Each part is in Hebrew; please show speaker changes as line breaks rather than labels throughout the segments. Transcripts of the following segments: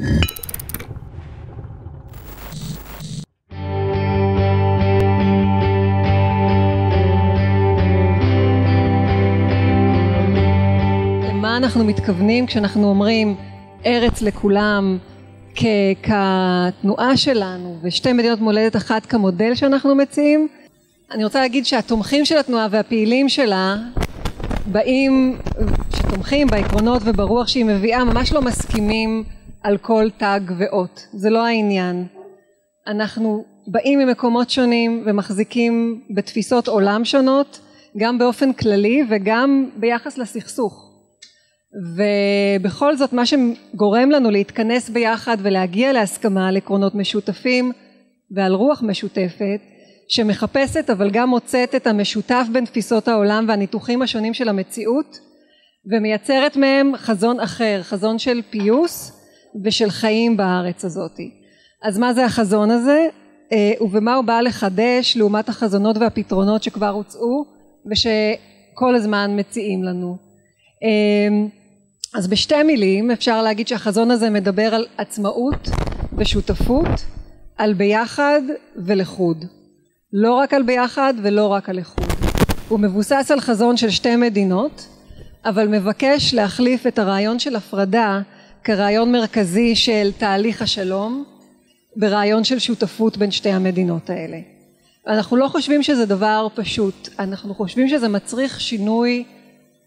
למה אנחנו מתכוונים כשאנחנו אומרים ארץ לכולם כתנועה שלנו ושתי מדינות מולדת אחת כמודל שאנחנו מציעים? אני רוצה להגיד שהתומכים של התנועה והפעילים שלה באים שתומכים בעקרונות וברוח שהיא מביאה ממש לא מסכימים על כל תג ואות. זה לא העניין. אנחנו באים ממקומות שונים ומחזיקים בתפיסות עולם שונות גם באופן כללי וגם ביחס לסכסוך. ובכל זאת מה שגורם לנו להתכנס ביחד ולהגיע להסכמה על עקרונות משותפים ועל רוח משותפת שמחפשת אבל גם מוצאת את המשותף בין תפיסות העולם והניתוחים השונים של המציאות ומייצרת מהם חזון אחר חזון של פיוס ושל חיים בארץ הזאת. אז מה זה החזון הזה? אה, ובמה הוא בא לחדש לעומת החזונות והפתרונות שכבר הוצאו ושכל הזמן מציעים לנו? אה, אז בשתי מילים אפשר להגיד שהחזון הזה מדבר על עצמאות ושותפות על ביחד ולחוד. לא רק על ביחד ולא רק על לחוד הוא מבוסס על חזון של שתי מדינות אבל מבקש להחליף את הרעיון של הפרדה כרעיון מרכזי של תהליך השלום ברעיון של שותפות בין שתי המדינות האלה. אנחנו לא חושבים שזה דבר פשוט. אנחנו חושבים שזה מצריך שינוי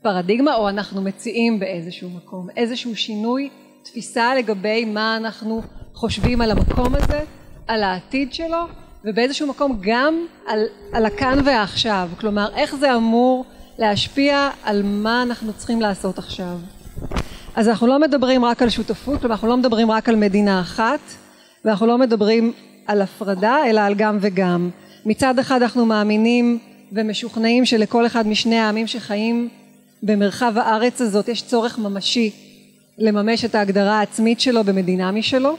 פרדיגמה או אנחנו מציעים באיזשהו מקום איזשהו שינוי תפיסה לגבי מה אנחנו חושבים על המקום הזה על העתיד שלו ובאיזשהו מקום גם על, על הכאן והעכשיו כלומר איך זה אמור להשפיע על מה אנחנו צריכים לעשות עכשיו אז אנחנו לא מדברים רק על שותפות כלומר אנחנו לא מדברים רק על מדינה אחת ואנחנו לא מדברים על הפרדה אלא על גם וגם. מצד אחד אנחנו מאמינים ומשוכנעים שלכל אחד משני העמים שחיים במרחב הארץ הזאת יש צורך ממשי לממש את ההגדרה העצמית שלו במדינה משלו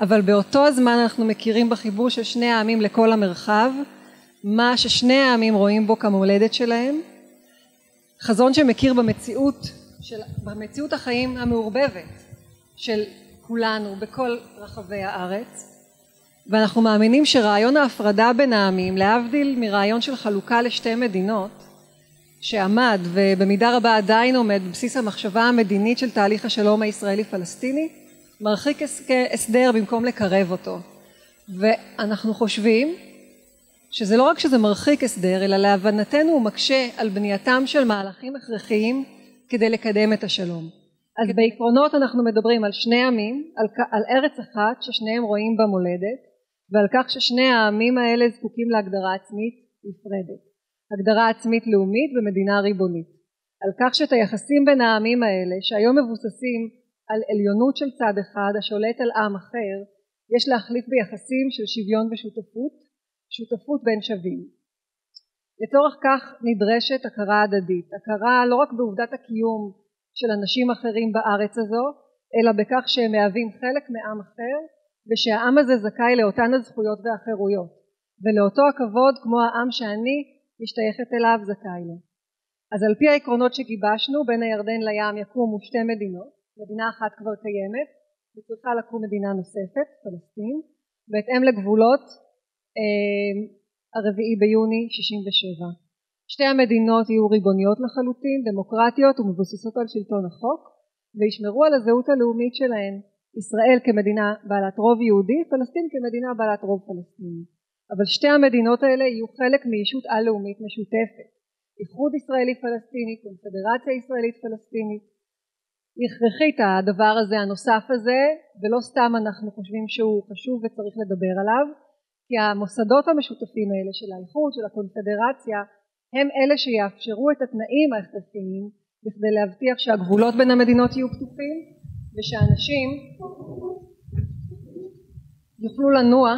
אבל באותו הזמן אנחנו מכירים בחיבור של שני העמים לכל המרחב מה ששני העמים רואים בו כמולדת שלהם. חזון שמכיר במציאות של, במציאות החיים המעורבבת של כולנו בכל רחבי הארץ ואנחנו מאמינים שרעיון ההפרדה בין העמים להבדיל מרעיון של חלוקה לשתי מדינות שעמד ובמידה רבה עדיין עומד בבסיס המחשבה המדינית של תהליך השלום הישראלי פלסטיני מרחיק הסדר במקום לקרב אותו. ואנחנו חושבים שזה לא רק שזה מרחיק הסדר אלא להבנתנו הוא מקשה על בנייתם של מהלכים הכרחיים כדי לקדם את השלום. אז בעקרונות אנחנו מדברים על שני עמים על, על ארץ אחת ששניהם רואים בה מולדת ועל כך ששני העמים האלה זקוקים להגדרה עצמית נפרדת. הגדרה עצמית לאומית ומדינה ריבונית. על כך שאת היחסים בין העמים האלה שהיום מבוססים על עליונות של צד אחד השולט על עם אחר יש להחליף ביחסים של שוויון ושותפות שותפות בין שווים לצורך כך נדרשת הכרה הדדית. הכרה לא רק בעובדת הקיום של אנשים אחרים בארץ הזו אלא בכך שהם מהווים חלק מעם אחר ושהעם הזה זכאי לאותן הזכויות והחירויות. ולאותו הכבוד כמו העם שאני משתייכת אליו זכאי לו. אז על פי העקרונות שגיבשנו בין הירדן לים יקומו שתי מדינות, מדינה אחת כבר קיימת וצריכה לקום מדינה נוספת, פלסטין, בהתאם לגבולות אה, הרביעי ביוני 67. שתי המדינות יהיו ריבוניות לחלוטין, דמוקרטיות ומבוססות על שלטון החוק וישמרו על הזהות הלאומית שלהן ישראל כמדינה בעלת רוב יהודי, פלסטין כמדינה בעלת רוב פלסטיני. אבל שתי המדינות האלה יהיו חלק מישות על-לאומית משותפת איחוד ישראלי פלסטיני, קונפדרציה ישראלית פלסטינית הכרחית הדבר הזה הנוסף הזה ולא סתם אנחנו חושבים שהוא חשוב וצריך לדבר עליו כי המוסדות המשותפים האלה של האיחוד של הקונפדרציה הם אלה שיאפשרו את התנאים ההכרחיים בכדי להבטיח שהגבולות בין המדינות יהיו פתוחים ושאנשים יוכלו לנוע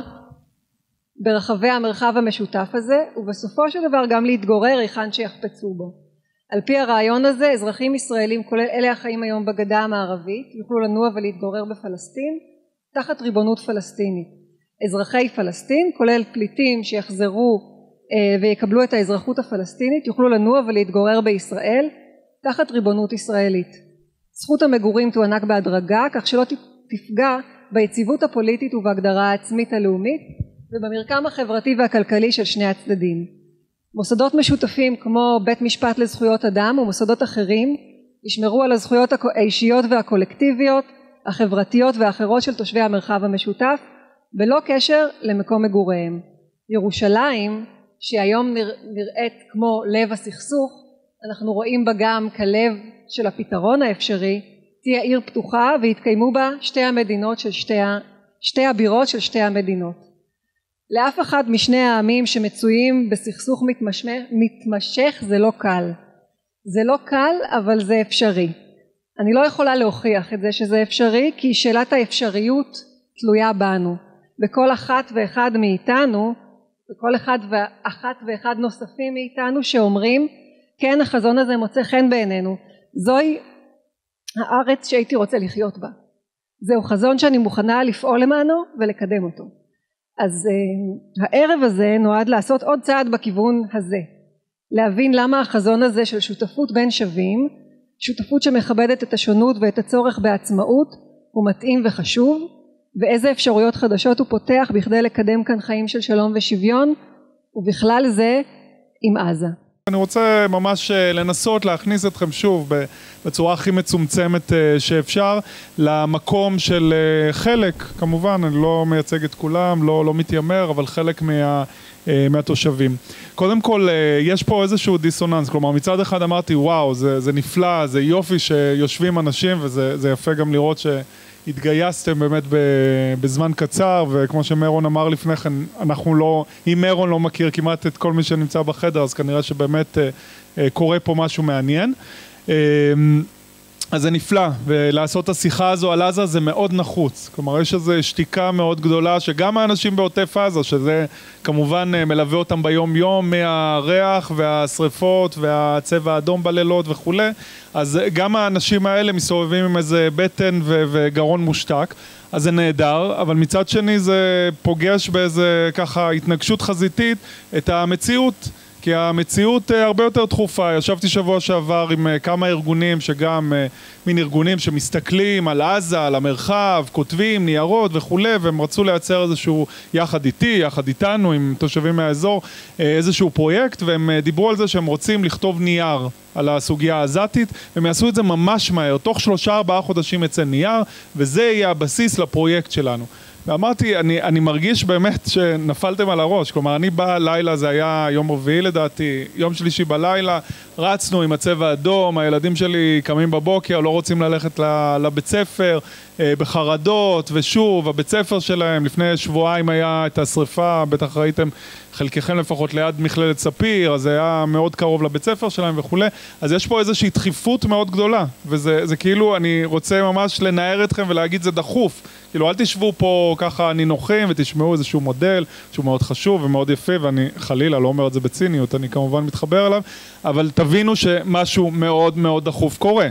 ברחבי המרחב המשותף הזה ובסופו של דבר גם להתגורר היכן שיחפצו בו. על פי הרעיון הזה אזרחים ישראלים כולל אלה החיים היום בגדה המערבית יוכלו לנוע ולהתגורר בפלסטין תחת ריבונות פלסטינית. אזרחי פלסטין כולל פליטים שיחזרו אה, ויקבלו את האזרחות הפלסטינית יוכלו לנוע ולהתגורר בישראל תחת ריבונות ישראלית. זכות המגורים תוענק בהדרגה כך שלא תפגע ביציבות הפוליטית ובהגדרה העצמית הלאומית ובמרקם החברתי והכלכלי של שני הצדדים. מוסדות משותפים כמו בית משפט לזכויות אדם ומוסדות אחרים ישמרו על הזכויות האישיות והקולקטיביות החברתיות והאחרות של תושבי המרחב המשותף בלא קשר למקום מגוריהם. ירושלים שהיום נראית כמו לב הסכסוך אנחנו רואים בה גם כלב של הפתרון האפשרי תהיה עיר פתוחה ויתקיימו בה שתי המדינות של שתי, שתי הבירות של שתי המדינות. לאף אחד משני העמים שמצויים בסכסוך מתמשך, מתמשך זה לא קל. זה לא קל אבל זה אפשרי. אני לא יכולה להוכיח את זה שזה אפשרי כי שאלת האפשריות תלויה בנו. בכל אחת ואחד מאיתנו, בכל אחד ואחת ואחד נוספים מאיתנו שאומרים כן החזון הזה מוצא חן בעינינו. זוהי הארץ שהייתי רוצה לחיות בה. זהו חזון שאני מוכנה לפעול למענו ולקדם אותו. אז uh, הערב הזה נועד לעשות עוד צעד בכיוון הזה. להבין למה החזון הזה של שותפות בין שווים, שותפות שמכבדת את השונות ואת הצורך בעצמאות, הוא מתאים וחשוב, ואיזה אפשרויות חדשות הוא פותח בכדי לקדם כאן חיים של שלום ושוויון, ובכלל זה עם עזה.
אני רוצה ממש אה, לנסות להכניס אתכם שוב בצורה הכי מצומצמת אה, שאפשר למקום של אה, חלק, כמובן, אני לא מייצג את כולם, לא, לא מתיימר, אבל חלק מה... מהתושבים. קודם כל, יש פה איזשהו דיסוננס, כלומר מצד אחד אמרתי וואו, זה, זה נפלא, זה יופי שיושבים אנשים וזה יפה גם לראות ש... התגייסתם באמת בזמן קצר וכמו שמרון אמר לפני כן אנחנו לא, אם מרון לא מכיר כמעט את כל מי שנמצא בחדר אז כנראה שבאמת אה, אה, קורה פה משהו מעניין. אמ, אז זה נפלא, ולעשות את השיחה הזו על עזה זה מאוד נחוץ. כלומר, יש איזו שתיקה מאוד גדולה, שגם האנשים בעוטף עזה, שזה כמובן אה, מלווה אותם ביום יום, מהריח והשריפות והצבע האדום בלילות וכולי, אז גם האנשים האלה מסתובבים עם איזה בטן ו- וגרון מושתק. אז זה נהדר, אבל מצד שני זה פוגש באיזה ככה התנגשות חזיתית את המציאות כי המציאות אה, הרבה יותר דחופה. ישבתי שבוע שעבר עם אה, כמה ארגונים שגם אה, מין ארגונים שמסתכלים על עזה, על המרחב, כותבים ניירות וכולי, והם רצו לייצר איזשהו, יחד איתי, יחד איתנו, עם תושבים מהאזור, איזשהו פרויקט, והם דיברו על זה שהם רוצים לכתוב נייר על הסוגיה העזתית, והם יעשו את זה ממש מהר, תוך שלושה ארבעה חודשים יצא נייר, וזה יהיה הבסיס לפרויקט שלנו. ואמרתי, אני, אני מרגיש באמת שנפלתם על הראש, כלומר אני בא לילה, זה היה יום רביעי לדעתי, יום שלישי בלילה, רצנו עם הצבע האדום, הילדים שלי קמים בבוקר, לא רוצים ללכת לבית ספר, אה, בחרדות, ושוב, הבית ספר שלהם, לפני שבועיים היה את השריפה, בטח ראיתם חלקכם לפחות ליד מכללת ספיר, אז זה היה מאוד קרוב לבית ספר שלהם וכולי, אז יש פה איזושהי דחיפות מאוד גדולה, וזה כאילו, אני רוצה ממש לנער אתכם ולהגיד זה דחוף, כאילו אל תשבו פה ככה נינוחים ותשמעו איזשהו מודל שהוא מאוד חשוב ומאוד יפה, ואני חלילה לא אומר את זה בציניות, אני כמובן מתחבר אליו, אבל תבינו שמשהו מאוד מאוד דחוף קורה.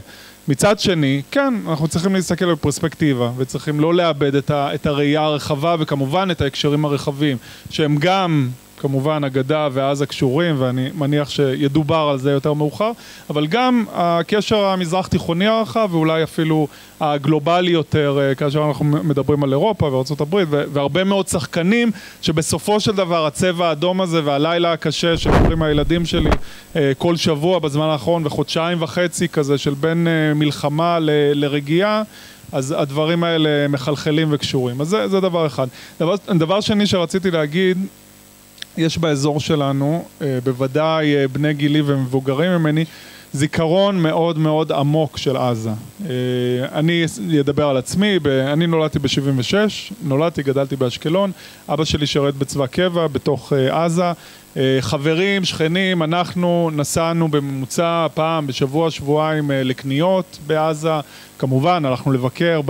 מצד שני, כן, אנחנו צריכים להסתכל בפרספקטיבה וצריכים לא לאבד את, ה, את הראייה הרחבה וכמובן את ההקשרים הרחבים שהם גם כמובן אגדה ועזה קשורים ואני מניח שידובר על זה יותר מאוחר אבל גם הקשר המזרח תיכוני הרחב ואולי אפילו הגלובלי יותר אה, כאשר אנחנו מדברים על אירופה הברית והרבה מאוד שחקנים שבסופו של דבר הצבע האדום הזה והלילה הקשה שעוברים הילדים שלי אה, כל שבוע בזמן האחרון וחודשיים וחצי כזה של בין אה, מלחמה לרגיעה אז הדברים האלה מחלחלים וקשורים. אז זה, זה דבר אחד. דבר, דבר שני שרציתי להגיד, יש באזור שלנו, אה, בוודאי אה, בני גילי ומבוגרים ממני, זיכרון מאוד מאוד עמוק של עזה. אה, אני אדבר על עצמי, אני נולדתי ב-76, נולדתי, גדלתי באשקלון, אבא שלי שירת בצבא קבע בתוך עזה, חברים, שכנים, אנחנו נסענו בממוצע פעם בשבוע, שבועיים לקניות בעזה, כמובן הלכנו לבקר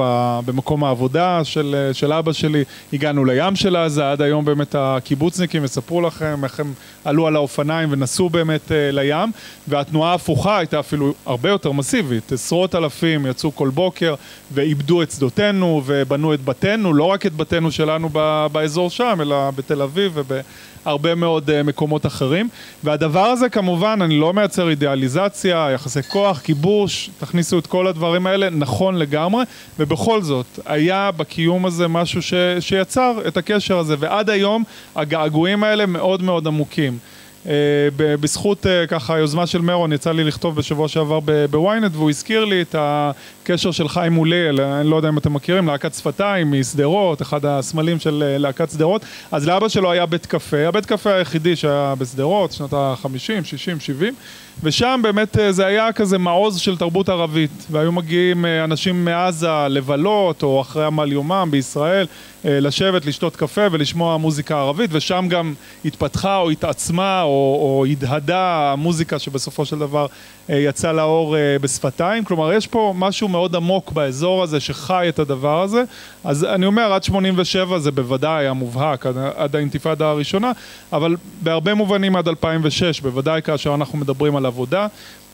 במקום העבודה של, של אבא שלי, הגענו לים של עזה, עד היום באמת הקיבוצניקים יספרו לכם איך הם עלו על האופניים ונסעו באמת אה, לים, והתנועה ההפוכה הייתה אפילו הרבה יותר מסיבית, עשרות אלפים יצאו כל בוקר ואיבדו את שדותינו ובנו את בתינו, לא רק את בתינו שלנו באזור שם, אלא בתל אביב ובהרבה מאוד מקומות. מקומות אחרים. והדבר הזה כמובן, אני לא מייצר אידיאליזציה, יחסי כוח, כיבוש, תכניסו את כל הדברים האלה, נכון לגמרי, ובכל זאת, היה בקיום הזה משהו ש, שיצר את הקשר הזה, ועד היום הגעגועים האלה מאוד מאוד עמוקים. אה, בזכות אה, ככה היוזמה של מרון יצא לי לכתוב בשבוע שעבר בוויינט והוא הזכיר לי את הקשר של חיים מוליאל, אני לא יודע אם אתם מכירים, להקת שפתיים משדרות, אחד הסמלים של אה, להקת שדרות, אז לאבא שלו היה בית קפה, הבית קפה היחידי שהיה בשדרות, שנות ה-50, 60, 70 ושם באמת זה היה כזה מעוז של תרבות ערבית. והיו מגיעים אנשים מעזה לבלות או אחרי עמל יומם בישראל לשבת, לשתות קפה ולשמוע מוזיקה ערבית ושם גם התפתחה או התעצמה או, או הדהדה המוזיקה שבסופו של דבר יצא לאור בשפתיים. כלומר יש פה משהו מאוד עמוק באזור הזה שחי את הדבר הזה. אז אני אומר עד 87 זה בוודאי היה מובהק עד, עד האינתיפאדה הראשונה אבל בהרבה מובנים עד 2006 בוודאי כאשר אנחנו מדברים על עבודה.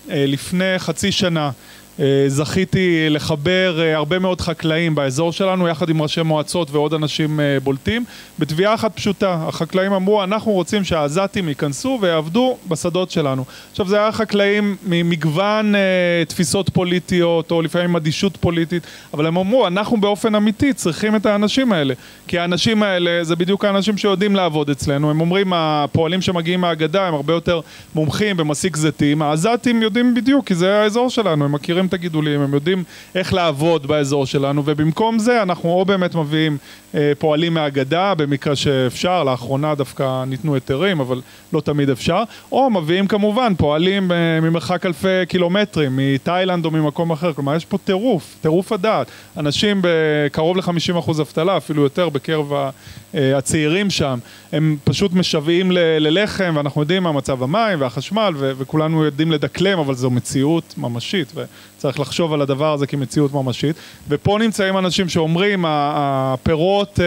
לפני חצי שנה זכיתי לחבר הרבה מאוד חקלאים באזור שלנו יחד עם ראשי מועצות ועוד אנשים בולטים. בתביעה אחת פשוטה החקלאים אמרו אנחנו רוצים שהעזתים ייכנסו ויעבדו בשדות שלנו. עכשיו זה היה חקלאים ממגוון תפיסות פוליטיות או לפעמים אדישות פוליטית אבל הם אמרו אנחנו באופן אמיתי צריכים את האנשים האלה. כי האנשים האלה זה בדיוק האנשים שיודעים לעבוד אצלנו. הם אומרים הפועלים שמגיעים מהגדה הם הרבה יותר מומחים במסיק זיתים. העזתים יודעים בדיוק כי זה האזור שלנו הם מכירים את הגידולים, הם יודעים איך לעבוד באזור שלנו ובמקום זה אנחנו או באמת מביאים אה, פועלים מהגדה במקרה שאפשר, לאחרונה דווקא ניתנו היתרים אבל לא תמיד אפשר, או מביאים כמובן פועלים אה, ממרחק אלפי קילומטרים, מתאילנד או ממקום אחר, כלומר יש פה טירוף, טירוף הדעת, אנשים בקרוב ל-50% אבטלה, אפילו יותר בקרב הצעירים שם, הם פשוט משוועים ללחם ואנחנו יודעים מה מצב המים והחשמל וכולנו יודעים לדקלם אבל זו מציאות ממשית וצריך לחשוב על הדבר הזה כמציאות ממשית. ופה נמצאים אנשים שאומרים הפירות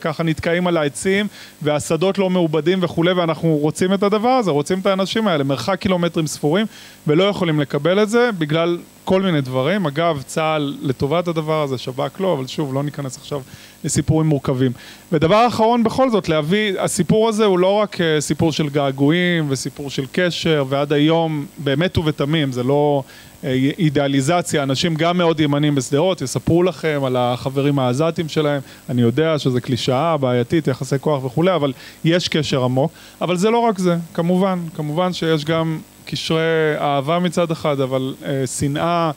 ככה נתקעים על העצים והשדות לא מעובדים וכולי ואנחנו רוצים את הדבר הזה, רוצים את האנשים האלה. מרחק קילומטרים ספורים ולא יכולים לקבל את זה בגלל כל מיני דברים, אגב צה"ל לטובת הדבר הזה, שב"כ לא, אבל שוב לא ניכנס עכשיו לסיפורים מורכבים. ודבר אחרון בכל זאת להביא, הסיפור הזה הוא לא רק סיפור של געגועים וסיפור של קשר ועד היום באמת ובתמים, זה לא אידיאליזציה, אנשים גם מאוד ימנים בשדרות יספרו לכם על החברים העזתים שלהם, אני יודע שזה קלישאה, בעייתית, יחסי כוח וכולי, אבל יש קשר עמוק, אבל זה לא רק זה, כמובן, כמובן שיש גם קשרי אהבה מצד אחד, אבל שנאה,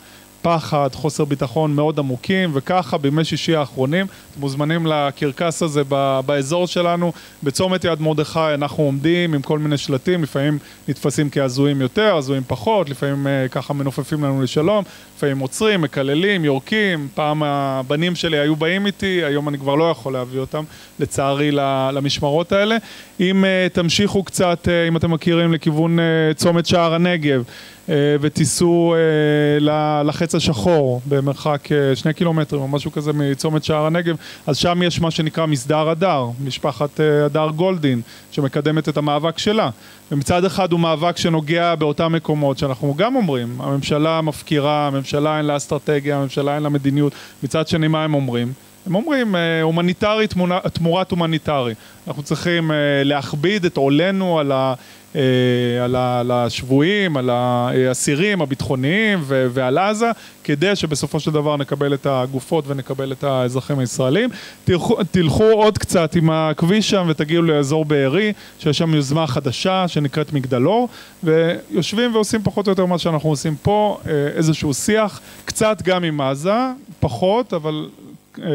פחד, חוסר ביטחון מאוד עמוקים, וככה בימי שישי האחרונים, אתם מוזמנים לקרקס הזה באזור שלנו, בצומת יד מרדכי אנחנו עומדים עם כל מיני שלטים, לפעמים נתפסים כהזויים יותר, הזויים פחות, לפעמים ככה מנופפים לנו לשלום, לפעמים עוצרים, מקללים, יורקים, פעם הבנים שלי היו באים איתי, היום אני כבר לא יכול להביא אותם, לצערי, למשמרות האלה. אם תמשיכו קצת, אם אתם מכירים, לכיוון צומת שער הנגב, ותיסעו לחץ השחור במרחק שני קילומטרים או משהו כזה מצומת שער הנגב. אז שם יש מה שנקרא מסדר הדר, משפחת הדר גולדין שמקדמת את המאבק שלה. ומצד אחד הוא מאבק שנוגע באותם מקומות שאנחנו גם אומרים הממשלה מפקירה, הממשלה אין לה אסטרטגיה, הממשלה אין לה מדיניות. מצד שני מה הם אומרים? הם אומרים הומניטרי תמורת הומניטרי. אנחנו צריכים להכביד את עולנו על ה... על השבויים, על האסירים הביטחוניים ועל עזה כדי שבסופו של דבר נקבל את הגופות ונקבל את האזרחים הישראלים. תלכו עוד קצת עם הכביש שם ותגיעו לאזור בארי שיש שם יוזמה חדשה שנקראת מגדלור ויושבים ועושים פחות או יותר מה שאנחנו עושים פה איזשהו שיח קצת גם עם עזה, פחות אבל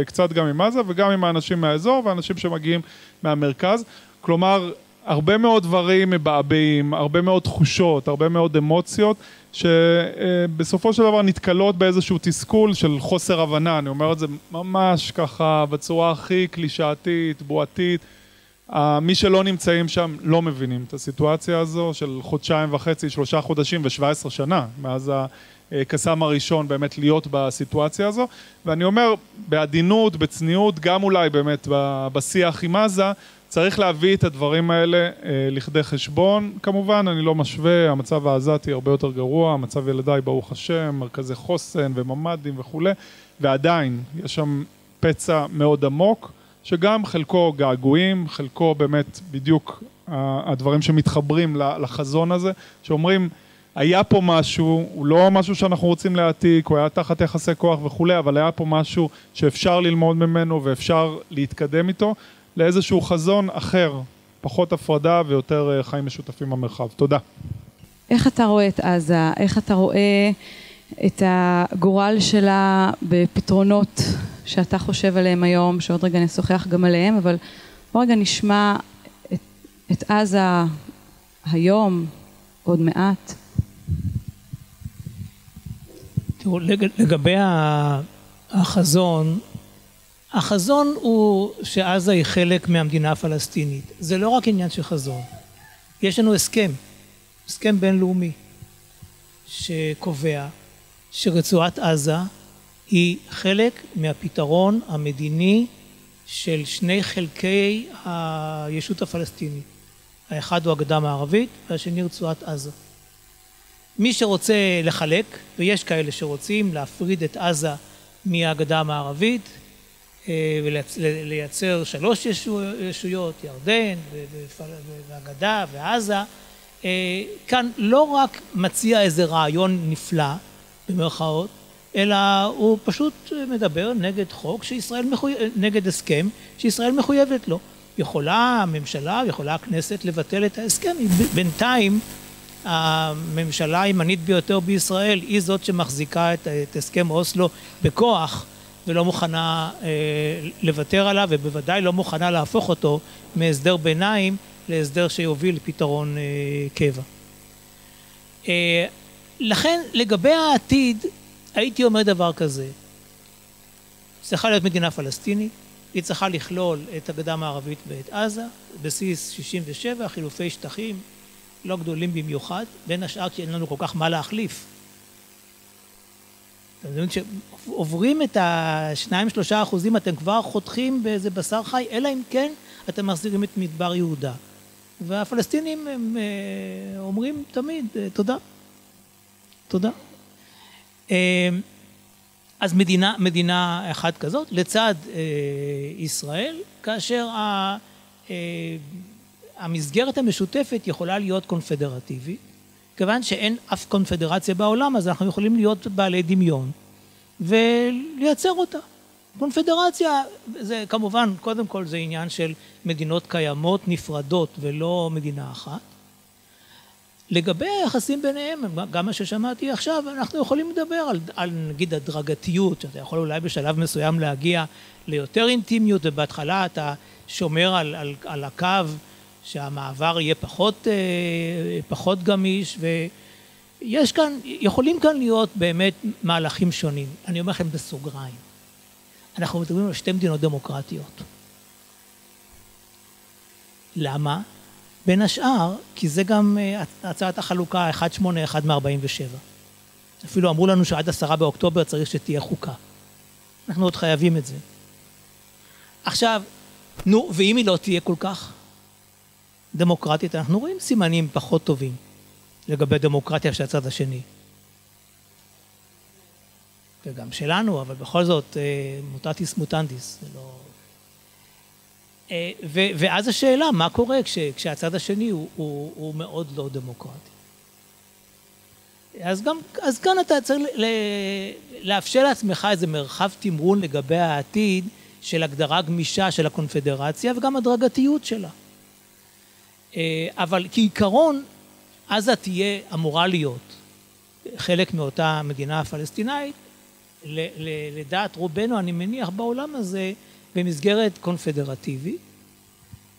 קצת גם עם עזה וגם עם האנשים מהאזור ואנשים שמגיעים מהמרכז. כלומר הרבה מאוד דברים מבעבעים, הרבה מאוד תחושות, הרבה מאוד אמוציות שבסופו של דבר נתקלות באיזשהו תסכול של חוסר הבנה, אני אומר את זה ממש ככה בצורה הכי קלישאתית, בועתית. מי שלא נמצאים שם לא מבינים את הסיטואציה הזו של חודשיים וחצי, שלושה חודשים ושבע עשרה שנה מאז הקסאם הראשון באמת להיות בסיטואציה הזו. ואני אומר בעדינות, בצניעות, גם אולי באמת בשיח עם עזה צריך להביא את הדברים האלה לכדי חשבון, כמובן אני לא משווה, המצב העזתי הרבה יותר גרוע, המצב ילדיי ברוך השם, מרכזי חוסן וממ"דים וכולי ועדיין יש שם פצע מאוד עמוק שגם חלקו געגועים, חלקו באמת בדיוק הדברים שמתחברים לחזון הזה, שאומרים, היה פה משהו, הוא לא משהו שאנחנו רוצים להעתיק, הוא היה תחת יחסי כוח וכולי, אבל היה פה משהו שאפשר ללמוד ממנו ואפשר להתקדם איתו לאיזשהו חזון אחר, פחות הפרדה ויותר אה, חיים משותפים במרחב. תודה.
איך אתה רואה את עזה? איך אתה רואה את הגורל שלה בפתרונות שאתה חושב עליהם היום, שעוד רגע נשוחח גם עליהם, אבל בוא רגע נשמע את, את עזה היום, עוד מעט.
תראו, לגבי החזון, החזון הוא שעזה היא חלק מהמדינה הפלסטינית. זה לא רק עניין של חזון. יש לנו הסכם, הסכם בינלאומי, שקובע שרצועת עזה היא חלק מהפתרון המדיני של שני חלקי הישות הפלסטינית. האחד הוא הגדה המערבית והשני רצועת עזה. מי שרוצה לחלק, ויש כאלה שרוצים להפריד את עזה מהגדה המערבית ולייצר שלוש ישויות, ירדן והגדה ועזה, אה, כאן לא רק מציע איזה רעיון נפלא, במרכאות, אלא הוא פשוט מדבר נגד חוק שישראל מחויב, נגד הסכם שישראל מחויבת לו. יכולה הממשלה, יכולה הכנסת לבטל את ההסכם, בינתיים הממשלה הימנית ביותר בישראל היא זאת שמחזיקה את, את הסכם אוסלו בכוח ולא מוכנה אה, לוותר עליו ובוודאי לא מוכנה להפוך אותו מהסדר ביניים להסדר שיוביל לפתרון אה, קבע. אה, לכן לגבי העתיד הייתי אומר דבר כזה צריכה להיות מדינה פלסטינית היא צריכה לכלול את הגדה המערבית ואת עזה, בסיס 67, חילופי שטחים לא גדולים במיוחד, בין השאר כי אין לנו כל כך מה להחליף. כשעוברים את השניים שלושה אחוזים אתם כבר חותכים באיזה בשר חי, אלא אם כן אתם מחזירים את מדבר יהודה. והפלסטינים הם אה, אומרים תמיד אה, תודה. תודה. אה, אז מדינה, מדינה אחת כזאת לצד ישראל, כאשר המסגרת המשותפת יכולה להיות קונפדרטיבית, כיוון שאין אף קונפדרציה בעולם אז אנחנו יכולים להיות בעלי דמיון ולייצר אותה. קונפדרציה זה כמובן קודם כל זה עניין של מדינות קיימות נפרדות ולא מדינה אחת. לגבי היחסים ביניהם, גם מה ששמעתי עכשיו, אנחנו יכולים לדבר על, על נגיד הדרגתיות, שאתה יכול אולי בשלב מסוים להגיע ליותר אינטימיות ובהתחלה אתה שומר על, על, על הקו שהמעבר יהיה פחות, אה, פחות גמיש ויש כאן, יכולים כאן להיות באמת מהלכים שונים. אני אומר לכם בסוגריים, אנחנו מדברים על שתי מדינות דמוקרטיות. למה? בין השאר, כי זה גם אה, הצעת החלוקה 181 מ-47. אפילו אמרו לנו שעד עשרה באוקטובר צריך שתהיה חוקה. אנחנו עוד חייבים את זה. עכשיו, נו, ואם היא לא תהיה כל כך? דמוקרטית, אנחנו רואים סימנים פחות טובים לגבי דמוקרטיה של הצד השני. וגם שלנו, אבל בכל זאת, אה, מוטטיס מוטנדיס, זה לא... אה, ו, ואז השאלה, מה קורה כש, כשהצד השני הוא, הוא, הוא מאוד לא דמוקרטי? אז, גם, אז כאן אתה צריך ל, לאפשר לעצמך איזה מרחב תמרון לגבי העתיד של הגדרה גמישה של הקונפדרציה וגם הדרגתיות שלה. אה, אבל כעיקרון עזה תהיה אמורה להיות חלק מאותה מדינה פלסטינאית. לדעת רובנו אני מניח בעולם הזה במסגרת קונפדרטיבית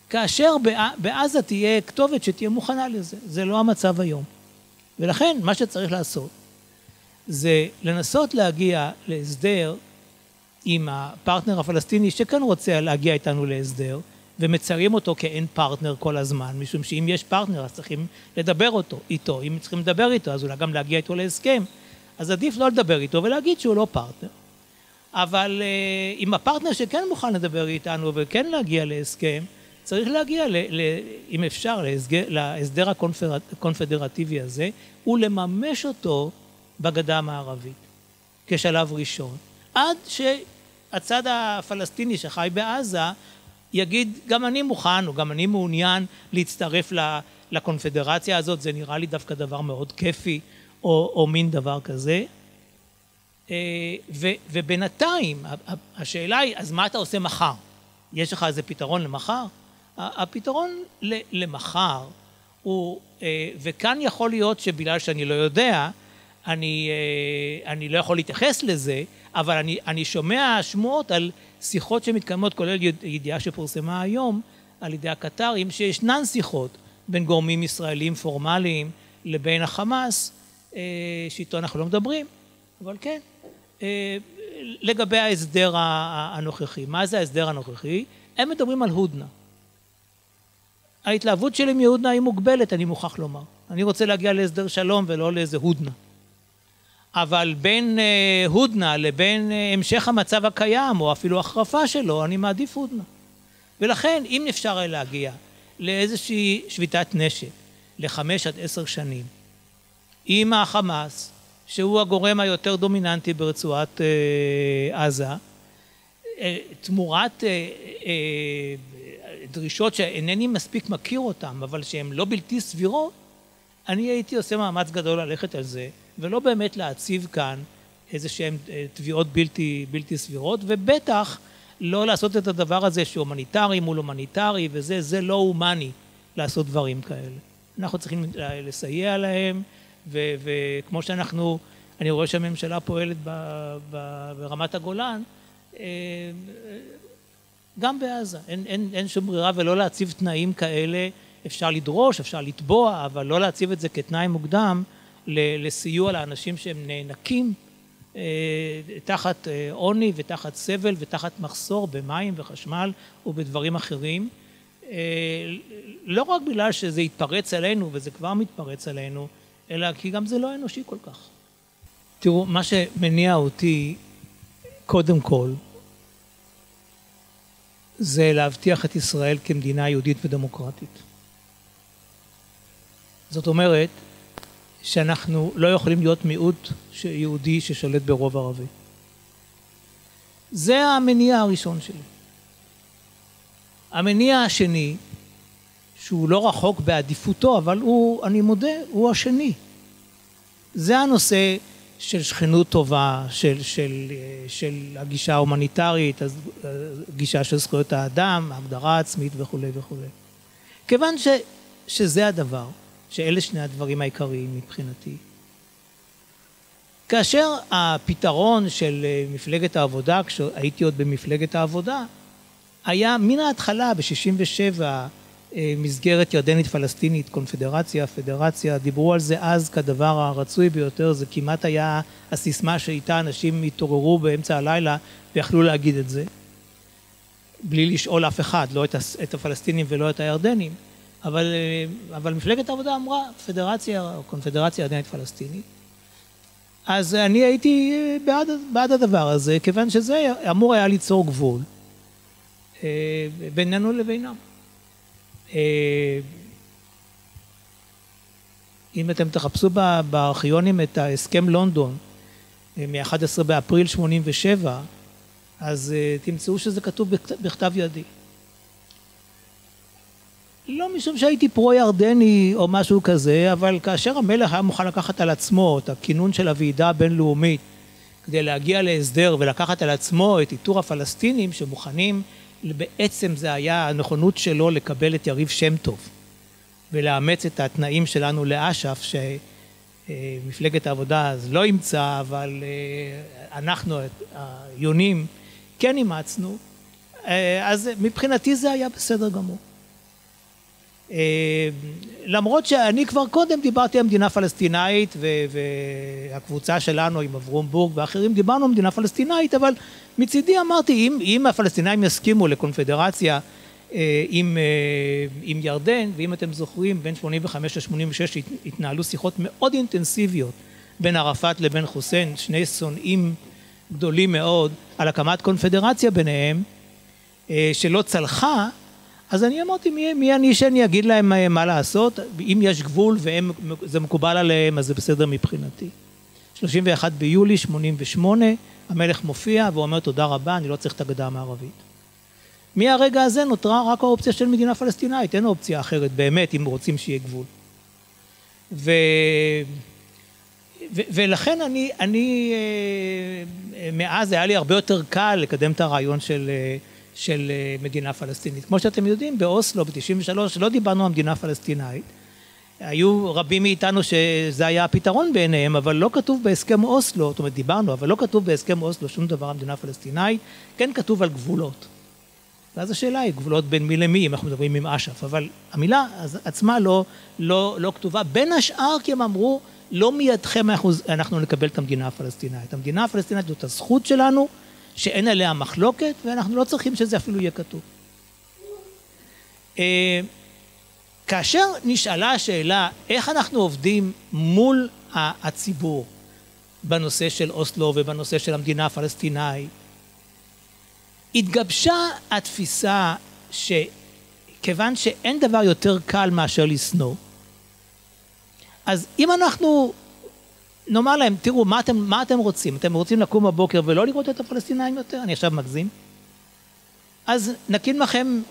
כאשר בעזה תהיה כתובת שתהיה מוכנה לזה. זה לא המצב היום. ולכן מה שצריך לעשות זה לנסות להגיע להסדר עם הפרטנר הפלסטיני שכאן רוצה להגיע איתנו להסדר ומציירים אותו כאין פרטנר כל הזמן, משום שאם יש פרטנר אז צריכים לדבר אותו, איתו, אם צריכים לדבר איתו אז אולי גם להגיע איתו להסכם, אז עדיף לא לדבר איתו ולהגיד שהוא לא פרטנר. אבל אם הפרטנר שכן מוכן לדבר איתנו וכן להגיע להסכם, צריך להגיע, ל, ל, אם אפשר, להסגר, להסדר הקונפדרטיבי הזה ולממש אותו בגדה המערבית כשלב ראשון, עד שהצד הפלסטיני שחי בעזה יגיד, גם אני מוכן, או גם אני מעוניין להצטרף לקונפדרציה הזאת, זה נראה לי דווקא דבר מאוד כיפי, או, או מין דבר כזה. אה, ו, ובינתיים, השאלה היא, אז מה אתה עושה מחר? יש לך איזה פתרון למחר? הפתרון למחר הוא, אה, וכאן יכול להיות שבגלל שאני לא יודע, אני, אה, אני לא יכול להתייחס לזה, אבל אני, אני שומע שמועות על שיחות שמתקיימות, כולל ידיעה שפורסמה היום על ידי הקטרים, שישנן שיחות בין גורמים ישראלים פורמליים לבין החמאס, אה, שאיתו אנחנו לא מדברים, אבל כן. לגבי ההסדר הנוכחי, מה זה ההסדר הנוכחי? הם מדברים על הודנה. ההתלהבות שלי מהודנה היא מוגבלת, אני מוכרח לומר. אני רוצה להגיע להסדר שלום ולא לאיזה הודנה. אבל בין אה, הודנה לבין אה, המשך המצב הקיים, או אפילו החרפה שלו, אני מעדיף הודנה. ולכן, אם אפשר היה להגיע לאיזושהי שביתת נשק לחמש עד עשר שנים, עם החמאס, שהוא הגורם היותר דומיננטי ברצועת אה, עזה, אה, תמורת אה, אה, דרישות שאינני מספיק מכיר אותן, אבל שהן לא בלתי סבירות, אני הייתי עושה מאמץ גדול ללכת על זה, ולא באמת להציב כאן איזה שהן אה, תביעות בלתי, בלתי סבירות, ובטח לא לעשות את הדבר הזה שהומניטרי מול הומניטרי, וזה, זה לא הומני לעשות דברים כאלה. אנחנו צריכים לסייע להם, וכמו שאנחנו, אני רואה שהממשלה פועלת ב, ב, ברמת הגולן, אה, גם בעזה, אין, אין, אין שום ברירה ולא להציב תנאים כאלה, אפשר לדרוש, אפשר לתבוע, אבל לא להציב את זה כתנאי מוקדם לסיוע לאנשים שהם נאנקים אה, תחת אה, עוני ותחת סבל ותחת מחסור במים וחשמל ובדברים אחרים. אה, לא רק בגלל שזה יתפרץ עלינו, וזה כבר מתפרץ עלינו, אלא כי גם זה לא אנושי כל כך. תראו, מה שמניע אותי, קודם כל, זה להבטיח את ישראל כמדינה יהודית ודמוקרטית. זאת אומרת שאנחנו לא יכולים להיות מיעוט יהודי ששולט ברוב ערבי. זה המניע הראשון שלי. המניע השני, שהוא לא רחוק בעדיפותו, אבל הוא, אני מודה, הוא השני. זה הנושא של שכנות טובה, של, של, של הגישה ההומניטרית, הגישה של זכויות האדם, ההגדרה העצמית וכולי וכולי. כיוון ש, שזה הדבר, שאלה שני הדברים העיקריים מבחינתי. כאשר הפתרון של מפלגת העבודה, כשהייתי עוד במפלגת העבודה, היה מן ההתחלה ב-67' אה, מסגרת ירדנית פלסטינית, קונפדרציה, פדרציה, דיברו על זה אז כדבר הרצוי ביותר, זה כמעט היה הסיסמה שאיתה אנשים התעוררו באמצע הלילה ויכלו להגיד את זה, בלי לשאול אף אחד, לא את הפלסטינים ולא את הירדנים, אבל, אה, אבל מפלגת העבודה אמרה פדרציה או קונפדרציה ירדנית פלסטינית. אז אני הייתי אה, בעד, בעד הדבר הזה, כיוון שזה אמור היה ליצור גבול בינינו לבינם. אה, אם אתם תחפשו בארכיונים את ההסכם לונדון אה, מ-11 באפריל 87, אז אה, תמצאו שזה כתוב בכתב ידי. לא משום שהייתי פרו-ירדני או משהו כזה, אבל כאשר המלך היה מוכן לקחת על עצמו את הכינון של הוועידה הבינלאומית כדי להגיע להסדר ולקחת על עצמו את איתור הפלסטינים שמוכנים בעצם זה היה הנכונות שלו לקבל את יריב שם טוב ולאמץ את התנאים שלנו לאש"ף שמפלגת העבודה אז לא אימצה אבל אה, אנחנו היונים כן אימצנו. אה, אז מבחינתי זה היה בסדר גמור למרות שאני כבר קודם דיברתי על מדינה פלסטינאית והקבוצה שלנו עם אברום בורג ואחרים דיברנו על מדינה פלסטינאית אבל מצידי אמרתי אם, אם הפלסטינאים יסכימו לקונפדרציה אה, עם, אה, עם ירדן ואם אתם זוכרים בין 85 ל-86 התנהלו שיחות מאוד אינטנסיביות בין ערפאת לבין חוסיין שני שונאים גדולים מאוד על הקמת קונפדרציה ביניהם שלא צלחה אז אני אמרתי, מי, מי אני שאני אגיד להם אה, מה לעשות? אם יש גבול וזה מקובל עליהם, אז זה בסדר מבחינתי. 31 ביולי 88, המלך מופיע ואומר תודה רבה, אני לא צריך את הגדה המערבית. מהרגע הזה נותרה רק האופציה של מדינה פלסטינאית, אין אופציה אחרת באמת אם רוצים שיהיה גבול. ו... ו- ולכן אני, אני אה, מאז היה לי הרבה יותר קל לקדם את הרעיון של, אה, של אה, מדינה פלסטינית. כמו שאתם יודעים, באוסלו ב-93 לא דיברנו על מדינה פלסטינאית. היו רבים מאיתנו שזה היה הפתרון בעיניהם, אבל לא כתוב בהסכם אוסלו, זאת אומרת דיברנו, אבל לא כתוב בהסכם אוסלו שום דבר על מדינה פלסטינאית, כן כתוב על גבולות. ואז השאלה היא גבולות בין מי למי, אם אנחנו מדברים עם אש"ף, אבל המילה עצמה לא, לא, לא כתובה, בין השאר כי הם אמרו לא מידכם אנחנו, אנחנו נקבל את המדינה הפלסטינאית. המדינה הפלסטינאית זאת הזכות שלנו, שאין עליה מחלוקת, ואנחנו לא צריכים שזה אפילו יהיה כתוב. אה, כאשר נשאלה השאלה איך אנחנו עובדים מול הציבור בנושא של אוסלו ובנושא של המדינה הפלסטינאית, התגבשה התפיסה שכיוון שאין דבר יותר קל מאשר לשנוא, אז אם אנחנו נאמר להם, תראו, מה אתם, מה אתם רוצים? אתם רוצים לקום בבוקר ולא לראות את הפלסטינאים יותר? אני עכשיו מגזים. אז נקים לכם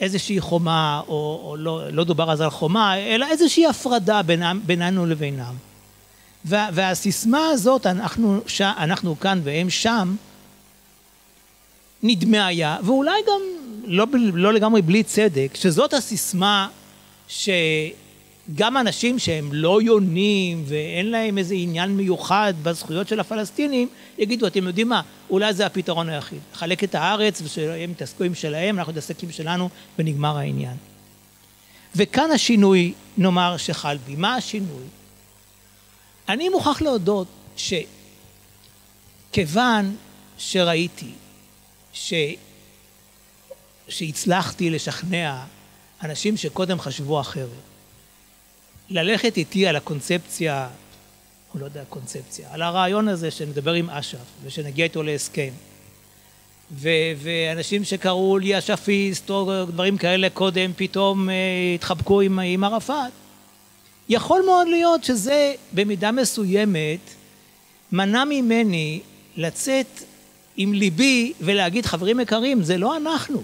איזושהי חומה, או, או לא, לא דובר אז על חומה, אלא איזושהי הפרדה בינם, בינינו לבינם. וה, והסיסמה הזאת, אנחנו, ש, אנחנו כאן והם שם, נדמה היה, ואולי גם לא, לא לגמרי בלי צדק, שזאת הסיסמה ש... גם אנשים שהם לא יונים ואין להם איזה עניין מיוחד בזכויות של הפלסטינים, יגידו, אתם יודעים מה, אולי זה הפתרון היחיד. לחלק את הארץ ושהם יתעסקו עם שלהם, אנחנו נתעסק עם שלנו ונגמר העניין. וכאן השינוי, נאמר, שחל בי. מה השינוי? אני מוכרח להודות שכיוון שראיתי ש... שהצלחתי לשכנע אנשים שקודם חשבו אחרת, ללכת איתי על הקונספציה, או לא יודע קונספציה, על הרעיון הזה שנדבר עם אש"ף ושנגיע איתו להסכם. ו- ואנשים שקראו לי אש"פיסט או דברים כאלה קודם פתאום אה, התחבקו עם, עם ערפאת. יכול מאוד להיות שזה במידה מסוימת מנע ממני לצאת עם ליבי ולהגיד חברים יקרים זה לא אנחנו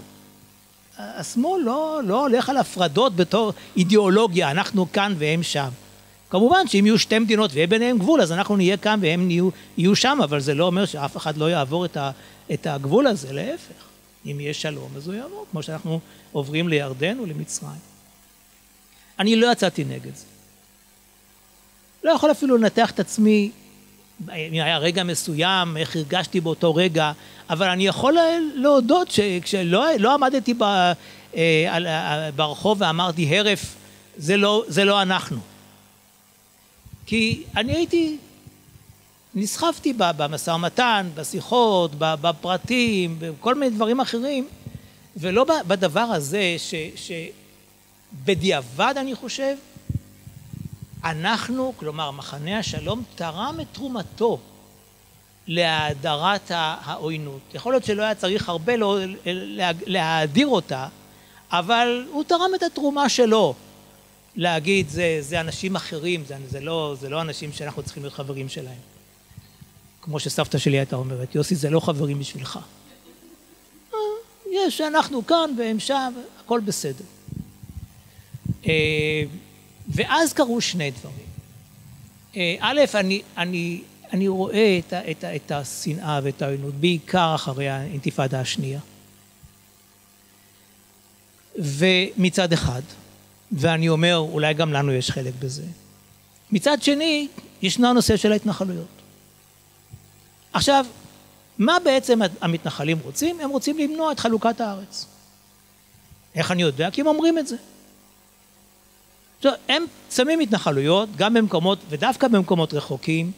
השמאל לא, לא הולך על הפרדות בתור אידיאולוגיה, אנחנו כאן והם שם. כמובן שאם יהיו שתי מדינות ויהיה ביניהם גבול, אז אנחנו נהיה כאן והם יהיו, יהיו שם, אבל זה לא אומר שאף אחד לא יעבור את, ה, את הגבול הזה, להפך. אם יהיה שלום, אז הוא יעבור, כמו שאנחנו עוברים לירדן ולמצרים. אני לא יצאתי נגד זה. לא יכול אפילו לנתח את עצמי היה רגע מסוים, איך הרגשתי באותו רגע, אבל אני יכול להודות שכשלא לא עמדתי ב, אה, אה, ברחוב ואמרתי הרף, זה לא, זה לא אנחנו. כי אני הייתי, נסחפתי במשא ומתן, בשיחות, בפרטים, בכל מיני דברים אחרים, ולא בדבר הזה ש, שבדיעבד אני חושב אנחנו, כלומר מחנה השלום, תרם את תרומתו להאדרת העוינות. יכול להיות שלא היה צריך הרבה לא, להאדיר אותה, אבל הוא תרם את התרומה שלו. להגיד זה, זה אנשים אחרים, זה, זה, לא, זה לא אנשים שאנחנו צריכים להיות חברים שלהם. כמו שסבתא שלי הייתה אומרת, יוסי זה לא חברים בשבילך. אה, יש, אנחנו כאן והם שם, הכל בסדר. ואז קרו שני דברים. אה, א', אני, אני, אני רואה את, את, את השנאה ואת העוינות, בעיקר אחרי האינתיפאדה השנייה. ומצד אחד, ואני אומר, אולי גם לנו יש חלק בזה. מצד שני, ישנו הנושא של ההתנחלויות. עכשיו, מה בעצם המתנחלים רוצים? הם רוצים למנוע את חלוקת הארץ. איך אני יודע? כי הם אומרים את זה. הם שמים התנחלויות גם במקומות, ודווקא במקומות רחוקים,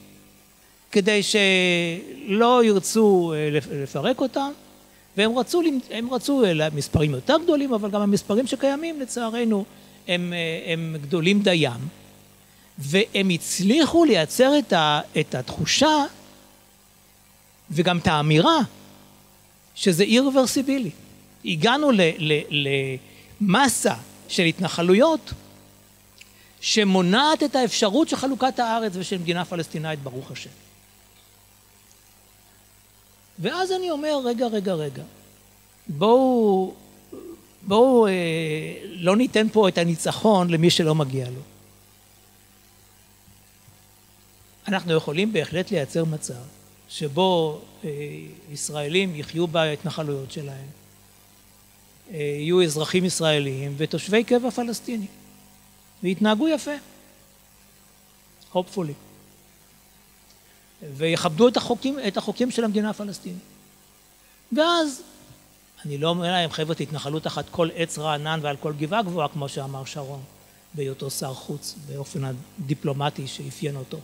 כדי שלא ירצו אה, לפרק אותם, והם רצו, הם רצו מספרים יותר גדולים, אבל גם המספרים שקיימים לצערנו הם, אה, הם גדולים דיים, והם הצליחו לייצר את, ה, את התחושה וגם את האמירה שזה אירוורסיבילי. הגענו למסה של התנחלויות שמונעת את האפשרות של חלוקת הארץ ושל מדינה פלסטינאית, ברוך השם. ואז אני אומר, רגע, רגע, רגע, בואו בואו אה, לא ניתן פה את הניצחון למי שלא מגיע לו. אנחנו יכולים בהחלט לייצר מצב שבו אה, ישראלים יחיו בהתנחלויות שלהם, אה, יהיו אזרחים ישראלים ותושבי קבע פלסטינים, ויתנהגו יפה, hopefully, ויכבדו את החוקים, את החוקים של המדינה הפלסטינית. ואז אני לא אומר להם, חבר'ה, תתנחלו תחת כל עץ רענן ועל כל גבעה גבוהה, כמו שאמר שרון, בהיותו שר חוץ, באופן הדיפלומטי שאפיין אותו.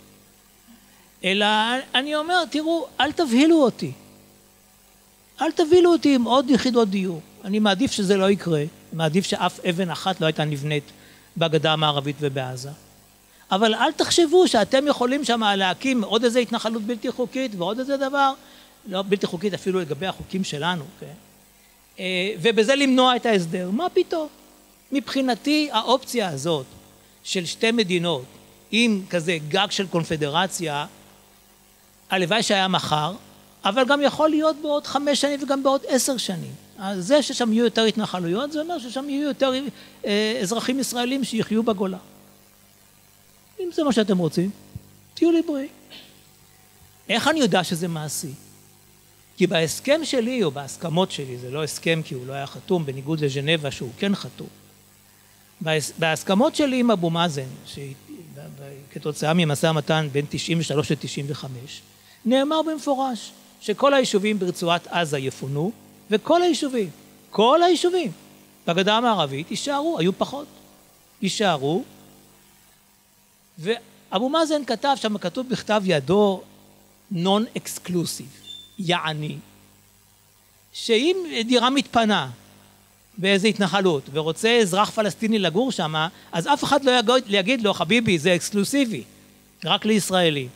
אלא אני אומר, תראו, אל תבהילו אותי. אל תבהילו אותי עם עוד יחידות דיור. אני מעדיף שזה לא יקרה, מעדיף שאף אבן אחת לא הייתה נבנית בגדה המערבית ובעזה. אבל אל תחשבו שאתם יכולים שם להקים עוד איזה התנחלות בלתי חוקית ועוד איזה דבר, לא בלתי חוקית אפילו לגבי החוקים שלנו, כן? אה, ובזה למנוע את ההסדר. מה פתאום? מבחינתי האופציה הזאת של שתי מדינות עם כזה גג של קונפדרציה, הלוואי שהיה מחר, אבל גם יכול להיות בעוד חמש שנים וגם בעוד עשר שנים. אז זה ששם יהיו יותר התנחלויות, זה אומר ששם יהיו יותר אה, אזרחים ישראלים שיחיו בגולה. אם זה מה שאתם רוצים, תהיו לי בריאים. איך אני יודע שזה מעשי? כי בהסכם שלי או בהסכמות שלי, זה לא הסכם כי הוא לא היה חתום, בניגוד לז'נבה שהוא כן חתום. בהסכמות שלי עם אבו מאזן, כתוצאה ממשא ומתן בין 93 ל-95, נאמר במפורש שכל היישובים ברצועת עזה יפונו, וכל היישובים, כל היישובים בגדה המערבית יישארו, היו פחות, יישארו, ואבו מאזן כתב, שם כתוב בכתב ידו נון אקסקלוסיב, יעני, שאם דירה מתפנה באיזה התנחלות ורוצה אזרח פלסטיני לגור שם, אז אף אחד לא יגיד, יגיד לו, חביבי, זה אקסקלוסיבי, רק לישראלים.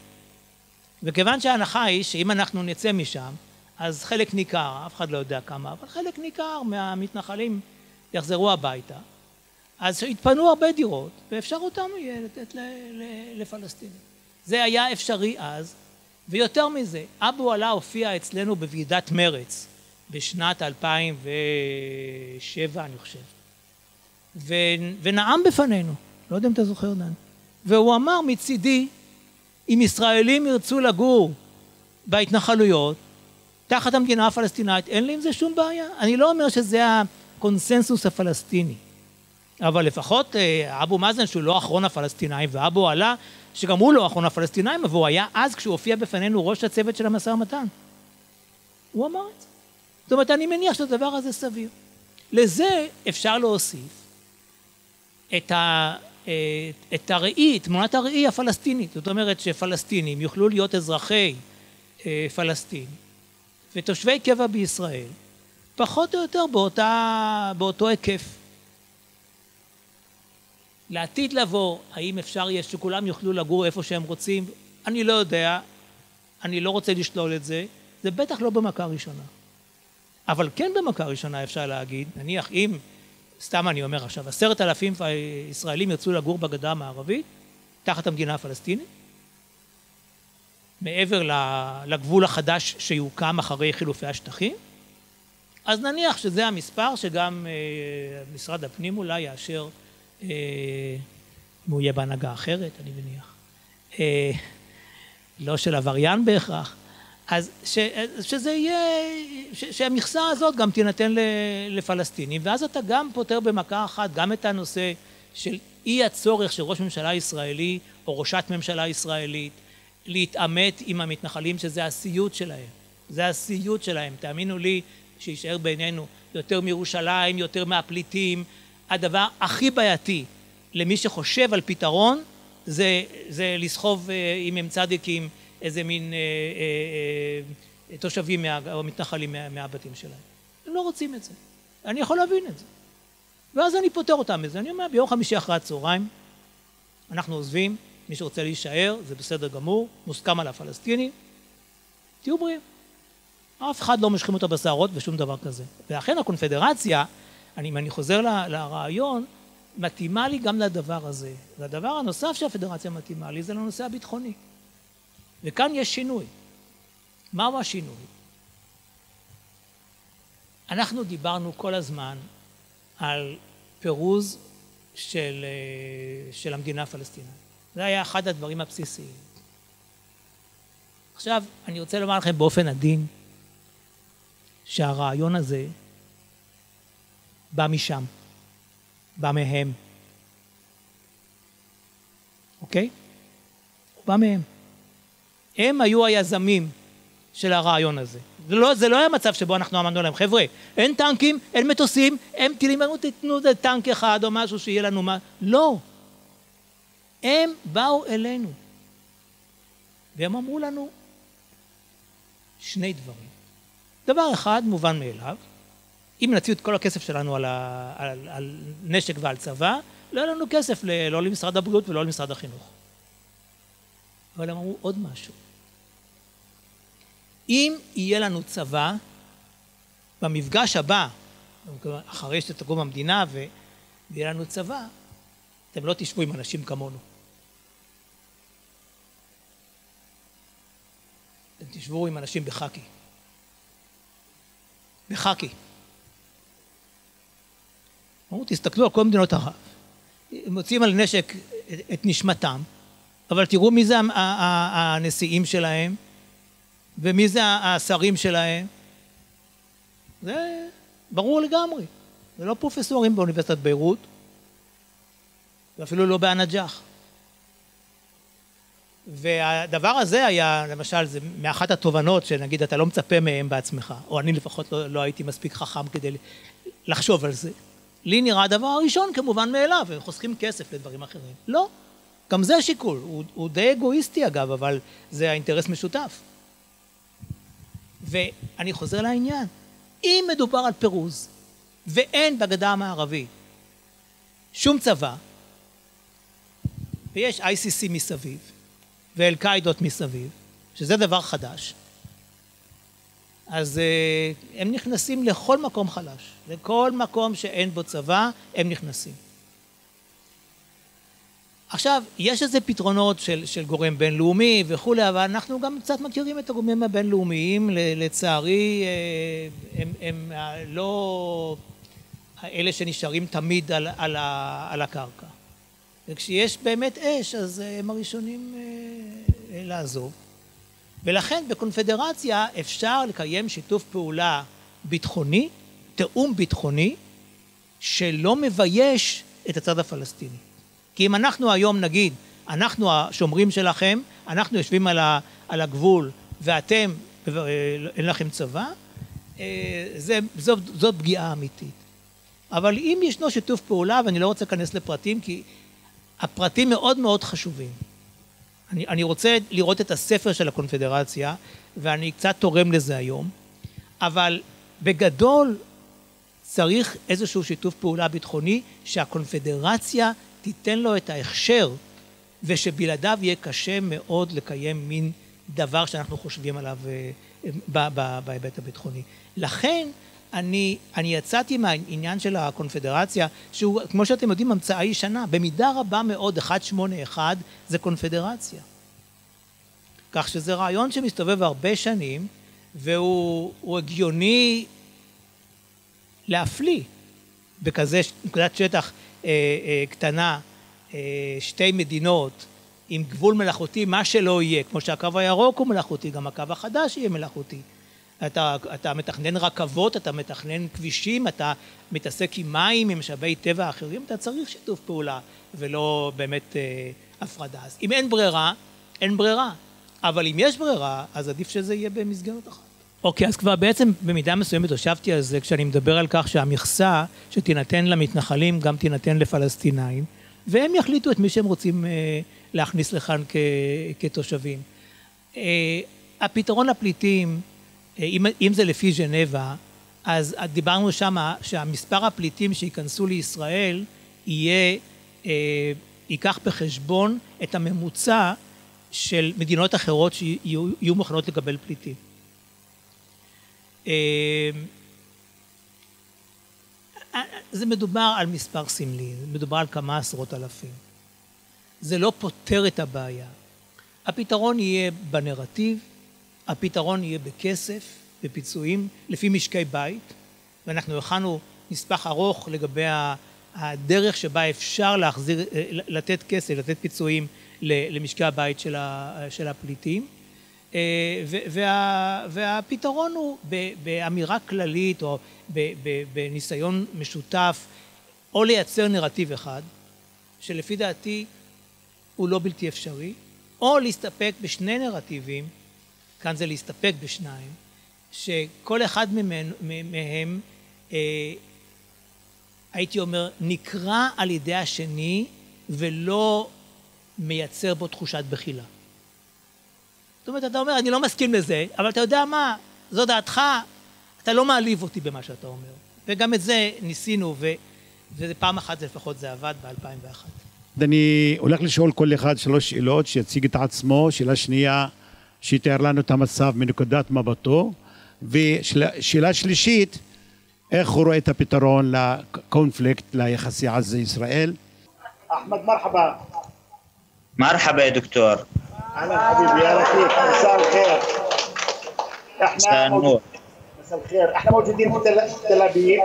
וכיוון שההנחה היא שאם אנחנו נצא משם, אז חלק ניכר, אף אחד לא יודע כמה, אבל חלק ניכר מהמתנחלים יחזרו הביתה, אז יתפנו הרבה דירות, ואפשר אותם יהיה לתת לפלסטינים. זה היה אפשרי אז, ויותר מזה, אבו עלה הופיע אצלנו בוועידת מרץ בשנת 2007, אני חושב, ונאם בפנינו, לא יודע אם אתה זוכר, דן, והוא אמר מצידי, אם ישראלים ירצו לגור בהתנחלויות, תחת המדינה הפלסטינאית, אין לי עם זה שום בעיה. אני לא אומר שזה הקונסנזוס הפלסטיני, אבל לפחות אה, אבו מאזן, שהוא לא אחרון הפלסטינאים, ואבו עלה, שגם הוא לא אחרון הפלסטינאים, אבל הוא היה אז, כשהוא הופיע בפנינו, ראש הצוות של המשא ומתן. הוא אמר את זה. זאת אומרת, אני מניח שהדבר הזה סביר. לזה אפשר להוסיף את, ה, אה, את הראי, תמונת הראי הפלסטינית. זאת אומרת שפלסטינים יוכלו להיות אזרחי אה, פלסטין ותושבי קבע בישראל, פחות או יותר באותה, באותו היקף. לעתיד לבוא, האם אפשר יהיה שכולם יוכלו לגור איפה שהם רוצים? אני לא יודע, אני לא רוצה לשלול את זה, זה בטח לא במכה ראשונה. אבל כן במכה ראשונה אפשר להגיד, נניח אם, סתם אני אומר עכשיו, עשרת אלפים ישראלים יצאו לגור בגדה המערבית, תחת המדינה הפלסטינית, מעבר לגבול החדש שיוקם אחרי חילופי השטחים, אז נניח שזה המספר שגם אה, משרד הפנים אולי יאשר אם הוא יהיה בהנהגה אחרת, אני מניח. אה, לא של עבריין בהכרח. אז ש, שזה יהיה, שהמכסה הזאת גם תינתן לפלסטינים, ואז אתה גם פותר במכה אחת גם את הנושא של אי הצורך של ראש ממשלה ישראלי או ראשת ממשלה ישראלית להתעמת עם המתנחלים שזה הסיוט שלהם. זה הסיוט שלהם, תאמינו לי שיישאר בינינו יותר מירושלים, יותר מהפליטים, הדבר הכי בעייתי למי שחושב על פתרון זה, זה לסחוב אה, עם הם צדיקים איזה מין אה, אה, אה, תושבים מה, או מתנחלים מה, מהבתים שלהם. הם לא רוצים את זה. אני יכול להבין את זה. ואז אני פותר אותם מזה. אני אומר, ביום חמישי אחרי הצהריים אנחנו עוזבים, מי שרוצה להישאר זה בסדר גמור, מוסכם על הפלסטינים, תהיו בריאים. אף אחד לא משכים אותה בשערות ושום דבר כזה. ואכן הקונפדרציה אני, אם אני חוזר ל, לרעיון, מתאימה לי גם לדבר הזה. והדבר הנוסף שהפדרציה מתאימה לי זה לנושא הביטחוני. וכאן יש שינוי. מהו השינוי? אנחנו דיברנו כל הזמן על פירוז של, אה, של המדינה הפלסטינית. זה היה אחד הדברים הבסיסיים. עכשיו, אני רוצה לומר לכם באופן עדין, שהרעיון הזה בא משם, בא מהם. אוקיי? הוא בא מהם. הם היו היזמים של הרעיון הזה. זה לא, זה לא היה מצב שבו אנחנו אמרנו להם, חבר'ה, אין טנקים, אין מטוסים, אין טילים, אמרו תיתנו טנק אחד או משהו שיהיה לנו מה... לא. הם באו אלינו. והם אמרו לנו שני דברים. דבר אחד מובן מאליו, אם נציע את כל הכסף שלנו על, ה, על, על נשק ועל צבא, לא יהיה לנו כסף לא למשרד הבריאות ולא למשרד החינוך. אבל הם אמרו עוד משהו. אם יהיה לנו צבא, במפגש הבא, אחרי שתקום המדינה ויהיה לנו צבא, אתם לא תשבו עם אנשים כמונו. אתם תשבו עם אנשים בחאקי. בחאקי. אמרו, תסתכלו על כל מדינות ערב. הם מוציאים על נשק את נשמתם, אבל תראו מי זה הנשיאים שלהם, ומי זה השרים שלהם. זה ברור לגמרי. זה לא פרופסורים באוניברסיטת ביירות, ואפילו לא באנג'אח. והדבר הזה היה, למשל, זה מאחת התובנות שנגיד אתה לא מצפה מהם בעצמך, או אני לפחות לא, לא הייתי מספיק חכם כדי לחשוב על זה. לי נראה הדבר הראשון כמובן מאליו, הם חוסכים כסף לדברים אחרים. לא, גם זה שיקול, הוא, הוא די אגואיסטי אגב, אבל זה האינטרס משותף. ואני חוזר לעניין, אם מדובר על פירוז, ואין בגדה המערבית שום צבא, ויש ICC מסביב, ואל-קאידות מסביב, שזה דבר חדש, אז uh, הם נכנסים לכל מקום חלש, לכל מקום שאין בו צבא, הם נכנסים. עכשיו, יש איזה פתרונות של, של גורם בינלאומי וכולי, אבל אנחנו גם קצת מכירים את הגורמים הבינלאומיים, לצערי אה, הם, הם לא אלה שנשארים תמיד על, על, על הקרקע. וכשיש באמת אש, אז הם הראשונים אה, לעזוב. ולכן בקונפדרציה אפשר לקיים שיתוף פעולה ביטחוני, תיאום ביטחוני, שלא מבייש את הצד הפלסטיני. כי אם אנחנו היום נגיד, אנחנו השומרים שלכם, אנחנו יושבים על, ה, על הגבול ואתם, אין לכם צבא, אה, זה, זאת, זאת פגיעה אמיתית. אבל אם ישנו שיתוף פעולה, ואני לא רוצה להיכנס לפרטים, כי הפרטים מאוד מאוד חשובים. אני, אני רוצה לראות את הספר של הקונפדרציה, ואני קצת תורם לזה היום, אבל בגדול צריך איזשהו שיתוף פעולה ביטחוני שהקונפדרציה תיתן לו את ההכשר ושבלעדיו יהיה קשה מאוד לקיים מין דבר שאנחנו חושבים עליו אה, בהיבט הביטחוני. לכן אני, אני יצאתי מהעניין של הקונפדרציה, שהוא כמו שאתם יודעים המצאה ישנה, במידה רבה מאוד 181 זה קונפדרציה. כך שזה רעיון שמסתובב הרבה שנים והוא הגיוני להפליא בכזה נקודת שטח אה, אה, קטנה, אה, שתי מדינות עם גבול מלאכותי, מה שלא יהיה, כמו שהקו הירוק הוא מלאכותי, גם הקו החדש יהיה מלאכותי. אתה, אתה מתכנן רכבות, אתה מתכנן כבישים, אתה מתעסק עם מים, עם משאבי טבע אחרים, אתה צריך שיתוף פעולה ולא באמת אה, הפרדה. אז אם אין ברירה, אין ברירה. אבל אם יש ברירה, אז עדיף שזה יהיה במסגרת אחת. אוקיי, אז כבר בעצם במידה מסוימת הושבתי על זה כשאני מדבר על כך שהמכסה שתינתן למתנחלים גם תינתן לפלסטינאים, והם יחליטו את מי שהם רוצים אה, להכניס לכאן כ, כתושבים. אה, הפתרון לפליטים, אם, אם זה לפי ז'נבה, אז דיברנו שמה שהמספר הפליטים שייכנסו לישראל יהיה, ייקח בחשבון את הממוצע של מדינות אחרות שיהיו מוכנות לקבל פליטים. אה, זה מדובר על מספר סמלי, מדובר על כמה עשרות אלפים. זה לא פותר את הבעיה. הפתרון יהיה בנרטיב, הפתרון יהיה בכסף, בפיצויים, לפי משקי בית, ואנחנו הכנו נספח ארוך לגבי הדרך שבה אפשר להחזיר, לתת כסף, לתת פיצויים למשקי הבית של הפליטים. וה, והפתרון הוא באמירה כללית או בניסיון משותף או לייצר נרטיב אחד שלפי דעתי הוא לא בלתי אפשרי או להסתפק בשני נרטיבים, כאן זה להסתפק בשניים, שכל אחד מהם, מהם אה, הייתי אומר נקרא על ידי השני ולא מייצר בו תחושת בחילה. זאת אומרת, אתה אומר, אני לא מסכים לזה, אבל אתה יודע מה, זו דעתך, אתה לא מעליב אותי במה שאתה אומר. וגם את זה ניסינו, ו... ופעם אחת לפחות זה עבד ב-2001.
אני הולך לשאול כל אחד שלוש שאלות, שיציג את עצמו, שאלה שנייה, שיתאר לנו את המצב מנקודת מבטו, ושאלה שלישית, איך הוא רואה את הפתרון לקונפליקט, ליחסי עזה-ישראל.
אחמד מרחבה.
مرحبا يا دكتور
اهلا حبيبي يا كيف مساء الخير
مساء النور
مساء الخير احنا موجودين في تل- تل ابيب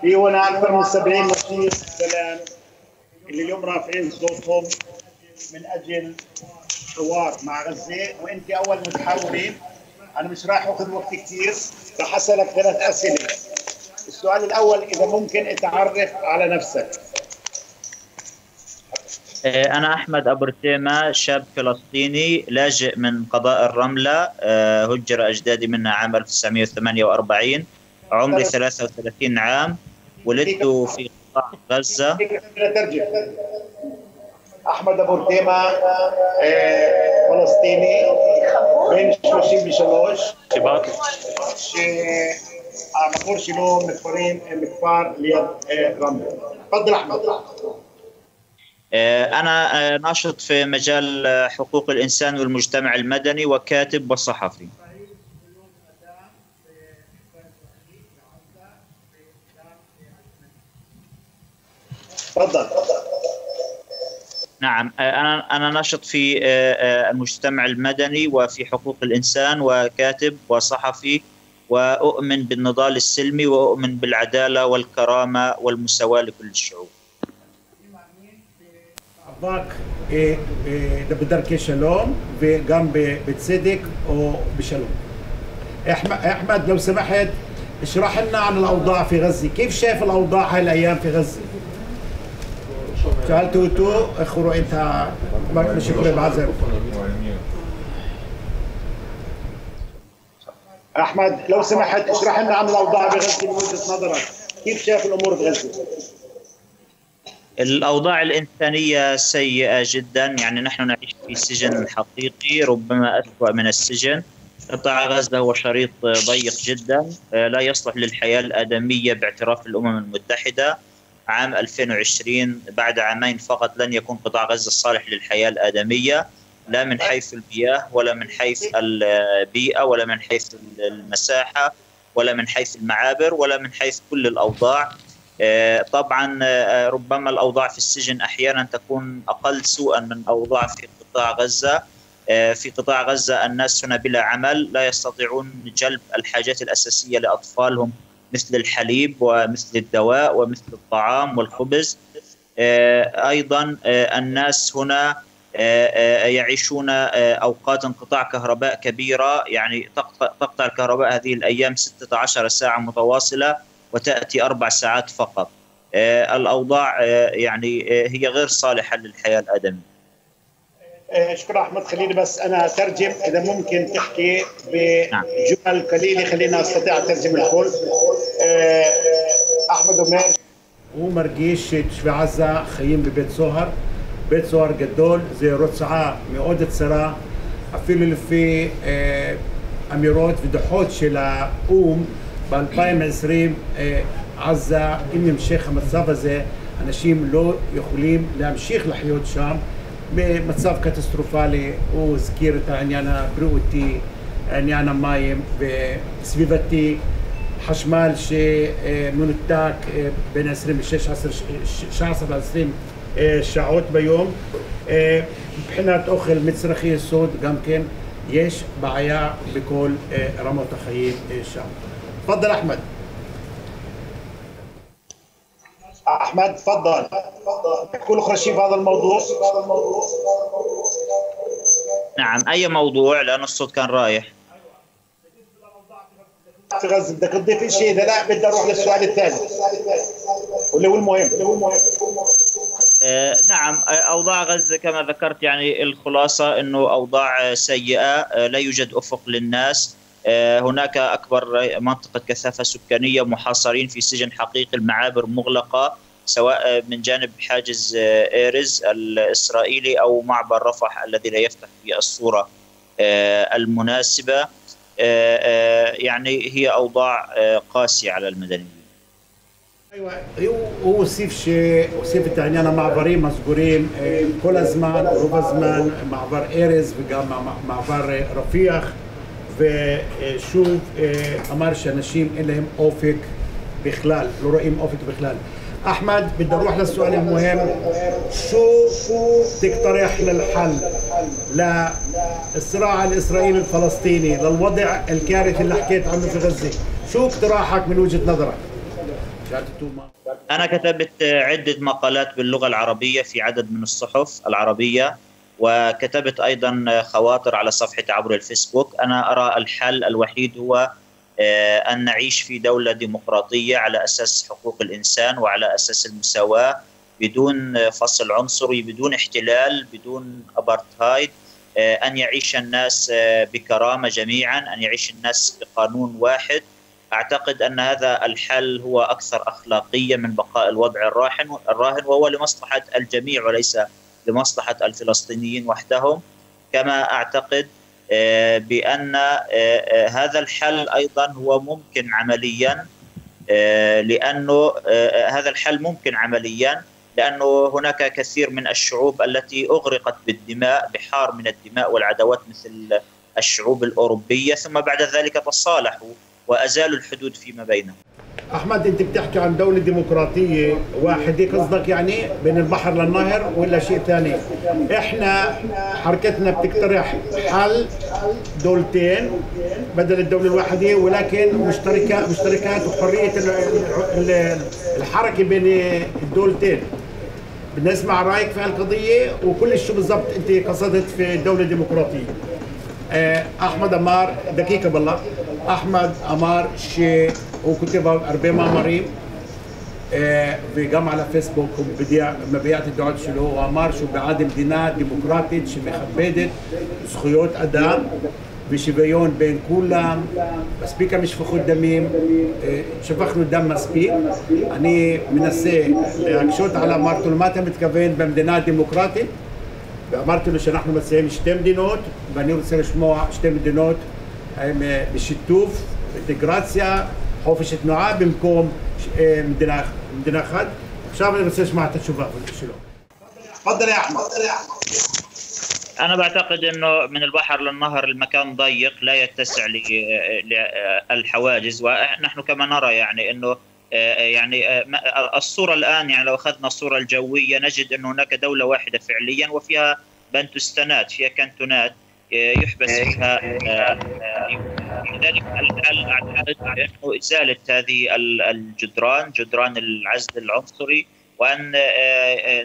في هنا اكثر من 70 مقيم سلام اللي اليوم رافعين صوتهم من اجل حوار مع غزة وأنت أول متحاورين أنا مش راح أخذ وقت كثير راح اسالك ثلاث أسئلة. السؤال الأول إذا ممكن تعرف على نفسك؟
أنا أحمد أبو رتيمة شاب فلسطيني لاجئ من قضاء الرملة. آه، هجر أجدادي منها عام 1948 عمري 33 عام. ولدت في قطاع غزة.
أحمد أبو رتيما فلسطيني بن 33 سباق המקור שלו מכפרים, מכפר ליד רמלה. תפדל أحمد
آه، أنا آه، ناشط في مجال آه، حقوق الإنسان والمجتمع المدني وكاتب وصحفي.
تفضل.
نعم آه، أنا أنا ناشط في آه، آه، المجتمع المدني وفي حقوق الإنسان وكاتب وصحفي وأؤمن بالنضال السلمي وأؤمن بالعدالة والكرامة والمساواة لكل الشعوب
מאבק אה, אה, בדרכי שלום וגם ב- בצדק או בשלום. أحمد أحمد لو سمحت اشرح لنا عن الأوضاع في غزة كيف شايف الأوضاع هاي الأيام تو أخو أنت مش كله بعذر
أحمد لو سمحت اشرح لنا عن الأوضاع بغزة من وجهة نظرك. كيف شايف الأمور بغزه؟
الأوضاع الإنسانية سيئة جدا. يعني نحن نعيش في سجن حقيقي ربما أسوأ من السجن. قطاع غزة هو شريط ضيق جدا. لا يصلح للحياة الآدمية باعتراف الأمم المتحدة. عام 2020 بعد عامين فقط لن يكون قطاع غزة صالح للحياة الآدمية لا من حيث المياه ولا من حيث البيئة ولا من حيث المساحة ولا من حيث المعابر ولا من حيث كل الأوضاع. آه، طبعا آه، ربما الأوضاع في السجن أحيانا تكون أقل سوءا من الاوضاع في قطاع آه، في قطاع غزة الناس هنا بلا عمل لا يستطيعون جلب الحاجات الأساسية لأطفالهم. مثل الحليب ومثل الدواء ومثل الطعام والخبز. آه، أيضا آه، الناس هنا آه، يعيشون أوقات انقطاع كهرباء كبيرة. يعني تقطع الكهرباء هذه الأيام 16 ساعة متواصلة وتأتي أربع ساعات فقط. الأوضاع يعني هي غير صالحة للحياة
الآدمية. شكرا أحمد. خليني بس أنا أترجم. إذا ممكن تحكي بجمل قليلة خلينا أستطيع أترجم الكل אה, אחמד אומר...
הוא מרגיש שתושבי עזה חיים בבית סוהר, בית סוהר גדול, זו רצועה מאוד צרה, אפילו לפי אה, אמירות ודוחות של האו"ם ב-2020 אה, עזה, אם נמשך המצב הזה, אנשים לא יכולים להמשיך לחיות שם. במצב קטסטרופלי, הוא הזכיר את העניין הבריאותי, עניין המים וסביבתי. حشمال شي آه، منتاك آه، بين 20 بالشيش 10 شعصر 20 שעות بيوم. بحنات اوخل מצרכי יסוד, גם كان يش بعيا بكل رموت החיים الشام تفضل أحمد.
أحمد تفضل. كل تكون شيء في هذا الموضوع؟
نعم أي موضوع لأن الصوت كان رايح.
في غزة. بدك تضيف شيء إذا لا بدي أروح للسؤال الثاني. واللي هو المهم.
آه، نعم. آه، أوضاع غزة كما ذكرت يعني الخلاصة إنه أوضاع سيئة آه، لا يوجد أفق للناس. آه، هناك أكبر منطقة كثافة سكانية محاصرين في سجن حقيقي المعابر مغلقة سواء من جانب حاجز إيرز الإسرائيلي أو معبر رفح الذي لا يفتح في آه، آه، آه، آه، يعني هي أوضاع آه، قاسية على المدنيين.
أيوه هو سيف شيء وسيف تعنينا معبرين مسجورين كل زمان ربع زمان معبر ايرز وكمان معبر رفيخ وشوف أمر שאנשים لهم להם بخلال لو رايم רואים بخلال. أحمد بدي أروح للسؤال المهم. شو تقترح للحل للصراع الاسرائيلي الفلسطيني للوضع الكارثي اللي حكيت عنه في غزة؟ شو اقتراحك من وجهة نظرك؟
أنا كتبت عدة مقالات باللغة العربية في عدد من الصحف العربية وكتبت أيضا خواطر على صفحتي عبر الفيسبوك. أنا أرى الحل الوحيد هو أن نعيش في دولة ديمقراطية على أساس حقوق الإنسان وعلى أساس المساواة بدون فصل عنصري بدون احتلال بدون أبارتهايد آه، أن يعيش الناس آه، بكرامة جميعا أن يعيش الناس بقانون واحد. أعتقد أن هذا الحل هو أكثر أخلاقية من بقاء الوضع الراهن الراهن وهو لمصلحة الجميع وليس لمصلحة الفلسطينيين وحدهم. كما أعتقد آه، بأن آه، آه، هذا الحل أيضا هو ممكن عمليا آه، لأنه آه، هذا الحل ممكن عمليا لأنه هناك كثير من الشعوب التي أغرقت بالدماء بحار من الدماء والعداوات مثل الشعوب الأوروبية ثم بعد ذلك تصالحوا وأزالوا الحدود فيما بينهم.
أحمد أنت بتحكي عن دولة ديمقراطية واحدة قصدك يعني بين البحر للنهر ولا شيء ثاني؟ إحنا حركتنا بتقترح حل دولتين بدل الدولة الواحدة ولكن مشتركات مشتركات وحرية ال- ال- الحركة بين الدولتين. بدنا نسمع رأيك في هالقضية وكل شو بالضبط أنت قصدت في الدولة الديمقراطيه آه، أحمد أمار دقيقة بالله. أحمد أمار הוא כותב הרבה מאמרים אה, וגם על הפייסבוק הוא מביע מביע את הדעות שלו, הוא אמר שהוא בעד מדינה דמוקרטית שמכבדת זכויות אדם ושוויון בין כולם, מספיק המשפחות דמים, אה, שפכנו דם מספיק, אני מנסה להקשות על אמרתו למה אתה מתכוון במדינה הדמוקרטית? ואמרתי לו שאנחנו מציעים שתי מדינות ואני רוצה לשמוע שתי מדינות אה, בשיתוף, אינטגרציה חופש תנועה במקום אה, מדינה, מדינה אחת. עכשיו אני רוצה לשמוע את התשובה שלו.
تفضل يا احمد
انا بعتقد انه من البحر للنهر المكان ضيق لا يتسع للحواجز ونحن كما نرى يعني انه يعني الصوره الان يعني لو اخذنا الصوره الجويه نجد انه هناك دوله واحده فعليا وفيها بنتستانات فيها كانتونات يحبس فيها لذلك الحل اعتقد انه ازاله هذه الجدران جدران العزل العنصري وأن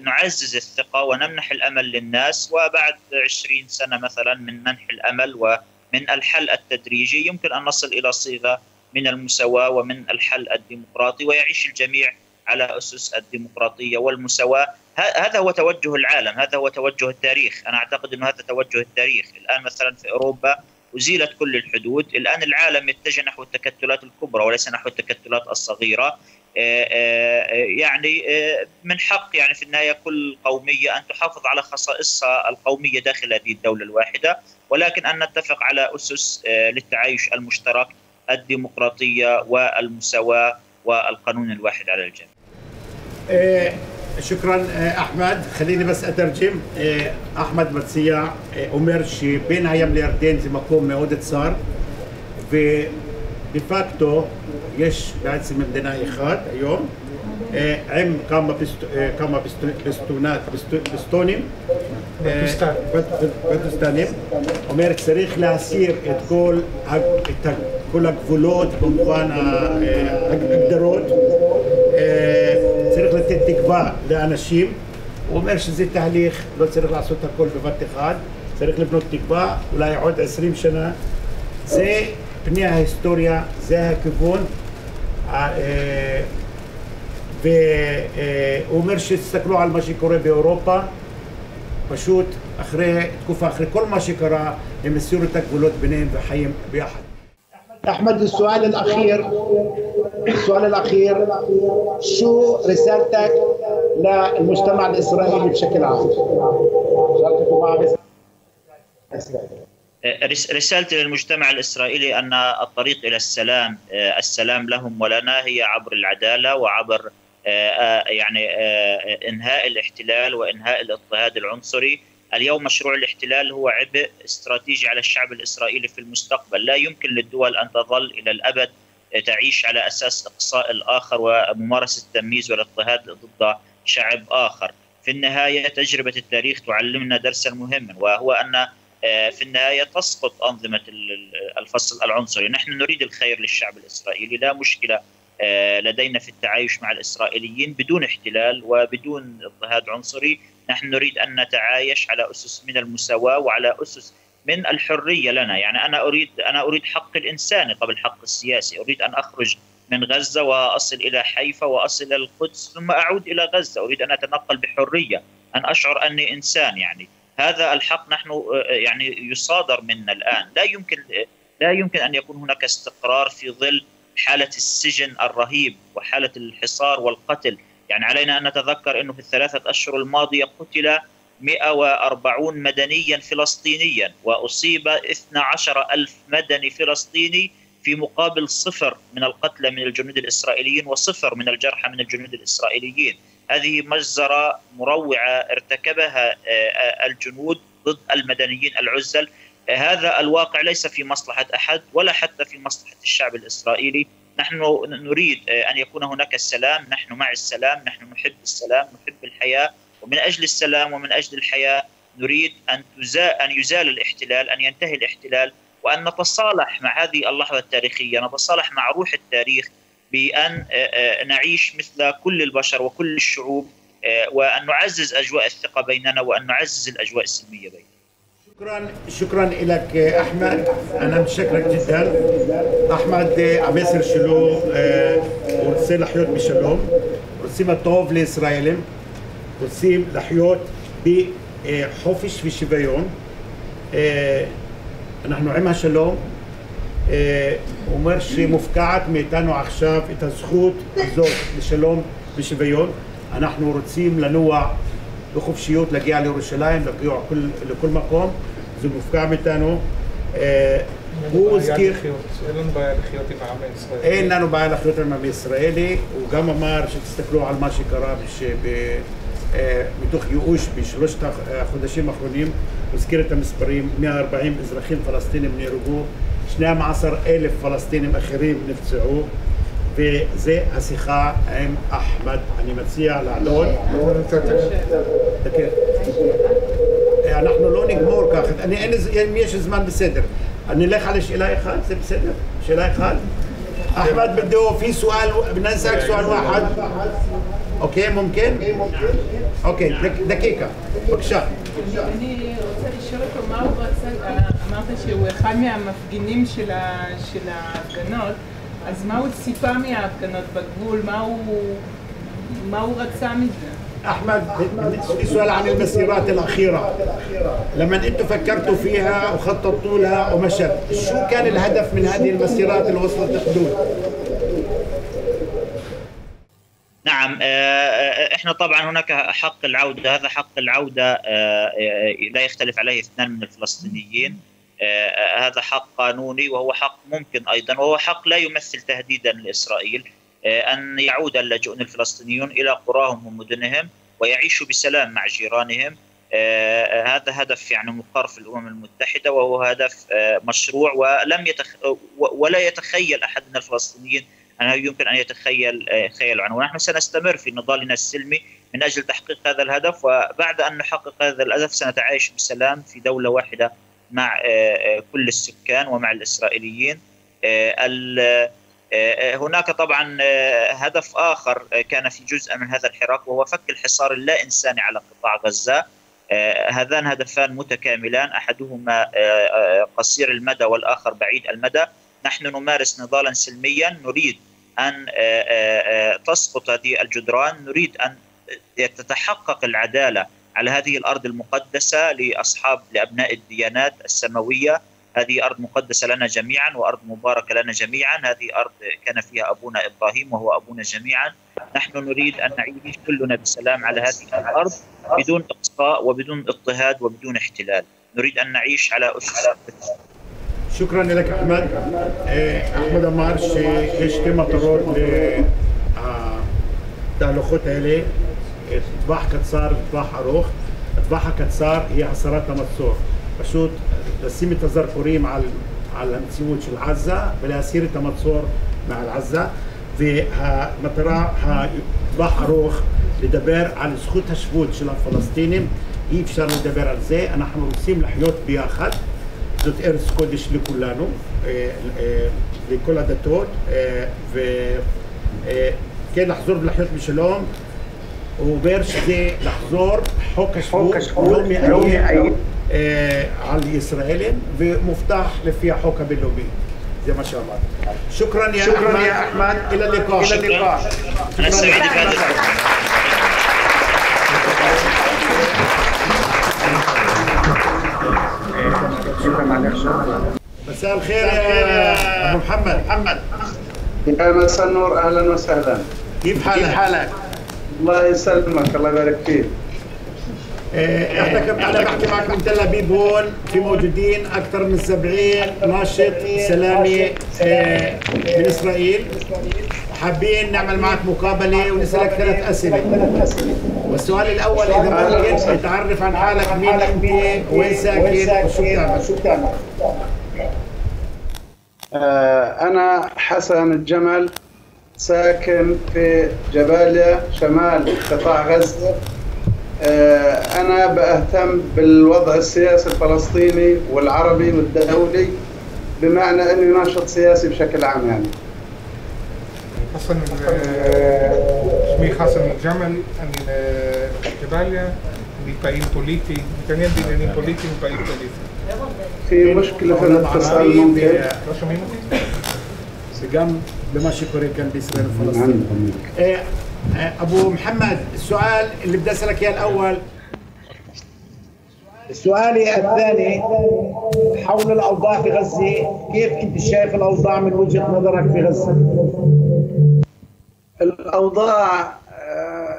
نعزز الثقة ونمنح الأمل للناس. وبعد 20 سنة مثلا من منح الأمل ومن الحل التدريجي يمكن أن نصل إلى صيغة من المساواة ومن الحل الديمقراطي ويعيش الجميع على أسس الديمقراطية. والمساواة هذا هو توجه العالم هذا هو توجه التاريخ. أنا أعتقد أنه هذا توجه التاريخ. الآن مثلا في أوروبا أزيلت كل الحدود. الآن العالم يتجه نحو التكتلات الكبرى وليس نحو التكتلات الصغيرة. يعني من حق يعني في النهاية كل قومية أن تحافظ على خصائصها القومية داخل هذه الدولة الواحدة. ولكن أن نتفق على أسس للتعايش المشترك الديمقراطية والمساواة والقانون الواحد على الجميع.
شكرا احمد خليني بس اترجم احمد متسيع אומר שבין הים לירדן זה מקום מאוד צר ודה-פקטו יש בעצם מדינה אחת היום אה, עם כמה, פסט, אה, כמה פסט, פסטונת, פסט, פסטונים, פסטונים, אה, אומר צריך להסיר את כל, את כל הגבולות, כמובן הגדרות. לתת תקווה לאנשים, הוא אומר שזה תהליך, לא צריך לעשות הכל בבת אחת, צריך לבנות תקווה, אולי עוד עשרים שנה. זה פני ההיסטוריה, זה הכיוון. אה, והוא אומר שתסתכלו על מה שקורה באירופה, פשוט אחרי תקופה, אחרי כל מה שקרה, הם הסירו את הגבולות ביניהם וחיים ביחד.
أحمد السؤال الأخير. السؤال الأخير. شو رسالتك للمجتمع الإسرائيلي بشكل عام؟
رسالتي للمجتمع الإسرائيلي أن الطريق إلى السلام السلام لهم ولنا هي عبر العدالة وعبر يعني إنهاء الاحتلال وإنهاء الاضطهاد العنصري. اليوم مشروع الاحتلال هو عبء استراتيجي على الشعب الإسرائيلي في المستقبل، لا يمكن للدول أن تظل إلى الأبد تعيش على أساس إقصاء الآخر وممارسة التمييز والاضطهاد ضد شعب آخر. في النهاية تجربة التاريخ تعلمنا درسا مهما وهو أن في النهاية تسقط أنظمة الفصل العنصري، نحن نريد الخير للشعب الإسرائيلي، لا مشكلة لدينا في التعايش مع الإسرائيليين بدون احتلال وبدون اضطهاد عنصري، نحن نريد أن نتعايش على أسس من المساواة وعلى أسس من الحرية لنا. يعني أنا أريد أنا أريد حق الإنساني قبل حق السياسي. أريد أن أخرج من غزة وأصل إلى حيفا وأصل إلى القدس ثم أعود إلى غزة. أريد أن أتنقل بحرية أن أشعر أني إنسان يعني. هذا الحق نحن آه، يعني يصادر منا الآن. لا يمكن لا يمكن أن يكون هناك استقرار في ظل حالة السجن الرهيب وحالة الحصار والقتل. يعني علينا أن نتذكر إنه في الثلاثة أشهر الماضية قتل 140 مدنيا فلسطينيا وأصيب 12 ألف مدني فلسطيني في مقابل صفر من القتلى من الجنود الإسرائيليين وصفر من الجرحى من الجنود الإسرائيليين، هذه مجزرة مروعة ارتكبها الجنود ضد المدنيين العزل، هذا الواقع ليس في مصلحة أحد ولا حتى في مصلحة الشعب الإسرائيلي، نحن نريد أن يكون هناك السلام، نحن مع السلام، نحن نحب السلام، نحب الحياة، ومن أجل السلام ومن أجل الحياة نريد أن أن يزال الاحتلال، أن ينتهي الاحتلال، وأن نتصالح مع هذه اللحظة التاريخية، نتصالح مع روح التاريخ بأن نعيش مثل كل البشر وكل الشعوب وأن نعزز أجواء الثقة بيننا وأن نعزز الأجواء السلمية بيننا.
شكرا شكرا لك احمد انا متشكرك جدا احمد عم يصير شلوم ורוצה לחיות בשלום רוצים הטוב לישראלים רוצים לחיות בחופש ושוויון אנחנו עם השלום הוא אומר שמופקעת מאיתנו עכשיו את הזכות הזאת לשלום ושוויון אנחנו רוצים לנוע בחופשיות להגיע לירושלים, להגיע לכל, לכל מקום, זה מופקע מאיתנו.
הוא הזכיר... אין לנו בעיה לחיות עם העם הישראלי.
אין לנו בעיה לחיות עם העם הישראלי, הוא גם אמר שתסתכלו על מה שקרה מתוך ייאוש בשלושת החודשים האחרונים, הוא הזכיר את המספרים, 140 אזרחים פלסטינים נהרגו, 12 אלף פלסטינים אחרים נפצעו, וזה השיחה עם אחמד, אני מציע לעלות. אה, אנחנו לא נגמור ככה, אם יש זמן בסדר. אני אלך על שאלה אחת, זה בסדר? שאלה אחת? אחמד בדו, في سؤال بنسألك سؤال אחד. אוקיי, מומקן? כן? אוקיי, דקיקה, בבקשה.
אמרת שהוא אחד מהמפגינים של ההפגנות. אז מה הוא ציפה מההפגנות בגבול? מה הוא, מה הוא רצה מזה?
احمد في سؤال عن المسيرات الاخيره لما انتم فكرتوا فيها وخططتوا لها ومشت شو كان الهدف من هذه المسيرات اللي وصلت الحدود
نعم احنا طبعا هناك حق العوده هذا حق العوده لا يختلف عليه اثنان من الفلسطينيين هذا حق قانوني وهو حق ممكن أيضا وهو حق لا يمثل تهديدا لإسرائيل أن يعود اللاجئون الفلسطينيون إلى قراهم ومدنهم ويعيشوا بسلام مع جيرانهم. هذا هدف يعني مقر في الأمم المتحدة وهو هدف مشروع ولم يتخ... ولا يتخيل أحد من الفلسطينيين أنه يمكن أن يتخيل خيال عنه. ونحن سنستمر في نضالنا السلمي من أجل تحقيق هذا الهدف وبعد أن نحقق هذا الهدف سنتعايش بسلام في دولة واحدة مع كل السكان ومع الإسرائيليين. هناك طبعا هدف آخر كان في جزء من هذا الحراك وهو فك الحصار اللا إنساني على قطاع غزة. هذان هدفان متكاملان أحدهما قصير المدى والآخر بعيد المدى. نحن نمارس نضالا سلميا نريد أن تسقط هذه الجدران نريد أن تتحقق العدالة على هذه الأرض المقدسة لأصحاب لأبناء الديانات السماوية هذه أرض مقدسة لنا جميعا وأرض مباركة لنا جميعا هذه أرض كان فيها أبونا إبراهيم وهو أبونا جميعا نحن نريد أن نعيش كلنا بسلام على هذه الأرض بدون إقصاء وبدون اضطهاد وبدون احتلال نريد أن نعيش على أسس
شكرا لك احمد احمد אמר שיש שתי מטרות לתהלוכות האלה, טווח קצר וטווח ארוך. הטווח הקצר היא הסרת המצור. פשוט לשים את הזרקורים על, על המציאות של עזה ולהסיר את המצור מעל עזה. והמטרה, הטווח ארוך, לדבר על זכות השבות של הפלסטינים. אי אפשר לדבר על זה, אנחנו רוצים לחיות ביחד. זאת ארץ קודש לכולנו, לכל הדתות, וכן לחזור ולחיות בשלום. وبيرش زي لحظور حوكش حوكش لومي أيام آه على الإسرائيلي ومفتاح لفيا حوك باللوبي زي ما شاء الله. شكرا يا شكرا أحمد.
يا أحمد. إلى اللقاء. إلى اللقاء.
مساء الخير يا أبو محمد. محمد.
يا مساء النور أهلا وسهلا.
كيف حالك؟ كيف حالك؟
الله يسلمك الله يبارك فيك.
إحنا كم أنا بحكي معك من تل أبيب هون في موجودين أكثر من 70 ناشط سلامي آه، من إسرائيل. حابين نعمل معك مقابلة ونسألك ثلاث أسئلة. والسؤال الأول إذا ممكن تعرف عن حالك مين أنت؟ وين ساكن؟ وشو بتعمل؟
آه، أنا حسن الجمل. ساكن في جباليا شمال قطاع غزه آه، أنا بأهتم بالوضع السياسي الفلسطيني والعربي والدولي بمعنى أني ناشط سياسي بشكل عام يعني
حسن שמי חסן ג'מאל, אני ג'באליה, אני פעיל פוליטי, מתעניין בעניינים פוליטיים ופעיל פוליטי.
في مشكلة في الاتصال ممكن
לא שומעים אותי?
זה גם دمشق كان بإسرائيل وفلسطين. نعم، إيه،, إيه أبو محمد السؤال اللي بدي أسألك إياه الأول.
سؤالي الثاني حول الأوضاع في غزة كيف أنت شايف الأوضاع من وجهة نظرك في غزة؟
الأوضاع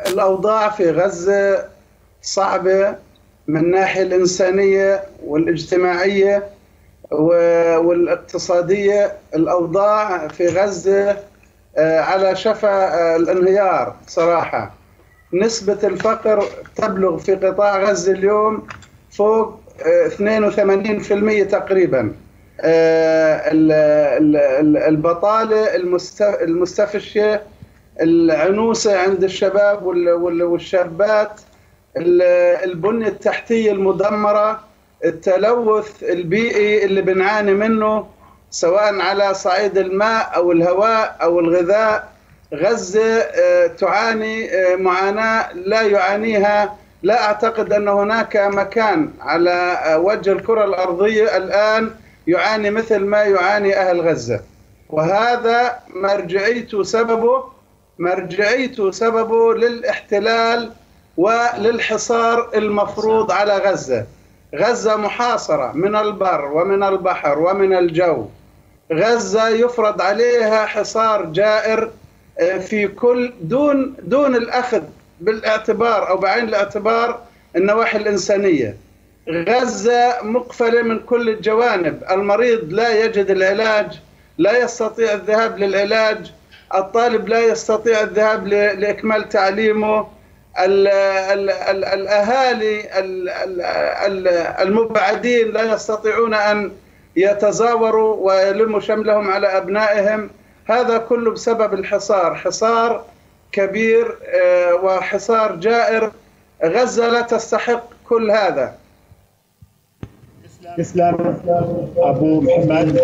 الأوضاع في غزة صعبة من الناحية الإنسانية والإجتماعية. والاقتصادية الأوضاع في غزة آه، على شفا آه، الانهيار صراحة. نسبة الفقر تبلغ في قطاع غزة اليوم فوق آه، 82% تقريبا. آه، ال- البطالة المست- المستفشة العنوسة عند الشباب وال- وال- والشابات ال- البنية التحتية المدمرة التلوث البيئي اللي بنعاني منه سواء على صعيد الماء أو الهواء أو الغذاء غزة آه، تعاني آه، معاناة لا يعانيها. لا أعتقد أن هناك مكان على آه، وجه الكرة الأرضية الآن يعاني مثل ما يعاني أهل غزة. وهذا مرجعيته سببه مرجعيته سببه للاحتلال وللحصار المفروض على غزة. غزة محاصرة من البر ومن البحر ومن الجو. غزة يفرض عليها حصار جائر آه، في كل دون دون الأخذ بالاعتبار أو بعين الاعتبار النواحي الإنسانية. غزة مقفلة من كل الجوانب. المريض لا يجد العلاج لا يستطيع الذهاب للعلاج. الطالب لا يستطيع الذهاب لإكمال تعليمه. الأهالي المبعدين لا يستطيعون أن يتزاوروا ويلموا شملهم على أبنائهم. هذا كله بسبب الحصار. حصار كبير آه، وحصار جائر. غزة لا تستحق كل هذا.
إسلام. أبو محمد.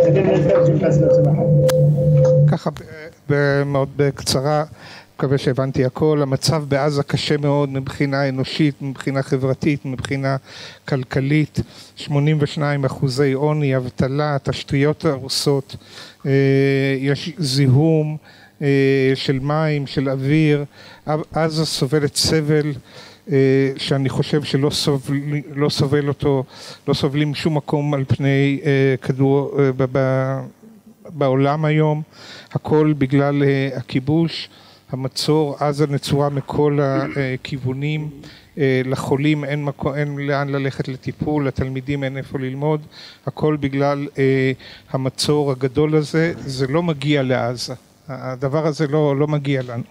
كخب بمود بكثرة. מקווה שהבנתי הכל. המצב בעזה קשה מאוד מבחינה אנושית, מבחינה חברתית, מבחינה כלכלית. 82 אחוזי עוני, אבטלה, תשתיות הרוסות, אה, יש זיהום אה, של מים, של אוויר. עזה סובלת סבל. אה, שאני חושב שלא סובל, לא סובל אותו, לא סובלים שום מקום על פני כדור, בעולם היום, הכל בגלל הכיבוש, המצור עזה נצורה מכל הכיוונים, אה, לחולים אין, מקו, אין לאן ללכת לטיפול, לתלמידים אין איפה ללמוד, הכל בגלל אה, המצור הגדול הזה, זה לא מגיע לעזה, הדבר הזה לא, לא מגיע לנו.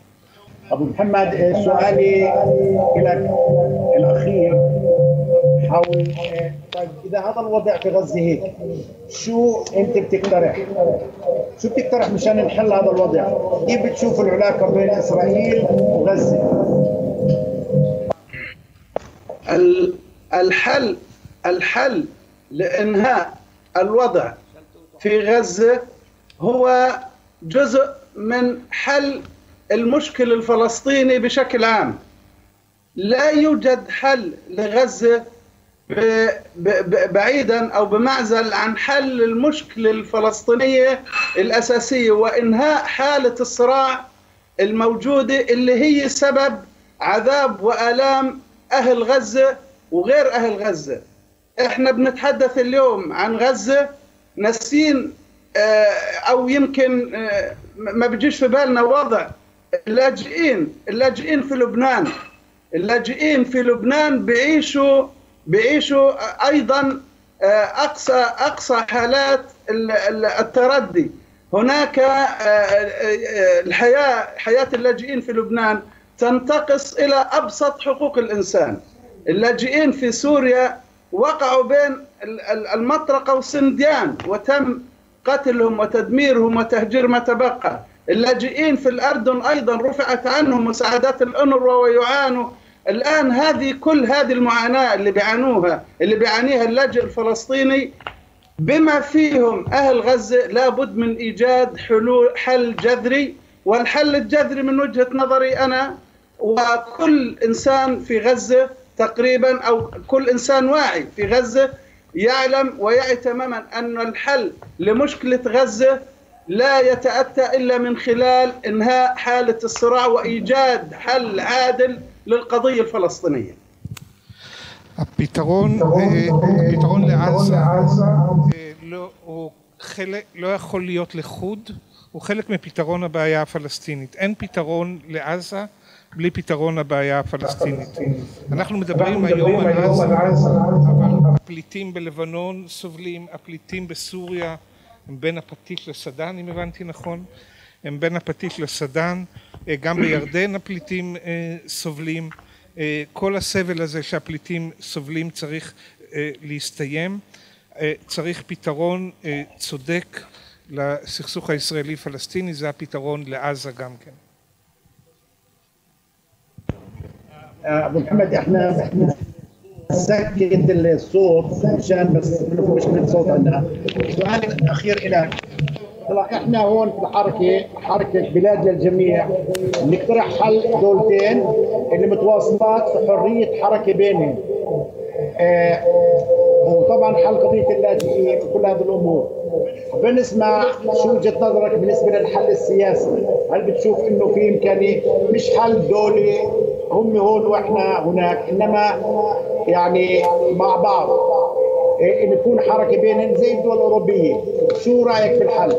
אבו מוחמד, אה, שואלי, אה, آه، طيب إذا هذا الوضع في غزه هيك شو أنت بتقترح؟ شو بتقترح مشان نحل هذا الوضع؟ كيف بتشوف العلاقة بين إسرائيل وغزة؟
ال- الحل الحل لإنهاء الوضع في غزة هو جزء من حل المشكل الفلسطيني بشكل عام لا يوجد حل ب- بعيدا أو بمعزل عن حل المشكلة الفلسطينية الأساسية وإنهاء حالة الصراع الموجودة اللي هي سبب عذاب وآلام أهل غزة وغير أهل غزة. إحنا بنتحدث اليوم عن غزة ناسين آه، أو يمكن آه، ما بيجيش في بالنا وضع. اللاجئين اللاجئين في لبنان اللاجئين في لبنان بيعيشوا بيعيشوا أيضا آه، أقصى أقصى حالات التردي. هناك آه، آه، الحياة حياة اللاجئين في لبنان تنتقص إلى أبسط حقوق الإنسان. اللاجئين في سوريا وقعوا بين المطرقة والسنديان وتم قتلهم وتدميرهم وتهجير ما تبقى. اللاجئين في الأردن أيضا رفعت عنهم مساعدات الانروا ويعانوا الآن هذه كل هذه المعاناة اللي بيعانوها اللي بيعانيها اللاجئ الفلسطيني بما فيهم أهل غزة لابد من إيجاد حلول حل جذري والحل الجذري من وجهة نظري أنا وكل إنسان في غزة تقريبا أو كل إنسان واعي في غزة يعلم ويعي تماما أن الحل لمشكلة غزة لا يتأتى إلا من خلال إنهاء حالة الصراع وإيجاد حل عادل للقضية الفلسطينية
הפתרון, אה, הפתרון לעזה אה, לא, הוא חלק, לא יכול להיות לחוד, הוא חלק מפתרון הבעיה הפלסטינית. אין פתרון לעזה בלי פתרון הבעיה הפלסטינית. אנחנו מדברים היום על עזה, אבל הפליטים בלבנון סובלים, הפליטים בסוריה הם בין הפטיש לסדן, אם הבנתי נכון, הם בין הפטיש לסדן, אה, גם בירדן הפליטים אה, סובלים. אה, כל הסבל הזה שהפליטים סובלים צריך אה, להסתיים. אה, צריך פתרון אה, צודק לסכסוך הישראלי-פלסטיני, זה הפתרון לעזה גם כן.
آه، ابو محمد احنا سكت الصوت عشان بس إنه في مشكله صوت عندنا سؤال اخير لك طلع إحنا هون في الحركة حركة بلاد للجميع نقترح حل دولتين اللي متواصلات في حرية حركة بينهم. آه، وطبعا حل قضية اللاجئين وكل هذه الأمور. بنسمع شو وجهة نظرك بالنسبة للحل السياسي. هل بتشوف إنه في إمكانية؟ مش حل دولي هم هون وإحنا هناك إنما يعني مع بعض. إيه، نكون حركة بينهم زي الدول الاوروبيه شو رأيك في الحل؟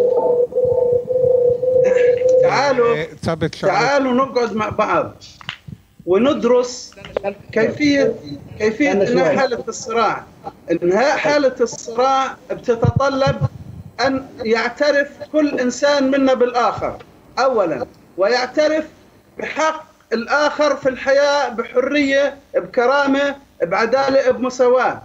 تعالوا
إيه،
تعالوا نقعد مع بعض وندرس كيفيه كيفية إنهاء حالة الصراع. إنهاء حالة الصراع بتتطلب أن يعترف كل إنسان منا بالآخر اولا ويعترف بحق الآخر في الحياة بحرية بكرامة بعدالة بمساواة.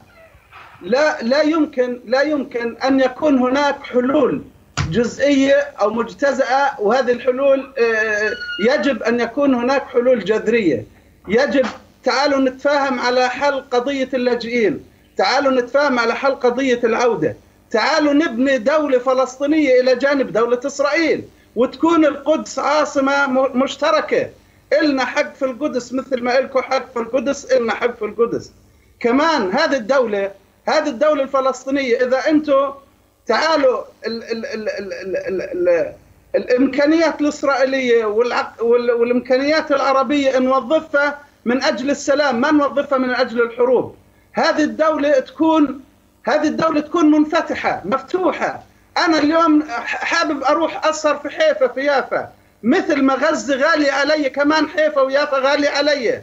لا لا يمكن لا يمكن أن يكون هناك حلول جزئية أو مجتزأة وهذه الحلول آه، يجب أن يكون هناك حلول جذرية. يجب تعالوا نتفاهم على حل قضية اللاجئين. تعالوا نتفاهم على حل قضية العودة. تعالوا نبني دولة فلسطينية إلى جانب دولة إسرائيل وتكون القدس عاصمة م- مشتركة. إلنا حق في القدس مثل ما إلكم حق في القدس إلنا حق في القدس. كمان هذه الدولة هذه الدولة الفلسطينية إذا أنتم تعالوا ال ال ال ال ال ال ال الإمكانيات الإسرائيلية والعق... وال... والإمكانيات العربية نوظفها من أجل السلام ما نوظفها من أجل الحروب. هذه الدولة تكون هذه الدولة تكون منفتحة مفتوحة. أنا اليوم حابب أروح اثر في حيفا في يافا. مثل ما غزة غالي علي كمان حيفا ويافا غالي علي.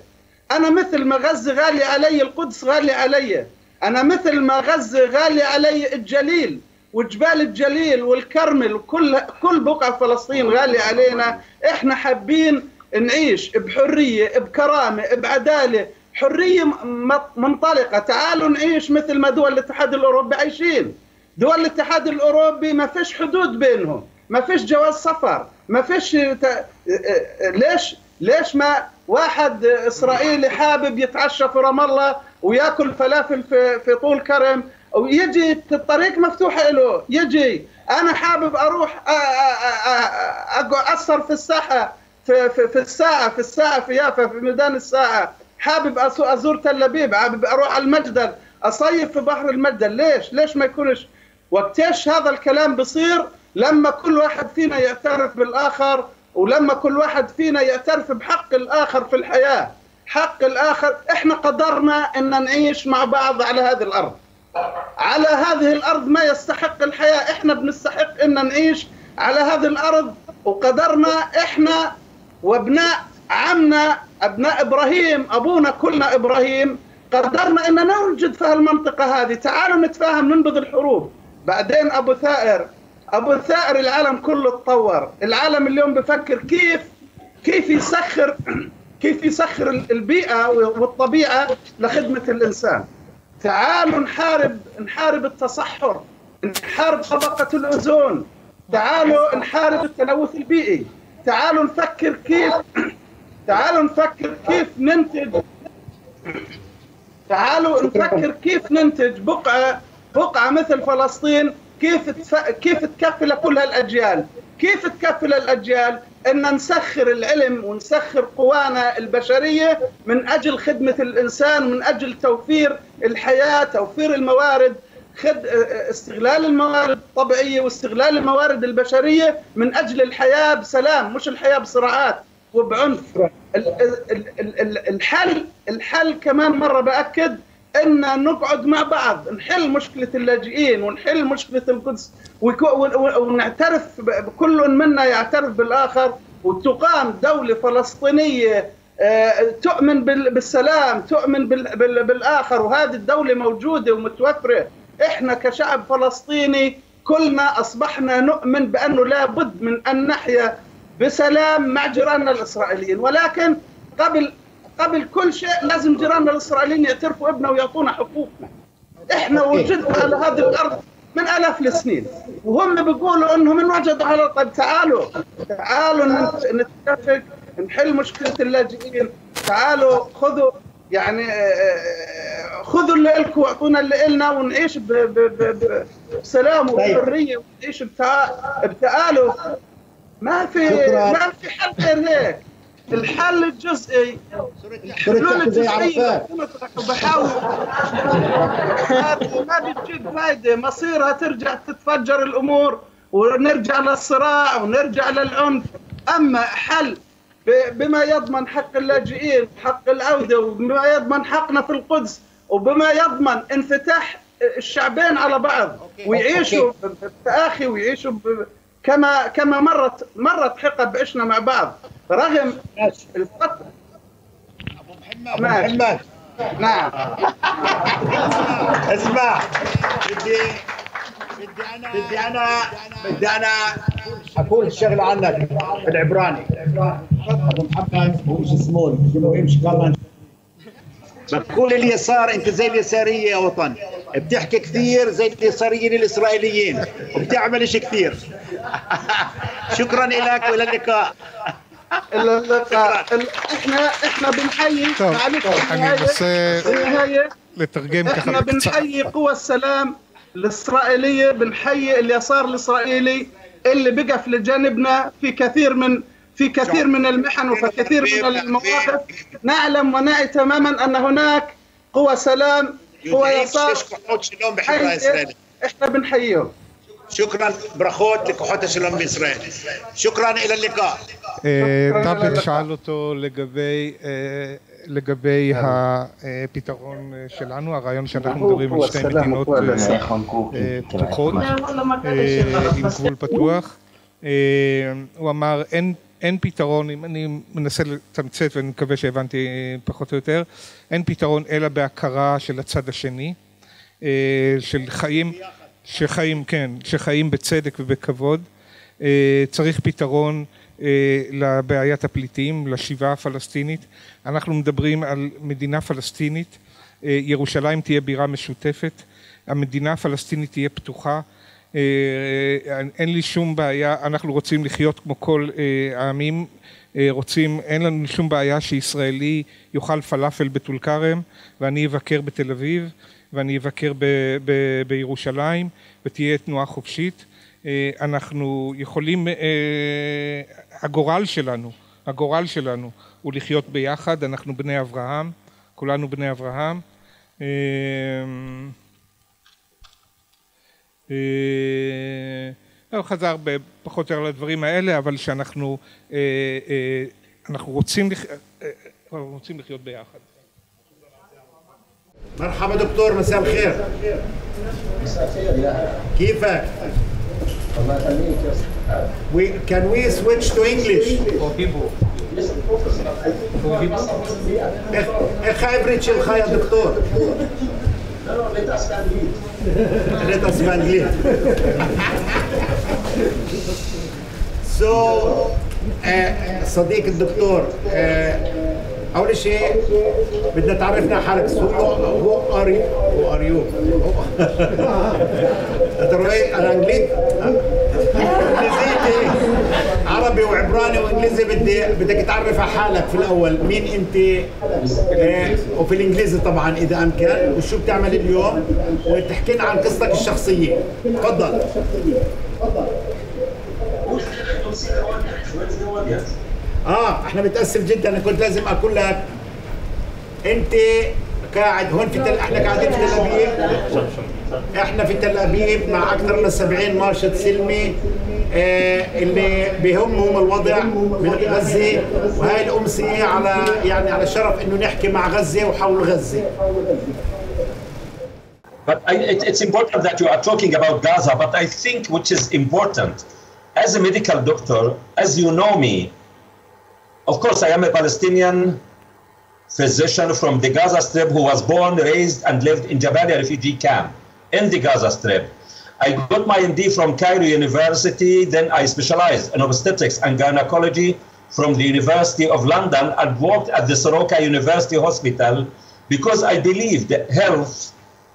أنا مثل ما غزة غالي علي القدس غالي علي. أنا مثل ما غزة غالي علي الجليل وجبال الجليل والكرمل وكل كل بقعة في فلسطين غالي علينا. إحنا حابين نعيش بحرية بكرامة بعدالة. حرية م- منطلقة. تعالوا نعيش مثل ما دول الاتحاد الأوروبي عايشين. دول الاتحاد الأوروبي ما فيش حدود بينهم ما فيش جواز سفر ما فيش ت... ليش ليش ما واحد إسرائيلي حابب يتعشى في رام الله وياكل فلافل في في طول كرم ويجي الطريق مفتوحه له يجي. أنا حابب أروح اثر في الساحة في, في, في الساعة في الساعة في يافا في ميدان الساعة. حابب أزور تل أبيب حابب أروح على المجدل. أصيف في بحر المجدل. ليش؟ ليش ما يكونش؟ وقتاش هذا الكلام بصير لما كل واحد فينا يعترف بالآخر ولما كل واحد فينا يعترف بحق الآخر في الحياة. حق الآخر إحنا قدرنا إن نعيش مع بعض على هذه الأرض. على هذه الأرض ما يستحق الحياة. إحنا بنستحق إن نعيش على هذه الأرض. وقدرنا إحنا وابناء عمنا أبناء إبراهيم أبونا كلنا إبراهيم قدرنا إن نوجد في المنطقة هذه. تعالوا نتفاهم ننبذ الحروب. بعدين أبو ثائر أبو ثائر العالم كله تطور. العالم اليوم بفكر كيف كيف يسخر كيف يسخر البيئة والطبيعة لخدمة الإنسان. تعالوا نحارب نحارب التصحر نحارب طبقة الأوزون. تعالوا نحارب التلوث البيئي. تعالوا نفكر كيف تعالوا نفكر كيف ننتج تعالوا نفكر كيف ننتج بقعة بقعة مثل فلسطين كيف. كيف تكفي لكل هالأجيال. كيف تكفل الأجيال؟ إن نسخر العلم ونسخر قوانا البشرية من أجل خدمة الإنسان ومن أجل توفير الحياة توفير الموارد خد استغلال الموارد الطبيعية واستغلال الموارد البشرية من أجل الحياة بسلام مش الحياة بصراعات وبعنف. الحل الحل كمان مرة بأكد ان نقعد مع بعض نحل مشكلة اللاجئين ونحل مشكلة القدس ونعترف كل منا يعترف بالآخر وتقام دولة فلسطينية آه، تؤمن بال- بالسلام تؤمن بال- بال- بالآخر وهذه الدولة موجودة ومتوفرة. إحنا كشعب فلسطيني كلنا أصبحنا نؤمن بأنه لابد من أن نحيا بسلام مع جيراننا الإسرائيليين. ولكن قبل قبل كل شيء لازم جيراننا الإسرائيليين يعترفوا ابنا ويعطونا حقوقنا. إحنا وجدنا على هذه الأرض من آلاف السنين. وهم بيقولوا إنهم انوجدوا على طيب تعالوا تعالوا نت- نتفق نحل مشكلة اللاجئين. تعالوا خذوا يعني آه، خذوا اللي لكم وأعطونا اللي لنا ونعيش بسلام وبحريه ونعيش بتع- بتآلف ما في. ما في حل غير هيك. الحل الجزئي. الحلول
عرفات.
بحاول. ما بتجيب فايدة. مصيرها ترجع تتفجر الأمور ونرجع للصراع ونرجع للعنف. أما حل بما يضمن حق اللاجئين حق العودة وبما يضمن حقنا في القدس وبما يضمن انفتاح الشعبين على بعض ويعيشوا بتآخي ويعيشوا ب- كما كما مرت مرت حقب عشنا مع بعض. رغم الفترة
أبو محمد.
نعم.
اسمع. بدي بدي أنا بدي أنا بدي أنا أقول شغله عنك بالعبراني أبو محمد هو شو اسمه؟ شو يمشي كمان بتقول اليسار أنت زي اليسارية يا وطن بتحكي كثير زي اليساريين الإسرائيليين وبتعملش كثير. شكرا لك وإلى اللقاء.
إلى اللقاء. إحنا إحنا بنحيي. معلش بالنهايه للترجم
إحنا
بنحيي قوى السلام الإسرائيلية بنحيي اليسار الإسرائيلي اللي بقف لجانبنا في كثير من في كثير من المحن وفي كثير من المواقف. نعلم ونعي تماما أن هناك قوى سلام
יודעים שיש כוחות שלום בחברה הישראלית.
احنا بنحييهم
شكرا ברכות לכוחות השלום בישראל. שוכרן אל
הליקה. טאבק שאל אותו לגבי אה, לגבי הפתרון אה, שלנו, הרעיון שאנחנו מדברים על שתי מדינות אה, נכון, פתוחות כן. עם גבול פתוח. הוא אמר אין אין פתרון, אם אני מנסה לתמצת ואני מקווה שהבנתי פחות או יותר, אין פתרון אלא בהכרה של הצד השני, אה, של חיים, שחיים, כן, שחיים בצדק ובכבוד. אה, צריך פתרון אה, לבעיית הפליטים, לשיבה הפלסטינית. אנחנו מדברים על מדינה פלסטינית, ירושלים תהיה בירה משותפת, המדינה הפלסטינית תהיה פתוחה, אין לי שום בעיה, אנחנו רוצים לחיות כמו כל אה, העמים, אה, רוצים, אין לנו שום בעיה שישראלי יאכל פלאפל בטול כרם ואני אבקר בתל אביב ואני אבקר ב, ב, בירושלים ותהיה תנועה חופשית. אה, אנחנו יכולים, אה, הגורל שלנו, הגורל שלנו הוא לחיות ביחד, אנחנו בני אברהם, כולנו בני אברהם. אה, אה, הוא חזר פחות או יותר לדברים האלה, אבל שאנחנו אה, אה, אנחנו רוצים, לח... אה, רוצים לחיות ביחד.
مرحبا دكتور مساء الخير
مساء الخير يا
كيفك؟
الله يخليك يا استاذ
We, can we switch to English?
Listen, focus. I think
איך-
No, no, let us stand lead.
let us so, eh, صديق الدكتور eh, اول شيء بدنا تعرفنا حالك هو هو اري هو اريو روي أنا انجليزي عربي وعبراني وإنجليزي بدي بدك تعرف على حالك في الأول. مين أنت؟ آه، وفي الإنجليزي طبعا إذا أمكن. وشو بتعمل اليوم؟ وتحكي لنا عن قصتك الشخصية. تفضل. آه إحنا متأسف جدا. أنا كنت لازم أقول لك. أنت قاعد هون في تل... إحنا قاعدين في تل أبيب. إحنا في تل ابيب مع أكثر من 70 ناشط سلمي آه اللي بهمهم الوضع من غزه وهاي الامسيه على يعني على شرف انه نحكي مع غزه وحول غزه
But I, it, it's important that you are talking about Gaza. But I think which is important, as a medical doctor, as you know me, of course I am a Palestinian physician from the Gaza Strip who was born, raised, and lived in Jabalia refugee camp in the Gaza Strip. I got my MD from Cairo University, then I specialized in obstetrics and gynecology from the University of London and worked at the Soroka University Hospital because I believe that health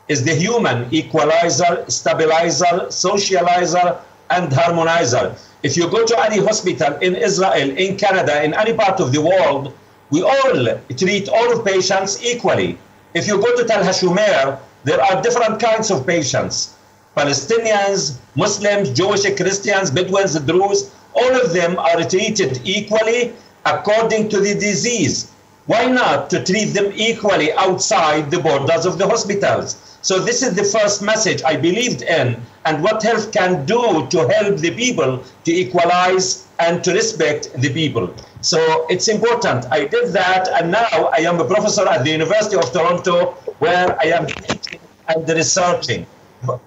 is the human equalizer, stabilizer, socializer, and harmonizer. If you go to any hospital in Israel, in Canada, in any part of the world, we all treat all patients equally. If you go to Tal Hashumer, there are different kinds of patients. Palestinians, Muslims, Jewish, Christians, Bedouins, Druze, all of them are treated equally according to the disease. Why not to treat them equally outside the borders of the hospitals? So this is the first message I believed in and what health can do to help the people to equalize and to respect the people. So it's important. I did that and now I am a professor at the University of Toronto where I am and researching. But,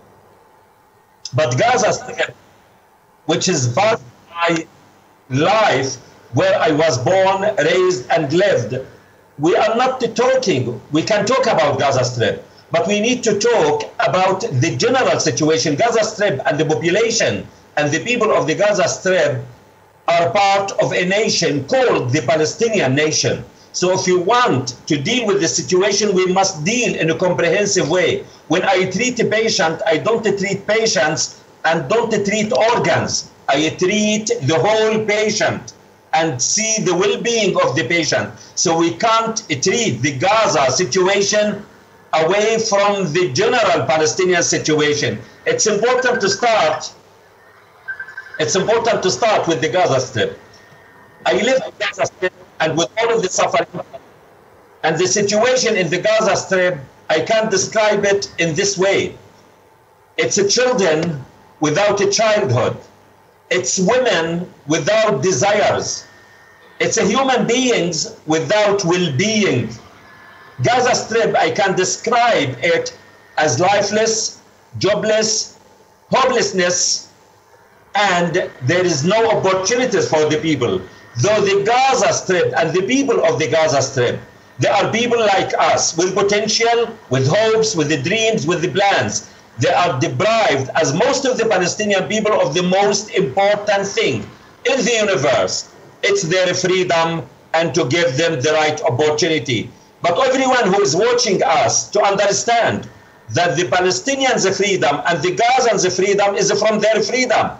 but Gaza Strip, which is part of my life where I was born, raised, and lived, we are not talking. We can talk about Gaza Strip, but we need to talk about the general situation. Gaza Strip and the population and the people of the Gaza Strip are part of a nation called the Palestinian nation. So if you want to deal with the situation, we must deal in a comprehensive way. When I treat a patient, I don't treat patients and don't treat organs. I treat the whole patient and see the well-being of the patient. So we can't treat the Gaza situation away from the general Palestinian situation. It's important to start it's important to start with the Gaza Strip. I live in Gaza Strip and with all of the suffering and the situation in the Gaza Strip, I can't describe it in this way. It's a children without a childhood. It's women without desires. It's a human beings without well-being. Gaza Strip, I can describe it as lifeless, jobless, hopelessness, and there is no opportunities for the people. Though the Gaza Strip and the people of the Gaza Strip, they are people like us with potential, with hopes, with the dreams, with the plans. They are deprived, as most of the Palestinian people, of the most important thing in the universe. It's their freedom and to give them the right opportunity. But everyone who is watching us to understand that the Palestinians' freedom and the Gazans' freedom is from their freedom.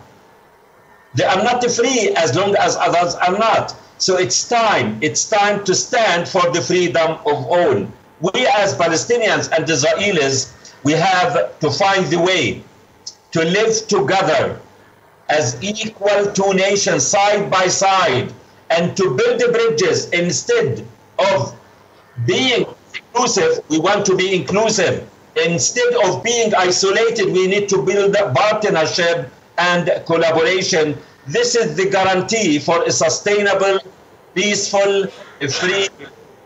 They are not free as long as others are not. So it's time, it's time to stand for the freedom of all. We as Palestinians and Israelis, we have to find the way to live together as equal two nations side by side and to build the bridges instead of being inclusive, we want to be inclusive. Instead of being isolated, we need to build a partnership and collaboration. This is the guarantee for a sustainable, peaceful, free,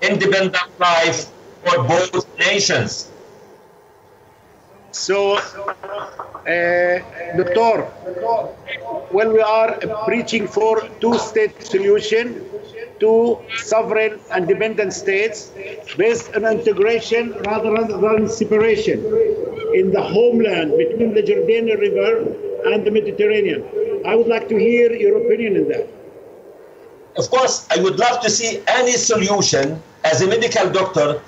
independent life for both nations.
So, uh, Doctor, when we are preaching for two-state solution, two sovereign and independent states based on integration rather than separation in the homeland between the Jordanian River and the Mediterranean. I would like to hear your opinion in that.
Of course, I would love to see any solution as a medical doctor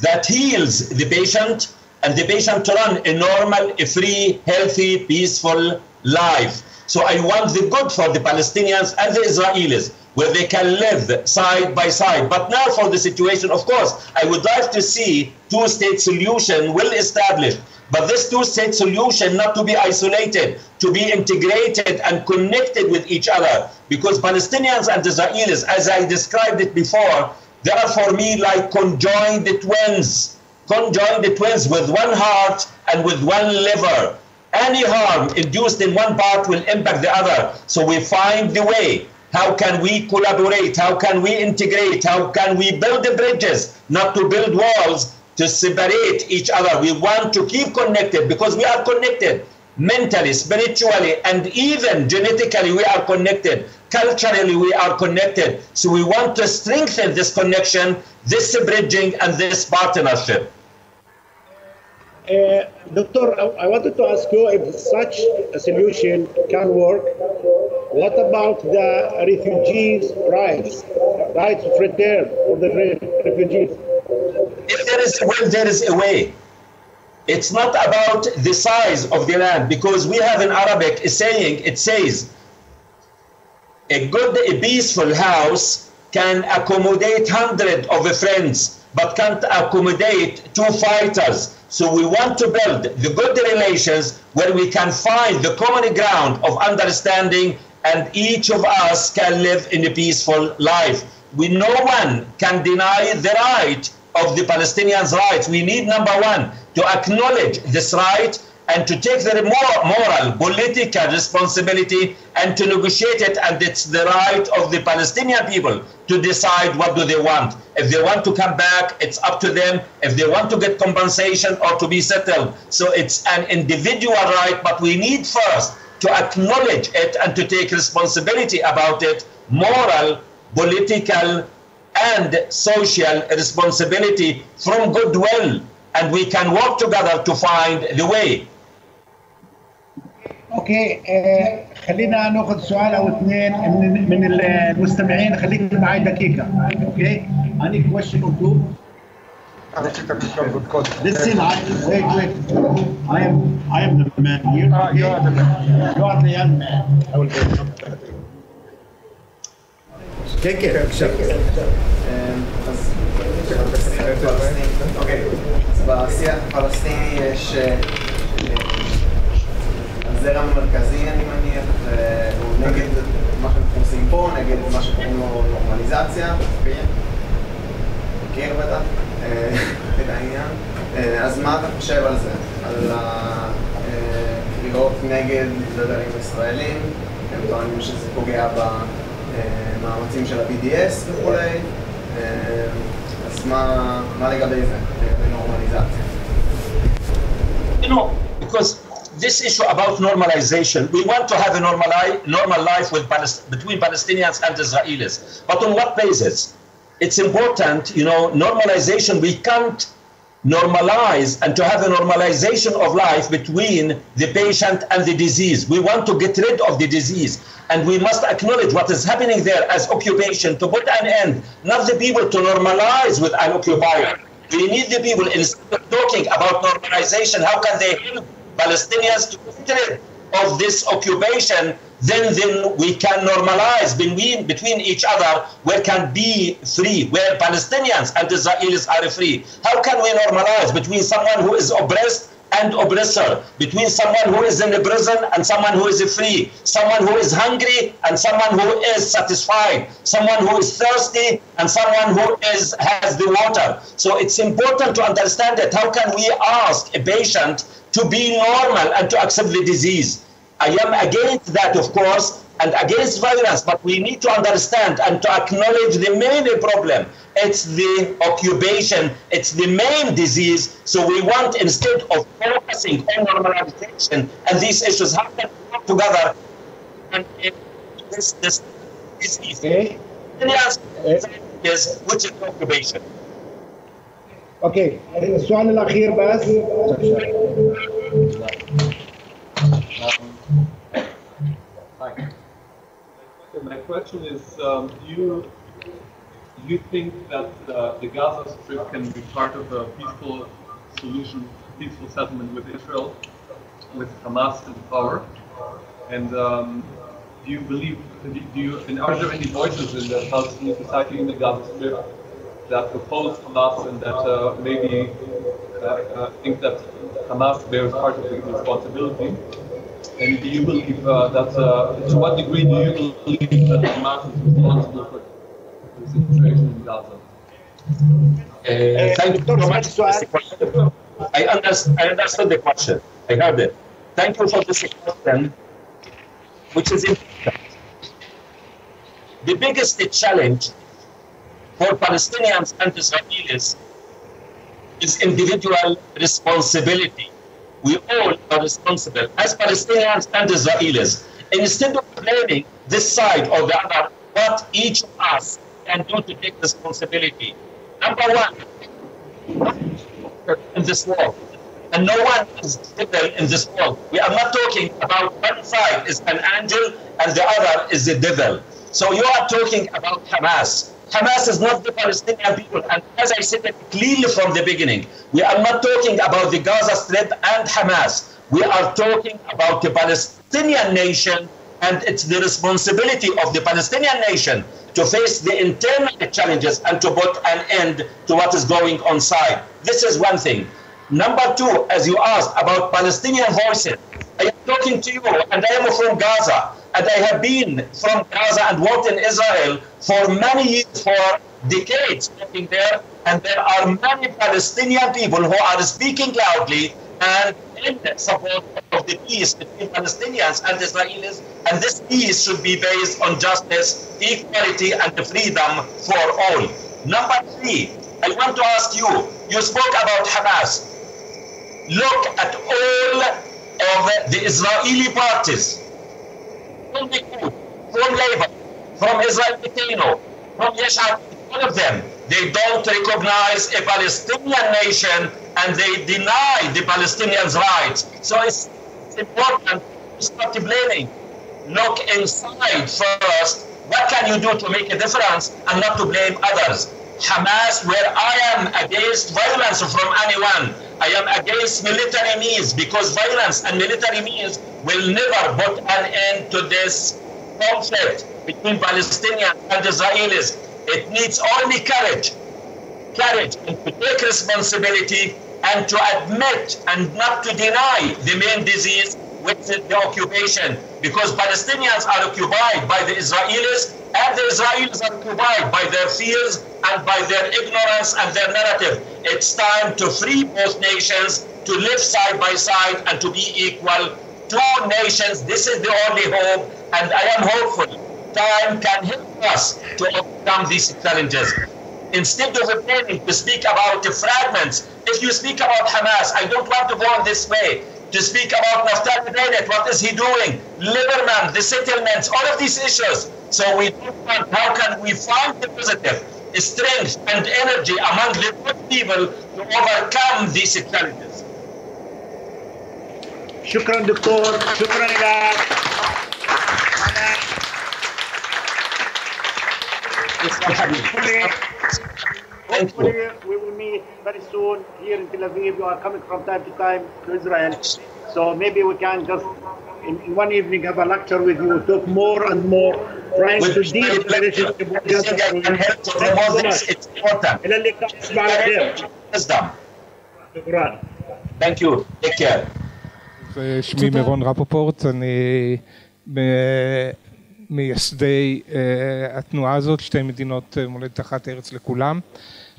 that heals the patient and the patient to run a normal, a free, healthy, peaceful life. So I want the good for the Palestinians and the Israelis, where they can live side by side. But now for the situation, of course, I would like to see two-state solution well established. But this two-state solution not to be isolated, to be integrated and connected with each other. Because Palestinians and Israelis, as I described it before, they are for me like conjoined twins. Conjoined twins with one heart and with one liver. Any harm induced in one part will impact the other. So we find the way. How can we collaborate? How can we integrate? How can we build the bridges, not to build walls to separate each other? We want to keep connected because we are connected mentally, spiritually, and even genetically we are connected. Culturally we are connected. So we want to strengthen this connection, this bridging, and this partnership.
Uh, Doctor, I, I wanted to ask you if such a solution can work. What about the refugees' rights, rights of return for the re- refugees?
If there is a will, there is a way. It's not about the size of the land because we have in Arabic a saying, it says, a good, a peaceful house can accommodate hundred of friends, but can't accommodate two fighters. So we want to build the good relations where we can find the common ground of understanding and each of us can live in a peaceful life. We, no one can deny the right of the Palestinians' rights. We need, number one, to acknowledge this right and to take the moral, political responsibility and to negotiate it. And it's the right of the Palestinian people to decide what do they want. If they want to come back, it's up to them. If they want to get compensation or to be settled. So it's an individual right, but we need first to acknowledge it and to take responsibility about it, moral, political, and social responsibility from goodwill. And we can work together to find the way.
اوكي آه خلينا ناخذ سؤال او اثنين من من المستمعين خليك معي دقيقه اوكي اني question or two Listen, I, wait, wait. I am, I am the man here. Okay? you are the man. You are the young man. I will go. Take it.
אוקיי, אז בשיח הפלסטיני יש... אז הזרם המרכזי אני מניח, והוא נגד מה שאנחנו עושים פה, נגד מה שקוראים לו נורמליזציה, כן? מכיר בטח אה, את העניין. אה, אז מה אתה חושב על זה? על הקריאות נגד דדרים ישראלים, הם טוענים שזה פוגע במאמצים של ה-BDS וכולי, אה, אז מה, מה לגבי זה, לגבי נורמליזציה?
You know, because this issue about normalization, we want to have a normal, normal life with Palest- between Palestinians and Israelis. But on what basis? It's important, you know, normalization, we can't normalize and to have a normalization of life between the patient and the disease. We want to get rid of the disease and we must acknowledge what is happening there as occupation to put an end, not the people to normalize with an occupier. We need the people, instead of talking about normalization, how can they help Palestinians to get rid of this occupation then then we can normalize between between each other where can be free where palestinians and israelis are free how can we normalize between someone who is oppressed and oppressor between someone who is in a prison and someone who is free someone who is hungry and someone who is satisfied someone who is thirsty and someone who is has the water. So it's important to understand that how can we ask a patient to be normal and to accept the disease? I am against that, of course, and against violence, but we need to understand and to acknowledge the main problem. It's the occupation, it's the main disease. So we want, instead of focusing on normalization and these issues, how can we work together and this, this disease?
Okay.
Is, which is occupation.
اوكي السؤال الاخير بس
my question is, um, do you you think that uh, the Gaza Strip can be part of a peaceful solution, peaceful settlement with Israel, with Hamas in power? And um, do you believe? Do you? And are there any voices in the Palestinian society in the Gaza Strip that oppose Hamas and that uh, maybe uh, uh, think that Hamas bears part of the responsibility? And do you believe uh, that, uh, to what degree do you believe that Hamas is responsible for the situation in Gaza?
Uh, thank you very much for question. I, understand, I understood the question. I heard it. Thank you for this question, which is important. The biggest challenge for Palestinians and Israelis is individual responsibility. We all are responsible as Palestinians and Israelis. Instead of blaming this side or the other, what each of us can do to take responsibility. Number one, in this world, and no one is devil in this world. We are not talking about one side is an angel and the other is the devil. So you are talking about Hamas. Hamas is not the Palestinian people. And as I said it clearly from the beginning, we are not talking about the Gaza Strip and Hamas. We are talking about the Palestinian nation, and it's the responsibility of the Palestinian nation to face the internal challenges and to put an end to what is going on side. This is one thing. Number two, as you asked about Palestinian voices, I am talking to you, and I am from Gaza, and I have been from Gaza and worked in Israel for many years, for decades, working there, and there are many Palestinian people who are speaking loudly and in support of the peace between Palestinians and Israelis, and this peace should be based on justice, equality, and freedom for all. Number three, I want to ask you, you spoke about Hamas. Look at all of the Israeli parties, from Likud, from Labour, from Israel Beteinu, from Yeshua, all of them, they don't recognize a Palestinian nation and they deny the Palestinians' rights. So it's, it's important to start blaming. Look inside first. What can you do to make a difference and not to blame others? Hamas, where I am against violence from anyone, I am against military means because violence and military means will never put an end to this conflict between Palestinians and Israelis. It needs only courage, courage and to take responsibility and to admit and not to deny the main disease which is the occupation because Palestinians are occupied by the Israelis and the Israelis are occupied by their fears and by their ignorance and their narrative. It's time to free both nations to live side by side and to be equal. Two nations, this is the only hope, and I am hopeful time can help us to overcome these challenges. Instead of planning to speak about the fragments, if you speak about Hamas, I don't want to go on this way. To speak about Naftali Bennett, what is he doing? Lieberman, the settlements, all of these issues. So we don't want, how can we find the positive strength and energy among the good people to overcome these challenges?
شكرا دكتور شكرا لك Hopefully, hopefully we will meet very soon here in Tel Aviv. You are coming from time to time to Israel. So maybe we can just in, in one evening have a lecture with you, talk more and more, trying to deal the relationship with the
Thank you. Take care.
שמי מירון רפופורט, אני מייסדי התנועה הזאת, שתי מדינות מולדת אחת ארץ לכולם.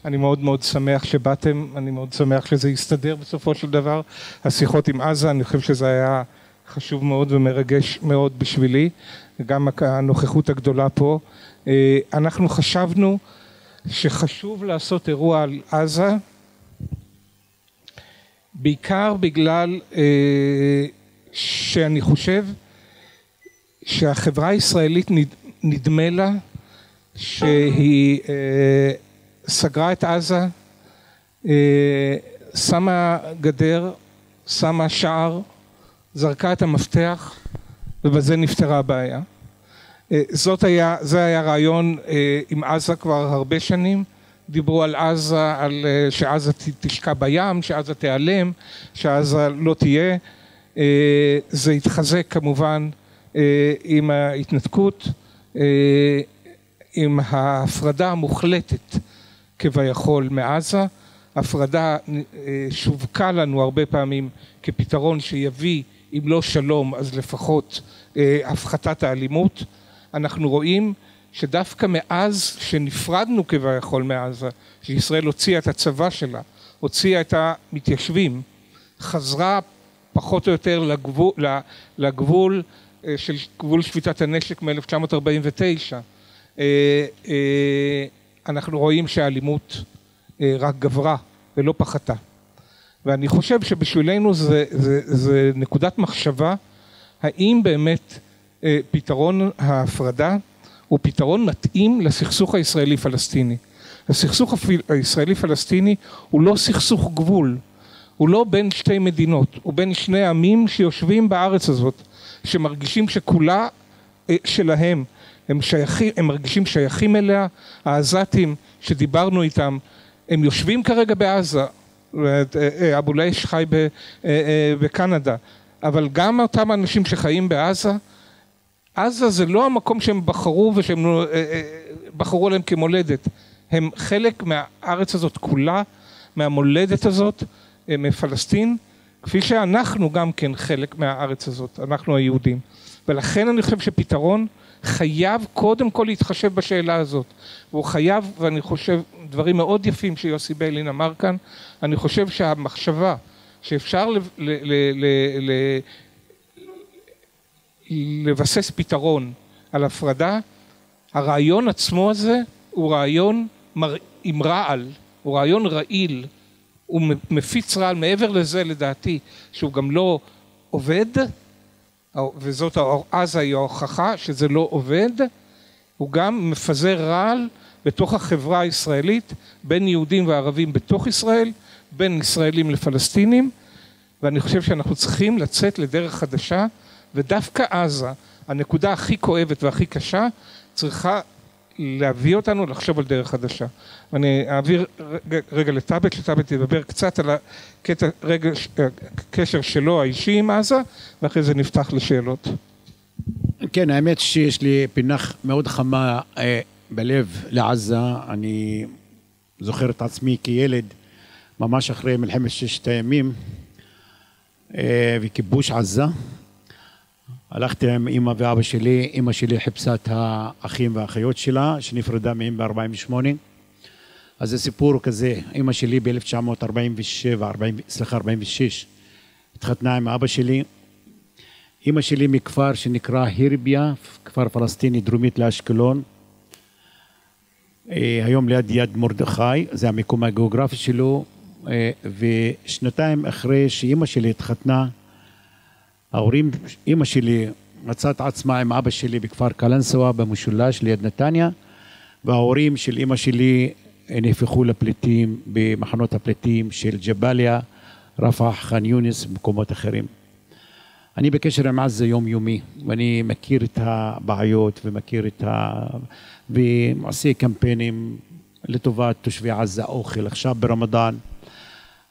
אני מאוד מאוד שמח שבאתם, אני מאוד שמח שזה יסתדר בסופו של דבר. השיחות עם עזה, אני חושב שזה היה חשוב מאוד ומרגש מאוד בשבילי, גם הנוכחות הגדולה פה. אנחנו חשבנו שחשוב לעשות אירוע על עזה, בעיקר בגלל שאני חושב שהחברה הישראלית נדמה לה שהיא סגרה את עזה, שמה גדר, שמה שער, זרקה את המפתח ובזה נפתרה הבעיה. זאת היה, זה היה רעיון עם עזה כבר הרבה שנים, דיברו על עזה, על שעזה תשקע בים, שעזה תיעלם, שעזה לא תהיה, זה התחזק כמובן עם ההתנתקות, עם ההפרדה המוחלטת כביכול מעזה, הפרדה שווקה לנו הרבה פעמים כפתרון שיביא אם לא שלום אז לפחות הפחתת האלימות, אנחנו רואים שדווקא מאז שנפרדנו כביכול מעזה, שישראל הוציאה את הצבא שלה, הוציאה את המתיישבים, חזרה פחות או יותר לגבול, לגבול של גבול שביתת הנשק מ-1949, אנחנו רואים שהאלימות רק גברה ולא פחתה. ואני חושב שבשבילנו זה, זה, זה נקודת מחשבה האם באמת פתרון ההפרדה הוא פתרון מתאים לסכסוך הישראלי-פלסטיני. הסכסוך הישראלי-פלסטיני הוא לא סכסוך גבול, הוא לא בין שתי מדינות, הוא בין שני עמים שיושבים בארץ הזאת, שמרגישים שכולה שלהם, הם, שייכים, הם מרגישים שייכים אליה, העזתים שדיברנו איתם, הם יושבים כרגע בעזה, אבו לייש חי בקנדה, אבל גם אותם אנשים שחיים בעזה, עזה זה לא המקום שהם בחרו ושהם בחרו עליהם כמולדת, הם חלק מהארץ הזאת כולה, מהמולדת הזאת, מפלסטין, כפי שאנחנו גם כן חלק מהארץ הזאת, אנחנו היהודים. ולכן אני חושב שפתרון חייב קודם כל להתחשב בשאלה הזאת. והוא חייב, ואני חושב, דברים מאוד יפים שיוסי ביילין אמר כאן, אני חושב שהמחשבה שאפשר ל, ל, ל, ל, לבסס פתרון על הפרדה, הרעיון עצמו הזה הוא רעיון מר... עם רעל, הוא רעיון רעיל, הוא מפיץ רעל. מעבר לזה לדעתי שהוא גם לא עובד וזאת עזה היא ההוכחה שזה לא עובד, הוא גם מפזר רעל בתוך החברה הישראלית בין יהודים וערבים בתוך ישראל, בין ישראלים לפלסטינים ואני חושב שאנחנו צריכים לצאת לדרך חדשה ודווקא עזה, הנקודה הכי כואבת והכי קשה, צריכה להביא אותנו לחשוב על דרך חדשה. ואני אעביר רגע, רגע לטאבט, שטאבט ידבר קצת על הקטע, רגע, הקשר שלו האישי עם עזה, ואחרי זה נפתח לשאלות.
כן, האמת שיש לי פינה מאוד חמה אה, בלב לעזה. אני זוכר את עצמי כילד, ממש אחרי מלחמת ששת הימים אה, וכיבוש עזה. הלכתי עם אימא ואבא שלי, אימא שלי חיפשה את האחים והאחיות שלה, שנפרדה מהם ב-48. אז זה סיפור כזה, אימא שלי ב-1947, סליחה, 46, התחתנה עם אבא שלי. אימא שלי מכפר שנקרא הירביה, כפר פלסטיני דרומית לאשקלון. אה, היום ליד יד מרדכי, זה המיקום הגיאוגרפי שלו, אה, ושנתיים אחרי שאימא שלי התחתנה, ההורים, אימא שלי מצאת עצמה עם אבא שלי בכפר קלנסווה במשולש ליד נתניה, וההורים של אימא שלי נהפכו לפליטים במחנות הפליטים של ג'באליה, רפח, ח'אן יונס ומקומות אחרים. אני בקשר עם עזה יומיומי, ואני מכיר את הבעיות ומכיר את ה... ועושה קמפיינים לטובת תושבי עזה, אוכל, עכשיו ברמדאן.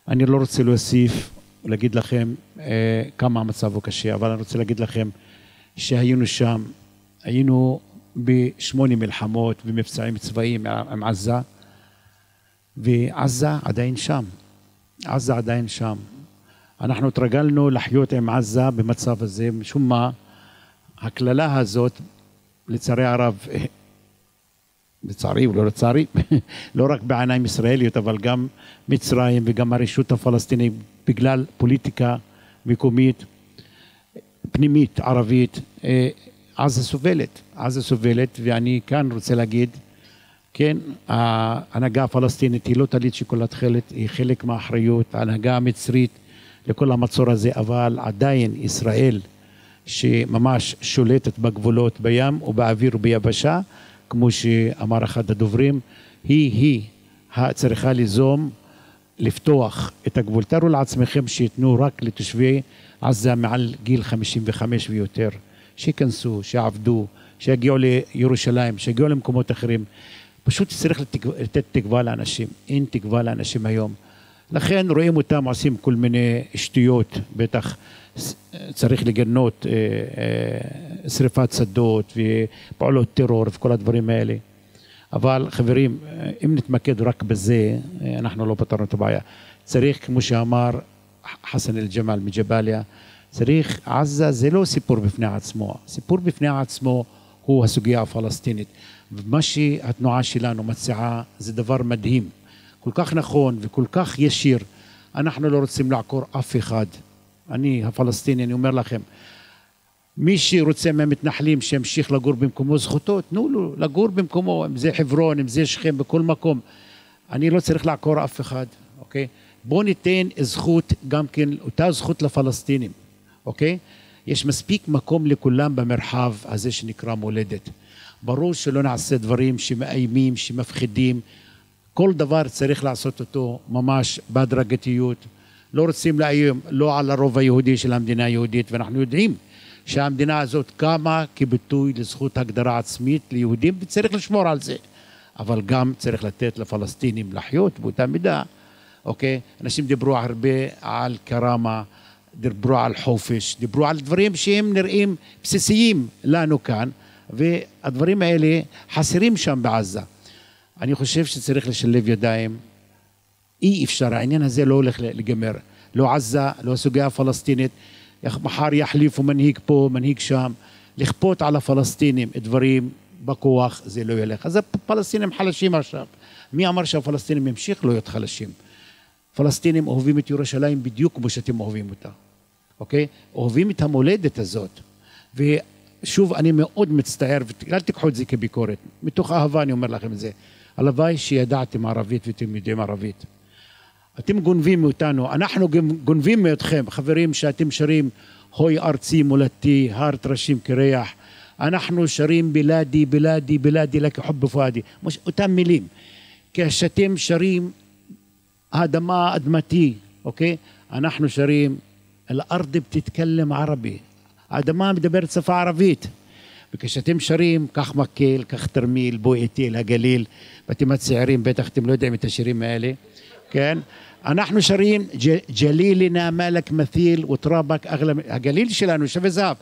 אני לא רוצה להוסיף ולהגיד לכם אה, כמה המצב הוא קשה, אבל אני רוצה להגיד לכם שהיינו שם, היינו בשמונה מלחמות ומבצעים צבאיים עם עזה, ועזה עדיין שם. עזה עדיין שם. אנחנו התרגלנו לחיות עם עזה במצב הזה, משום מה הקללה הזאת, לצערי הרב, לצערי ולא לצערי, לא רק בעיניים ישראליות, אבל גם מצרים וגם הרשות הפלסטינית, בגלל פוליטיקה מקומית, פנימית, ערבית, אה, עזה סובלת, עזה סובלת, ואני כאן רוצה להגיד, כן, ההנהגה הפלסטינית היא לא טלית שכולה תכלת, היא חלק מהאחריות, ההנהגה המצרית לכל המצור הזה, אבל עדיין ישראל שממש שולטת בגבולות בים ובאוויר וביבשה, כמו שאמר אחד הדוברים, היא-היא צריכה ליזום, לפתוח את הגבול. תארו לעצמכם שייתנו רק לתושבי עזה מעל גיל 55 ויותר, שייכנסו, שיעבדו, שיגיעו לירושלים, שיגיעו למקומות אחרים. פשוט צריך לתת תקווה לאנשים, אין תקווה לאנשים היום. לכן רואים אותם עושים כל מיני שטויות, בטח צריך לגנות אה, אה, שריפת שדות ופעולות טרור וכל הדברים האלה. אבל חברים, אם נתמקד רק בזה, אנחנו לא פתרנו את הבעיה. צריך, כמו שאמר חסן אל-ג'מאל מג'באליה, צריך, עזה זה לא סיפור בפני עצמו, סיפור בפני עצמו הוא הסוגיה הפלסטינית. ומה שהתנועה שלנו מציעה זה דבר מדהים, כל כך נכון וכל כך ישיר. אנחנו לא רוצים לעקור אף אחד. אני הפלסטיני, אני אומר לכם, מי שרוצה מהמתנחלים שימשיך לגור במקומו זכותו, תנו לו לגור במקומו, אם זה חברון, אם זה שכם, בכל מקום. אני לא צריך לעקור אף אחד, אוקיי? בואו ניתן זכות, גם כן, אותה זכות לפלסטינים, אוקיי? יש מספיק מקום לכולם במרחב הזה שנקרא מולדת. ברור שלא נעשה דברים שמאיימים, שמפחידים. כל דבר צריך לעשות אותו ממש בהדרגתיות. לא רוצים לאיים לא על הרוב היהודי של המדינה היהודית, ואנחנו יודעים שהמדינה הזאת קמה כביטוי לזכות הגדרה עצמית ליהודים וצריך לשמור על זה. אבל גם צריך לתת לפלסטינים לחיות באותה מידה, אוקיי? אנשים דיברו הרבה על קראמה, דיברו על חופש, דיברו על דברים שהם נראים בסיסיים לנו כאן, והדברים האלה חסרים שם בעזה. אני חושב שצריך לשלב ידיים. אי אפשר, העניין הזה לא הולך להיגמר. לא עזה, לא הסוגיה הפלסטינית. מחר יחליפו מנהיג פה, מנהיג שם. לכפות על הפלסטינים דברים בכוח, זה לא ילך. אז הפלסטינים חלשים עכשיו. מי אמר שהפלסטינים ימשיך להיות חלשים? פלסטינים אוהבים את ירושלים בדיוק כמו שאתם אוהבים אותה, אוקיי? אוהבים את המולדת הזאת. ושוב, אני מאוד מצטער, ואל תיקחו את זה כביקורת, מתוך אהבה אני אומר לכם את זה. הלוואי שידעתם ערבית ואתם יודעים ערבית. אתם גונבים מאותנו, אנחנו גונבים מאתכם, חברים שאתם שרים הוי ארצי מולדתי, הר טרשים קרח, אנחנו שרים בלאדי בלאדי בלאדי לכחוב בפואדי, אותם מילים. כשאתם שרים האדמה אדמתי, אוקיי? אנחנו שרים אל-ארד בתתקלם ערבי, האדמה מדברת שפה ערבית. וכשאתם שרים, קח מקל, קח תרמיל, בוא איתי אל הגליל, ואתם הצעירים, בטח אתם לא יודעים את השירים האלה, כן? אנחנו שרים ג'לילנה מלק מת'יל וטראבק אגלם, הגליל שלנו שווה זהב.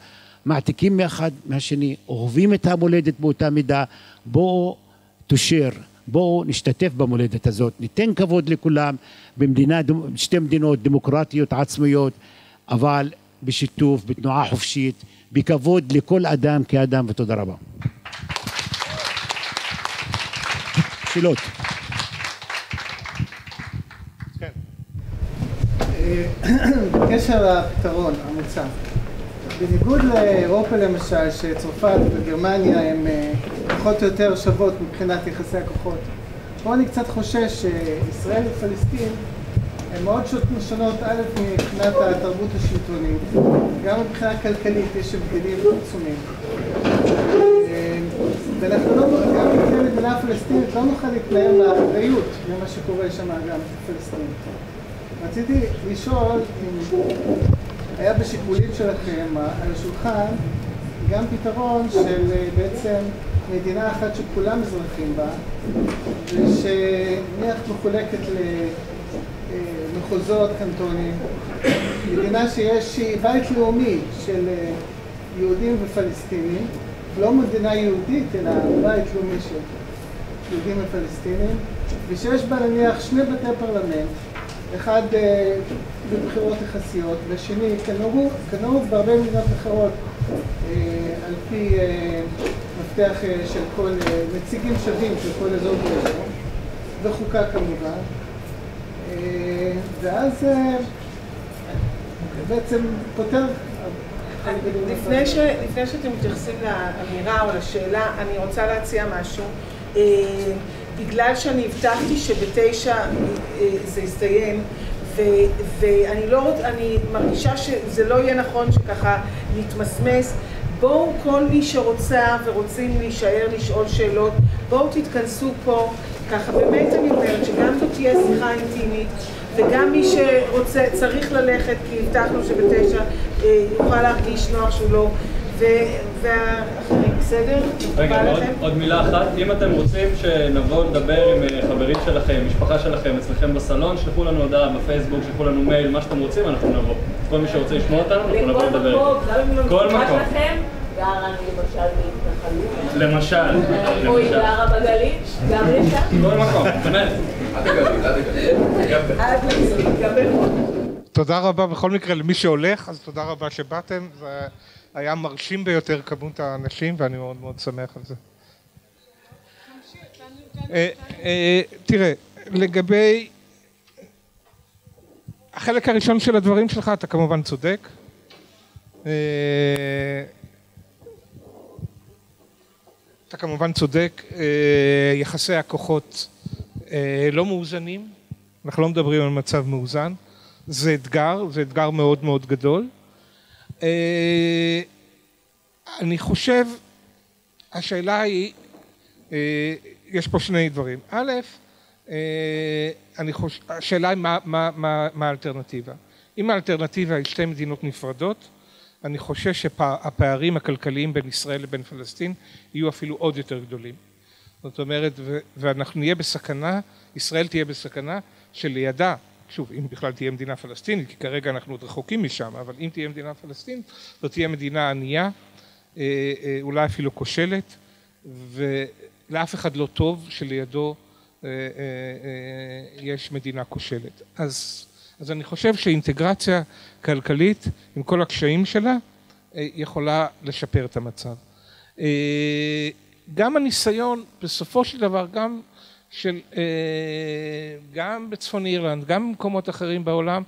מעתיקים מאחד מהשני, אוהבים את המולדת באותה מידה, בואו תושר, בואו נשתתף במולדת הזאת, ניתן כבוד לכולם במדינה, שתי מדינות דמוקרטיות עצמאיות, אבל בשיתוף, בתנועה חופשית, בכבוד לכל אדם כאדם, ותודה רבה. שאלות.
בקשר לפתרון המוצע, בניגוד לאירופה למשל, שצרפת וגרמניה הן אה, פחות או יותר שוות מבחינת יחסי הכוחות, פה אני קצת חושש שישראל ופלסטין הן מאוד שונות א' מבחינת התרבות השלטונית, גם מבחינה כלכלית יש הבדלים עצומים. אה, ואנחנו לא, גם כמדינה מדינה פלסטינית לא נוכל להתנער מהאחריות למה שקורה שם גם בפלסטין. רציתי לשאול אם היה בשיקולים שלכם על השולחן גם פתרון של אה, בעצם מדינה אחת שכולם אזרחים בה ושנניח מחולקת למחוזות, קנטונים, מדינה שיש, בית לאומי של אה, יהודים ופלסטינים, לא מדינה יהודית אלא בית לאומי של יהודים ופלסטינים ושיש בה נניח שני בתי פרלמנט אחד אה, בבחירות יחסיות, והשני כנהוג בהרבה מדינות אחרות אה, על פי אה, מפתח של כל, נציגים שווים של כל אזור ואזור, וחוקה כמובן. ואז בעצם פותר
לפני, ש, לפני שאתם מתייחסים לאמירה או לשאלה, אני רוצה להציע משהו. בגלל שאני הבטחתי שבתשע אה, זה יסתיים ו, ואני לא, רוצה, אני מרגישה שזה לא יהיה נכון שככה נתמסמס. בואו כל מי שרוצה ורוצים להישאר לשאול שאלות בואו תתכנסו פה. ככה באמת אני אומרת שגם זאת תהיה שיחה אינטימית וגם מי שרוצה צריך ללכת כי הבטחנו שבתשע אה, יוכל להרגיש נוח שהוא לא והאחרים, בסדר?
רגע, עוד, עוד מילה אחת. אם אתם רוצים שנבוא לדבר עם אה, חברים שלכם, משפחה שלכם, אצלכם בסלון, שלחו לנו הודעה בפייסבוק, שלחו לנו מייל, מה שאתם רוצים, אנחנו נבוא. כל מי שרוצה לשמוע אותנו, אנחנו נבוא לדבר. כל מקום.
למשל בהתנחלות.
למשל.
או היא גרה בגליל, גם לשם.
כל מקום, באמת.
תודה רבה בכל מקרה למי שהולך, אז תודה רבה שבאתם. היה מרשים ביותר כמות האנשים ואני מאוד מאוד שמח על זה. אה, אה, תראה, לגבי החלק הראשון של הדברים שלך אתה כמובן צודק. אה, אתה כמובן צודק, יחסי הכוחות לא מאוזנים, אנחנו לא מדברים על מצב מאוזן, זה אתגר, זה אתגר מאוד מאוד גדול. אה, אני חושב, השאלה היא, אה, יש פה שני דברים. א', אה, אני חושב, השאלה היא מה, מה, מה, מה האלטרנטיבה. אם האלטרנטיבה היא שתי מדינות נפרדות, אני חושש שהפערים הכלכליים בין ישראל לבין פלסטין יהיו אפילו עוד יותר גדולים. זאת אומרת, ואנחנו נהיה בסכנה, ישראל תהיה בסכנה שלידה שוב, אם בכלל תהיה מדינה פלסטינית, כי כרגע אנחנו עוד רחוקים משם, אבל אם תהיה מדינה פלסטינית, זאת תהיה מדינה ענייה, אה, אה, אולי אפילו כושלת, ולאף אחד לא טוב שלידו אה, יש מדינה כושלת. אז, אז אני חושב שאינטגרציה כלכלית, עם כל הקשיים שלה, יכולה לשפר את המצב. גם הניסיון, בסופו של דבר, גם אה, גם בצפון אירלנד, גם במקומות אחרים בעולם,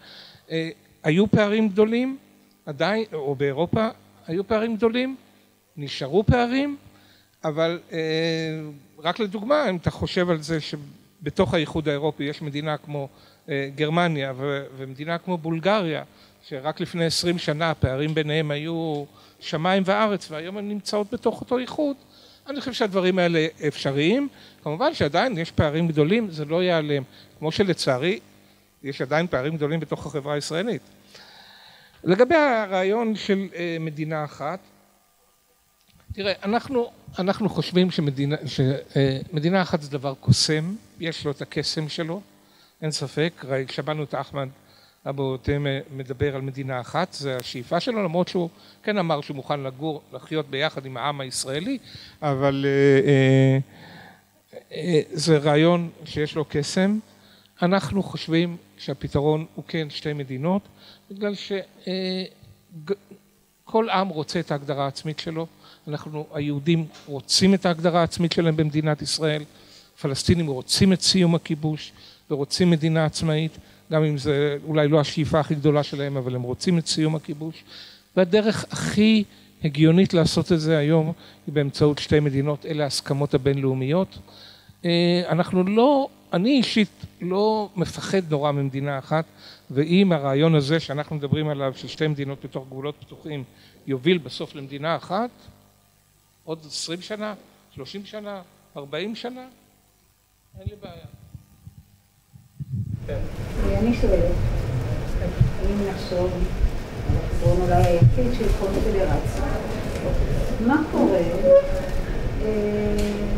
אה, היו פערים גדולים, עדיין, או באירופה, היו פערים גדולים, נשארו פערים, אבל אה, רק לדוגמה, אם אתה חושב על זה שבתוך האיחוד האירופי יש מדינה כמו גרמניה ומדינה כמו בולגריה, שרק לפני עשרים שנה הפערים ביניהם היו שמיים וארץ והיום הן נמצאות בתוך אותו איחוד, אני חושב שהדברים האלה אפשריים, כמובן שעדיין יש פערים גדולים, זה לא ייעלם, כמו שלצערי יש עדיין פערים גדולים בתוך החברה הישראלית. לגבי הרעיון של אה, מדינה אחת, תראה, אנחנו, אנחנו חושבים שמדינה, שמדינה אה, אחת זה דבר קוסם, יש לו את הקסם שלו, אין ספק, שמענו את אחמד אבו תם מדבר על מדינה אחת, זה השאיפה שלו, למרות שהוא כן אמר שהוא מוכן לגור, לחיות ביחד עם העם הישראלי, אבל אה, אה, אה, זה רעיון שיש לו קסם. אנחנו חושבים שהפתרון הוא כן שתי מדינות, בגלל שכל כל עם רוצה את ההגדרה העצמית שלו, אנחנו היהודים רוצים את ההגדרה העצמית שלהם במדינת ישראל, פלסטינים רוצים את סיום הכיבוש ורוצים מדינה עצמאית, גם אם זה אולי לא השאיפה הכי גדולה שלהם, אבל הם רוצים את סיום הכיבוש. והדרך הכי הגיונית לעשות את זה היום היא באמצעות שתי מדינות, אלה ההסכמות הבינלאומיות. אה, אנחנו לא, אני אישית לא מפחד נורא ממדינה אחת, ואם הרעיון הזה שאנחנו מדברים עליו של שתי מדינות בתוך גבולות פתוחים יוביל בסוף למדינה אחת, עוד עשרים שנה, שלושים שנה, ארבעים שנה, אין לי בעיה.
אני שואלת, אם נחשוב על הפתרון אולי היחיד של קונפדרציה, מה קורה?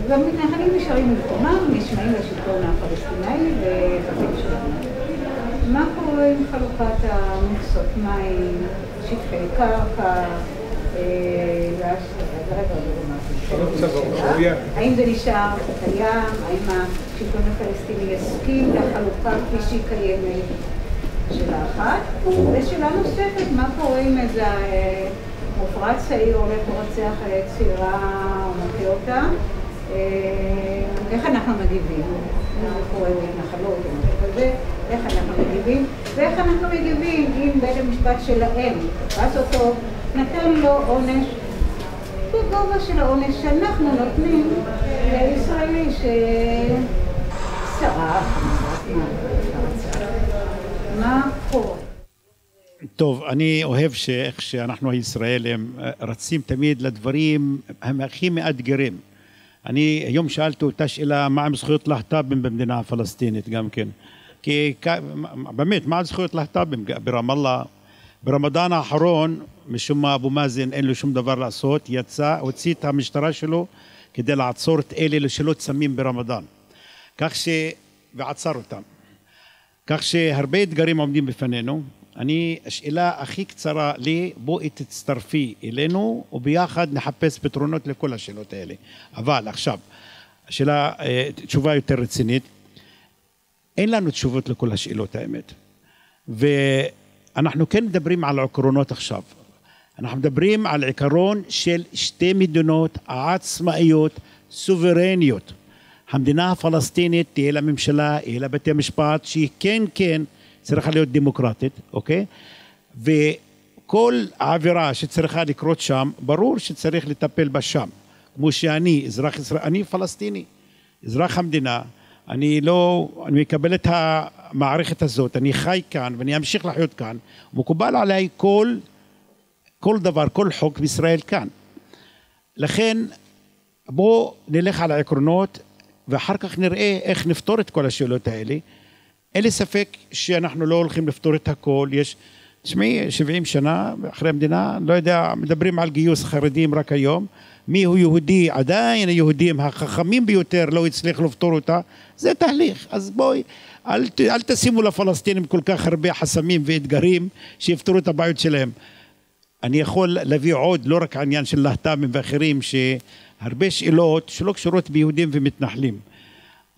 והמתנחלים נשארים במקומם, נשמעים לשלטון הפלסטיני ובתים שלנו. מה קורה עם חלוקת המכסות מים, שטחי קרקע, האם זה נשאר קיים, האם השלטון הפלסטיני יסכים לחלוקה כפי שהיא קיימת? שאלה אחת. ושאלה נוספת, מה קורה אם איזה מופרט צעיר הולך ורוצח צעירה או מכה אותה? איך אנחנו מגיבים? מה קורה בהתנחלות או כזה? איך אנחנו מגיבים? ואיך אנחנו מגיבים אם בית המשפט שלהם תפס אותו, נתן לו עונש בגובה של העונש שאנחנו נותנים לישראלי ששרף?
טוב, אני אוהב שאיך שאנחנו הישראלים רצים תמיד לדברים הם הכי מאתגרים. אני היום שאלתי אותה שאלה מה עם זכויות להט"בים במדינה הפלסטינית גם כן. כי באמת מה עם זכויות להט"בים ברמאללה ברמדאן האחרון משום מה אבו מאזן אין לו שום דבר לעשות יצא הוציא את המשטרה שלו כדי לעצור את אלה שלא צמים ברמדאן. כך ש... ועצר אותם. כך שהרבה אתגרים עומדים בפנינו. אני השאלה הכי קצרה לי בואי תצטרפי אלינו וביחד נחפש פתרונות לכל השאלות האלה. אבל עכשיו שאלה תשובה יותר רצינית. אין לנו תשובות לכל השאלות האמת. ואנחנו כן מדברים על עקרונות עכשיו אנחנו מדברים על עיקרון של שתי מדינות עצמאיות סוברניות המדינה הפלסטינית תהיה לה ממשלה, יהיה לה בתי משפט שהיא כן כן צריכה להיות דמוקרטית, אוקיי? וכל עבירה שצריכה לקרות שם, ברור שצריך לטפל בה שם. כמו שאני, אזרח ישראל, אני פלסטיני, אזרח המדינה, אני לא, אני מקבל את המערכת הזאת, אני חי כאן ואני אמשיך לחיות כאן, מקובל עליי כל, כל דבר, כל חוק בישראל כאן. לכן בואו נלך על העקרונות ואחר כך נראה איך נפתור את כל השאלות האלה. אין לי ספק שאנחנו לא הולכים לפתור את הכל, יש, תשמעי, 70 שנה אחרי המדינה, לא יודע, מדברים על גיוס חרדים רק היום, מי הוא יהודי, עדיין היהודים החכמים ביותר לא הצליחו לפתור אותה, זה תהליך, אז בואי, אל, אל תשימו לפלסטינים כל כך הרבה חסמים ואתגרים שיפתרו את הבעיות שלהם. אני יכול להביא עוד, לא רק העניין של להט"בים ואחרים, שהרבה שאלות שלא קשורות ביהודים ומתנחלים.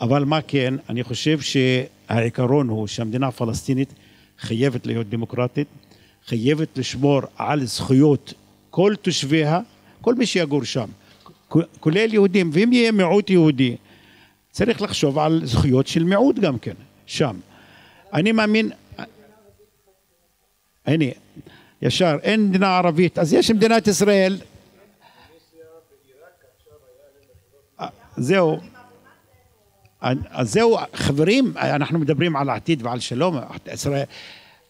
אבל מה כן, אני חושב שהעיקרון הוא שהמדינה הפלסטינית חייבת להיות דמוקרטית, חייבת לשמור על זכויות כל תושביה, כל מי שיגור שם, כולל יהודים, ואם יהיה מיעוט יהודי, צריך לחשוב על זכויות של מיעוט גם כן, שם. אני מאמין, הנה, ישר, אין מדינה ערבית, אז יש מדינת ישראל. זהו. אז זהו, חברים, אנחנו מדברים על עתיד ועל שלום.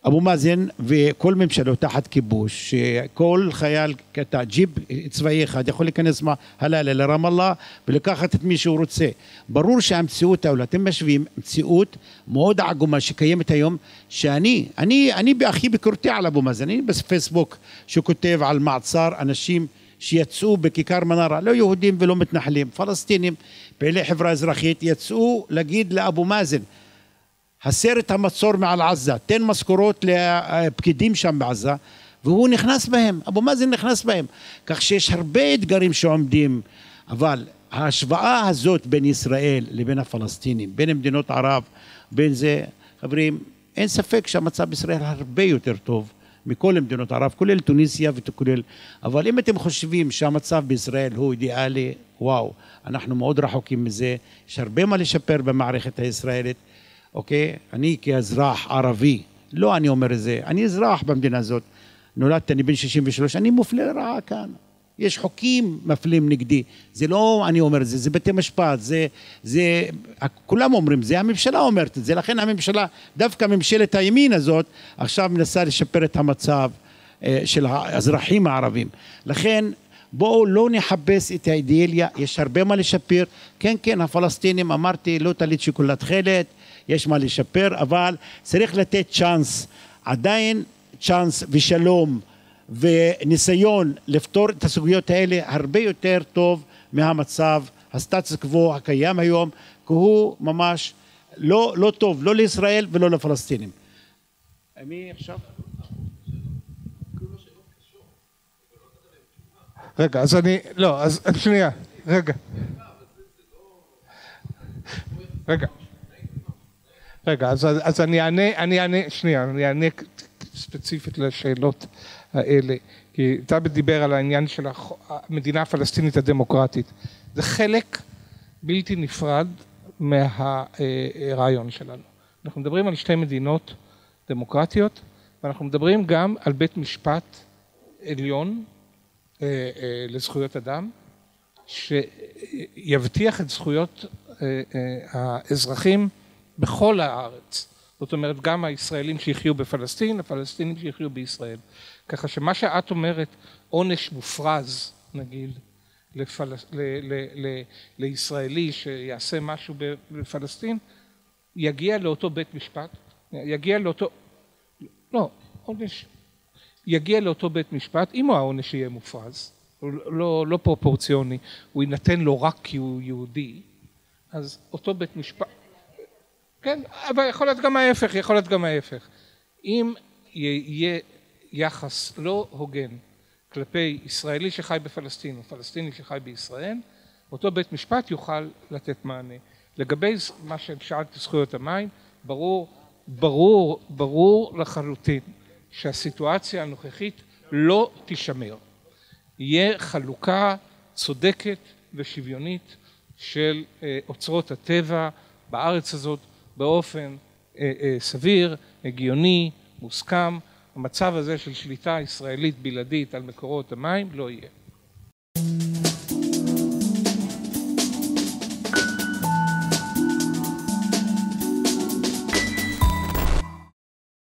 אבו מאזן וכל ממשלו תחת כיבוש, שכל חייל קטע ג'יפ צבאי אחד יכול להיכנס הלילה לרמאללה ולקחת את מי שהוא רוצה. ברור שהמציאות האלה, אתם משווים מציאות מאוד עגומה שקיימת היום, שאני, אני, אני הכי ביקורתי על אבו מאזן, אני בפייסבוק שכותב על מעצר אנשים שיצאו בכיכר מנרה, לא יהודים ולא מתנחלים, פלסטינים, פעילי חברה אזרחית, יצאו להגיד לאבו מאזן הסר את המצור מעל עזה, תן משכורות לפקידים שם בעזה, והוא נכנס בהם, אבו מאזן נכנס בהם. כך שיש הרבה אתגרים שעומדים, אבל ההשוואה הזאת בין ישראל לבין הפלסטינים, בין מדינות ערב, בין זה, חברים, אין ספק שהמצב בישראל הרבה יותר טוב מכל מדינות ערב, כולל טוניסיה וכולל... אבל אם אתם חושבים שהמצב בישראל הוא אידיאלי, וואו, אנחנו מאוד רחוקים מזה, יש הרבה מה לשפר במערכת הישראלית, אוקיי? אני כאזרח ערבי, לא אני אומר את זה, אני אזרח במדינה הזאת, נולדתי, אני בן 63, אני מופלה לרעה כאן. יש חוקים מפלים נגדי, זה לא אני אומר את זה, זה בתי משפט, זה, זה, כולם אומרים, זה הממשלה אומרת את זה, לכן הממשלה, דווקא ממשלת הימין הזאת, עכשיו מנסה לשפר את המצב אה, של האזרחים הערבים. לכן בואו לא נחפש את האידאליה, יש הרבה מה לשפר, כן כן הפלסטינים אמרתי לא תלית שיקולת תכלת, יש מה לשפר, אבל צריך לתת צ'אנס, עדיין צ'אנס ושלום וניסיון לפתור את הסוגיות האלה הרבה יותר טוב מהמצב הסטטוס קוו הקיים היום, כי הוא ממש לא, לא טוב, לא לישראל ולא לפלסטינים. מי עכשיו?
רגע, אז אני, לא, אז שנייה, רגע. רגע. רגע, אז, אז אני אענה, אני אענה, שנייה, אני אענה ספציפית לשאלות האלה. כי טאבט דיבר על העניין של המדינה הפלסטינית הדמוקרטית. זה חלק בלתי נפרד מהרעיון שלנו. אנחנו מדברים על שתי מדינות דמוקרטיות, ואנחנו מדברים גם על בית משפט עליון אה, אה, לזכויות אדם, שיבטיח את זכויות אה, האזרחים בכל הארץ. זאת אומרת, גם הישראלים שיחיו בפלסטין, הפלסטינים שיחיו בישראל. ככה שמה שאת אומרת, עונש מופרז, נגיד, לפלס... ל... ל... ל... לישראלי שיעשה משהו בפלסטין, יגיע לאותו בית משפט, יגיע לאותו, לא, עונש, יגיע לאותו בית משפט, אם העונש יהיה מופרז, לא, לא פרופורציוני, הוא יינתן לו רק כי הוא יהודי, אז אותו בית משפט, כן, אבל יכול להיות גם ההפך, יכול להיות גם ההפך. אם יהיה יחס לא הוגן כלפי ישראלי שחי בפלסטין או פלסטיני שחי בישראל, אותו בית משפט יוכל לתת מענה. לגבי מה ששאלת זכויות המים, ברור, ברור, ברור לחלוטין שהסיטואציה הנוכחית לא תישמר. יהיה חלוקה צודקת ושוויונית של אה, אוצרות הטבע בארץ הזאת באופן אה, אה, סביר, הגיוני, מוסכם, המצב הזה של שליטה ישראלית בלעדית על מקורות המים לא יהיה.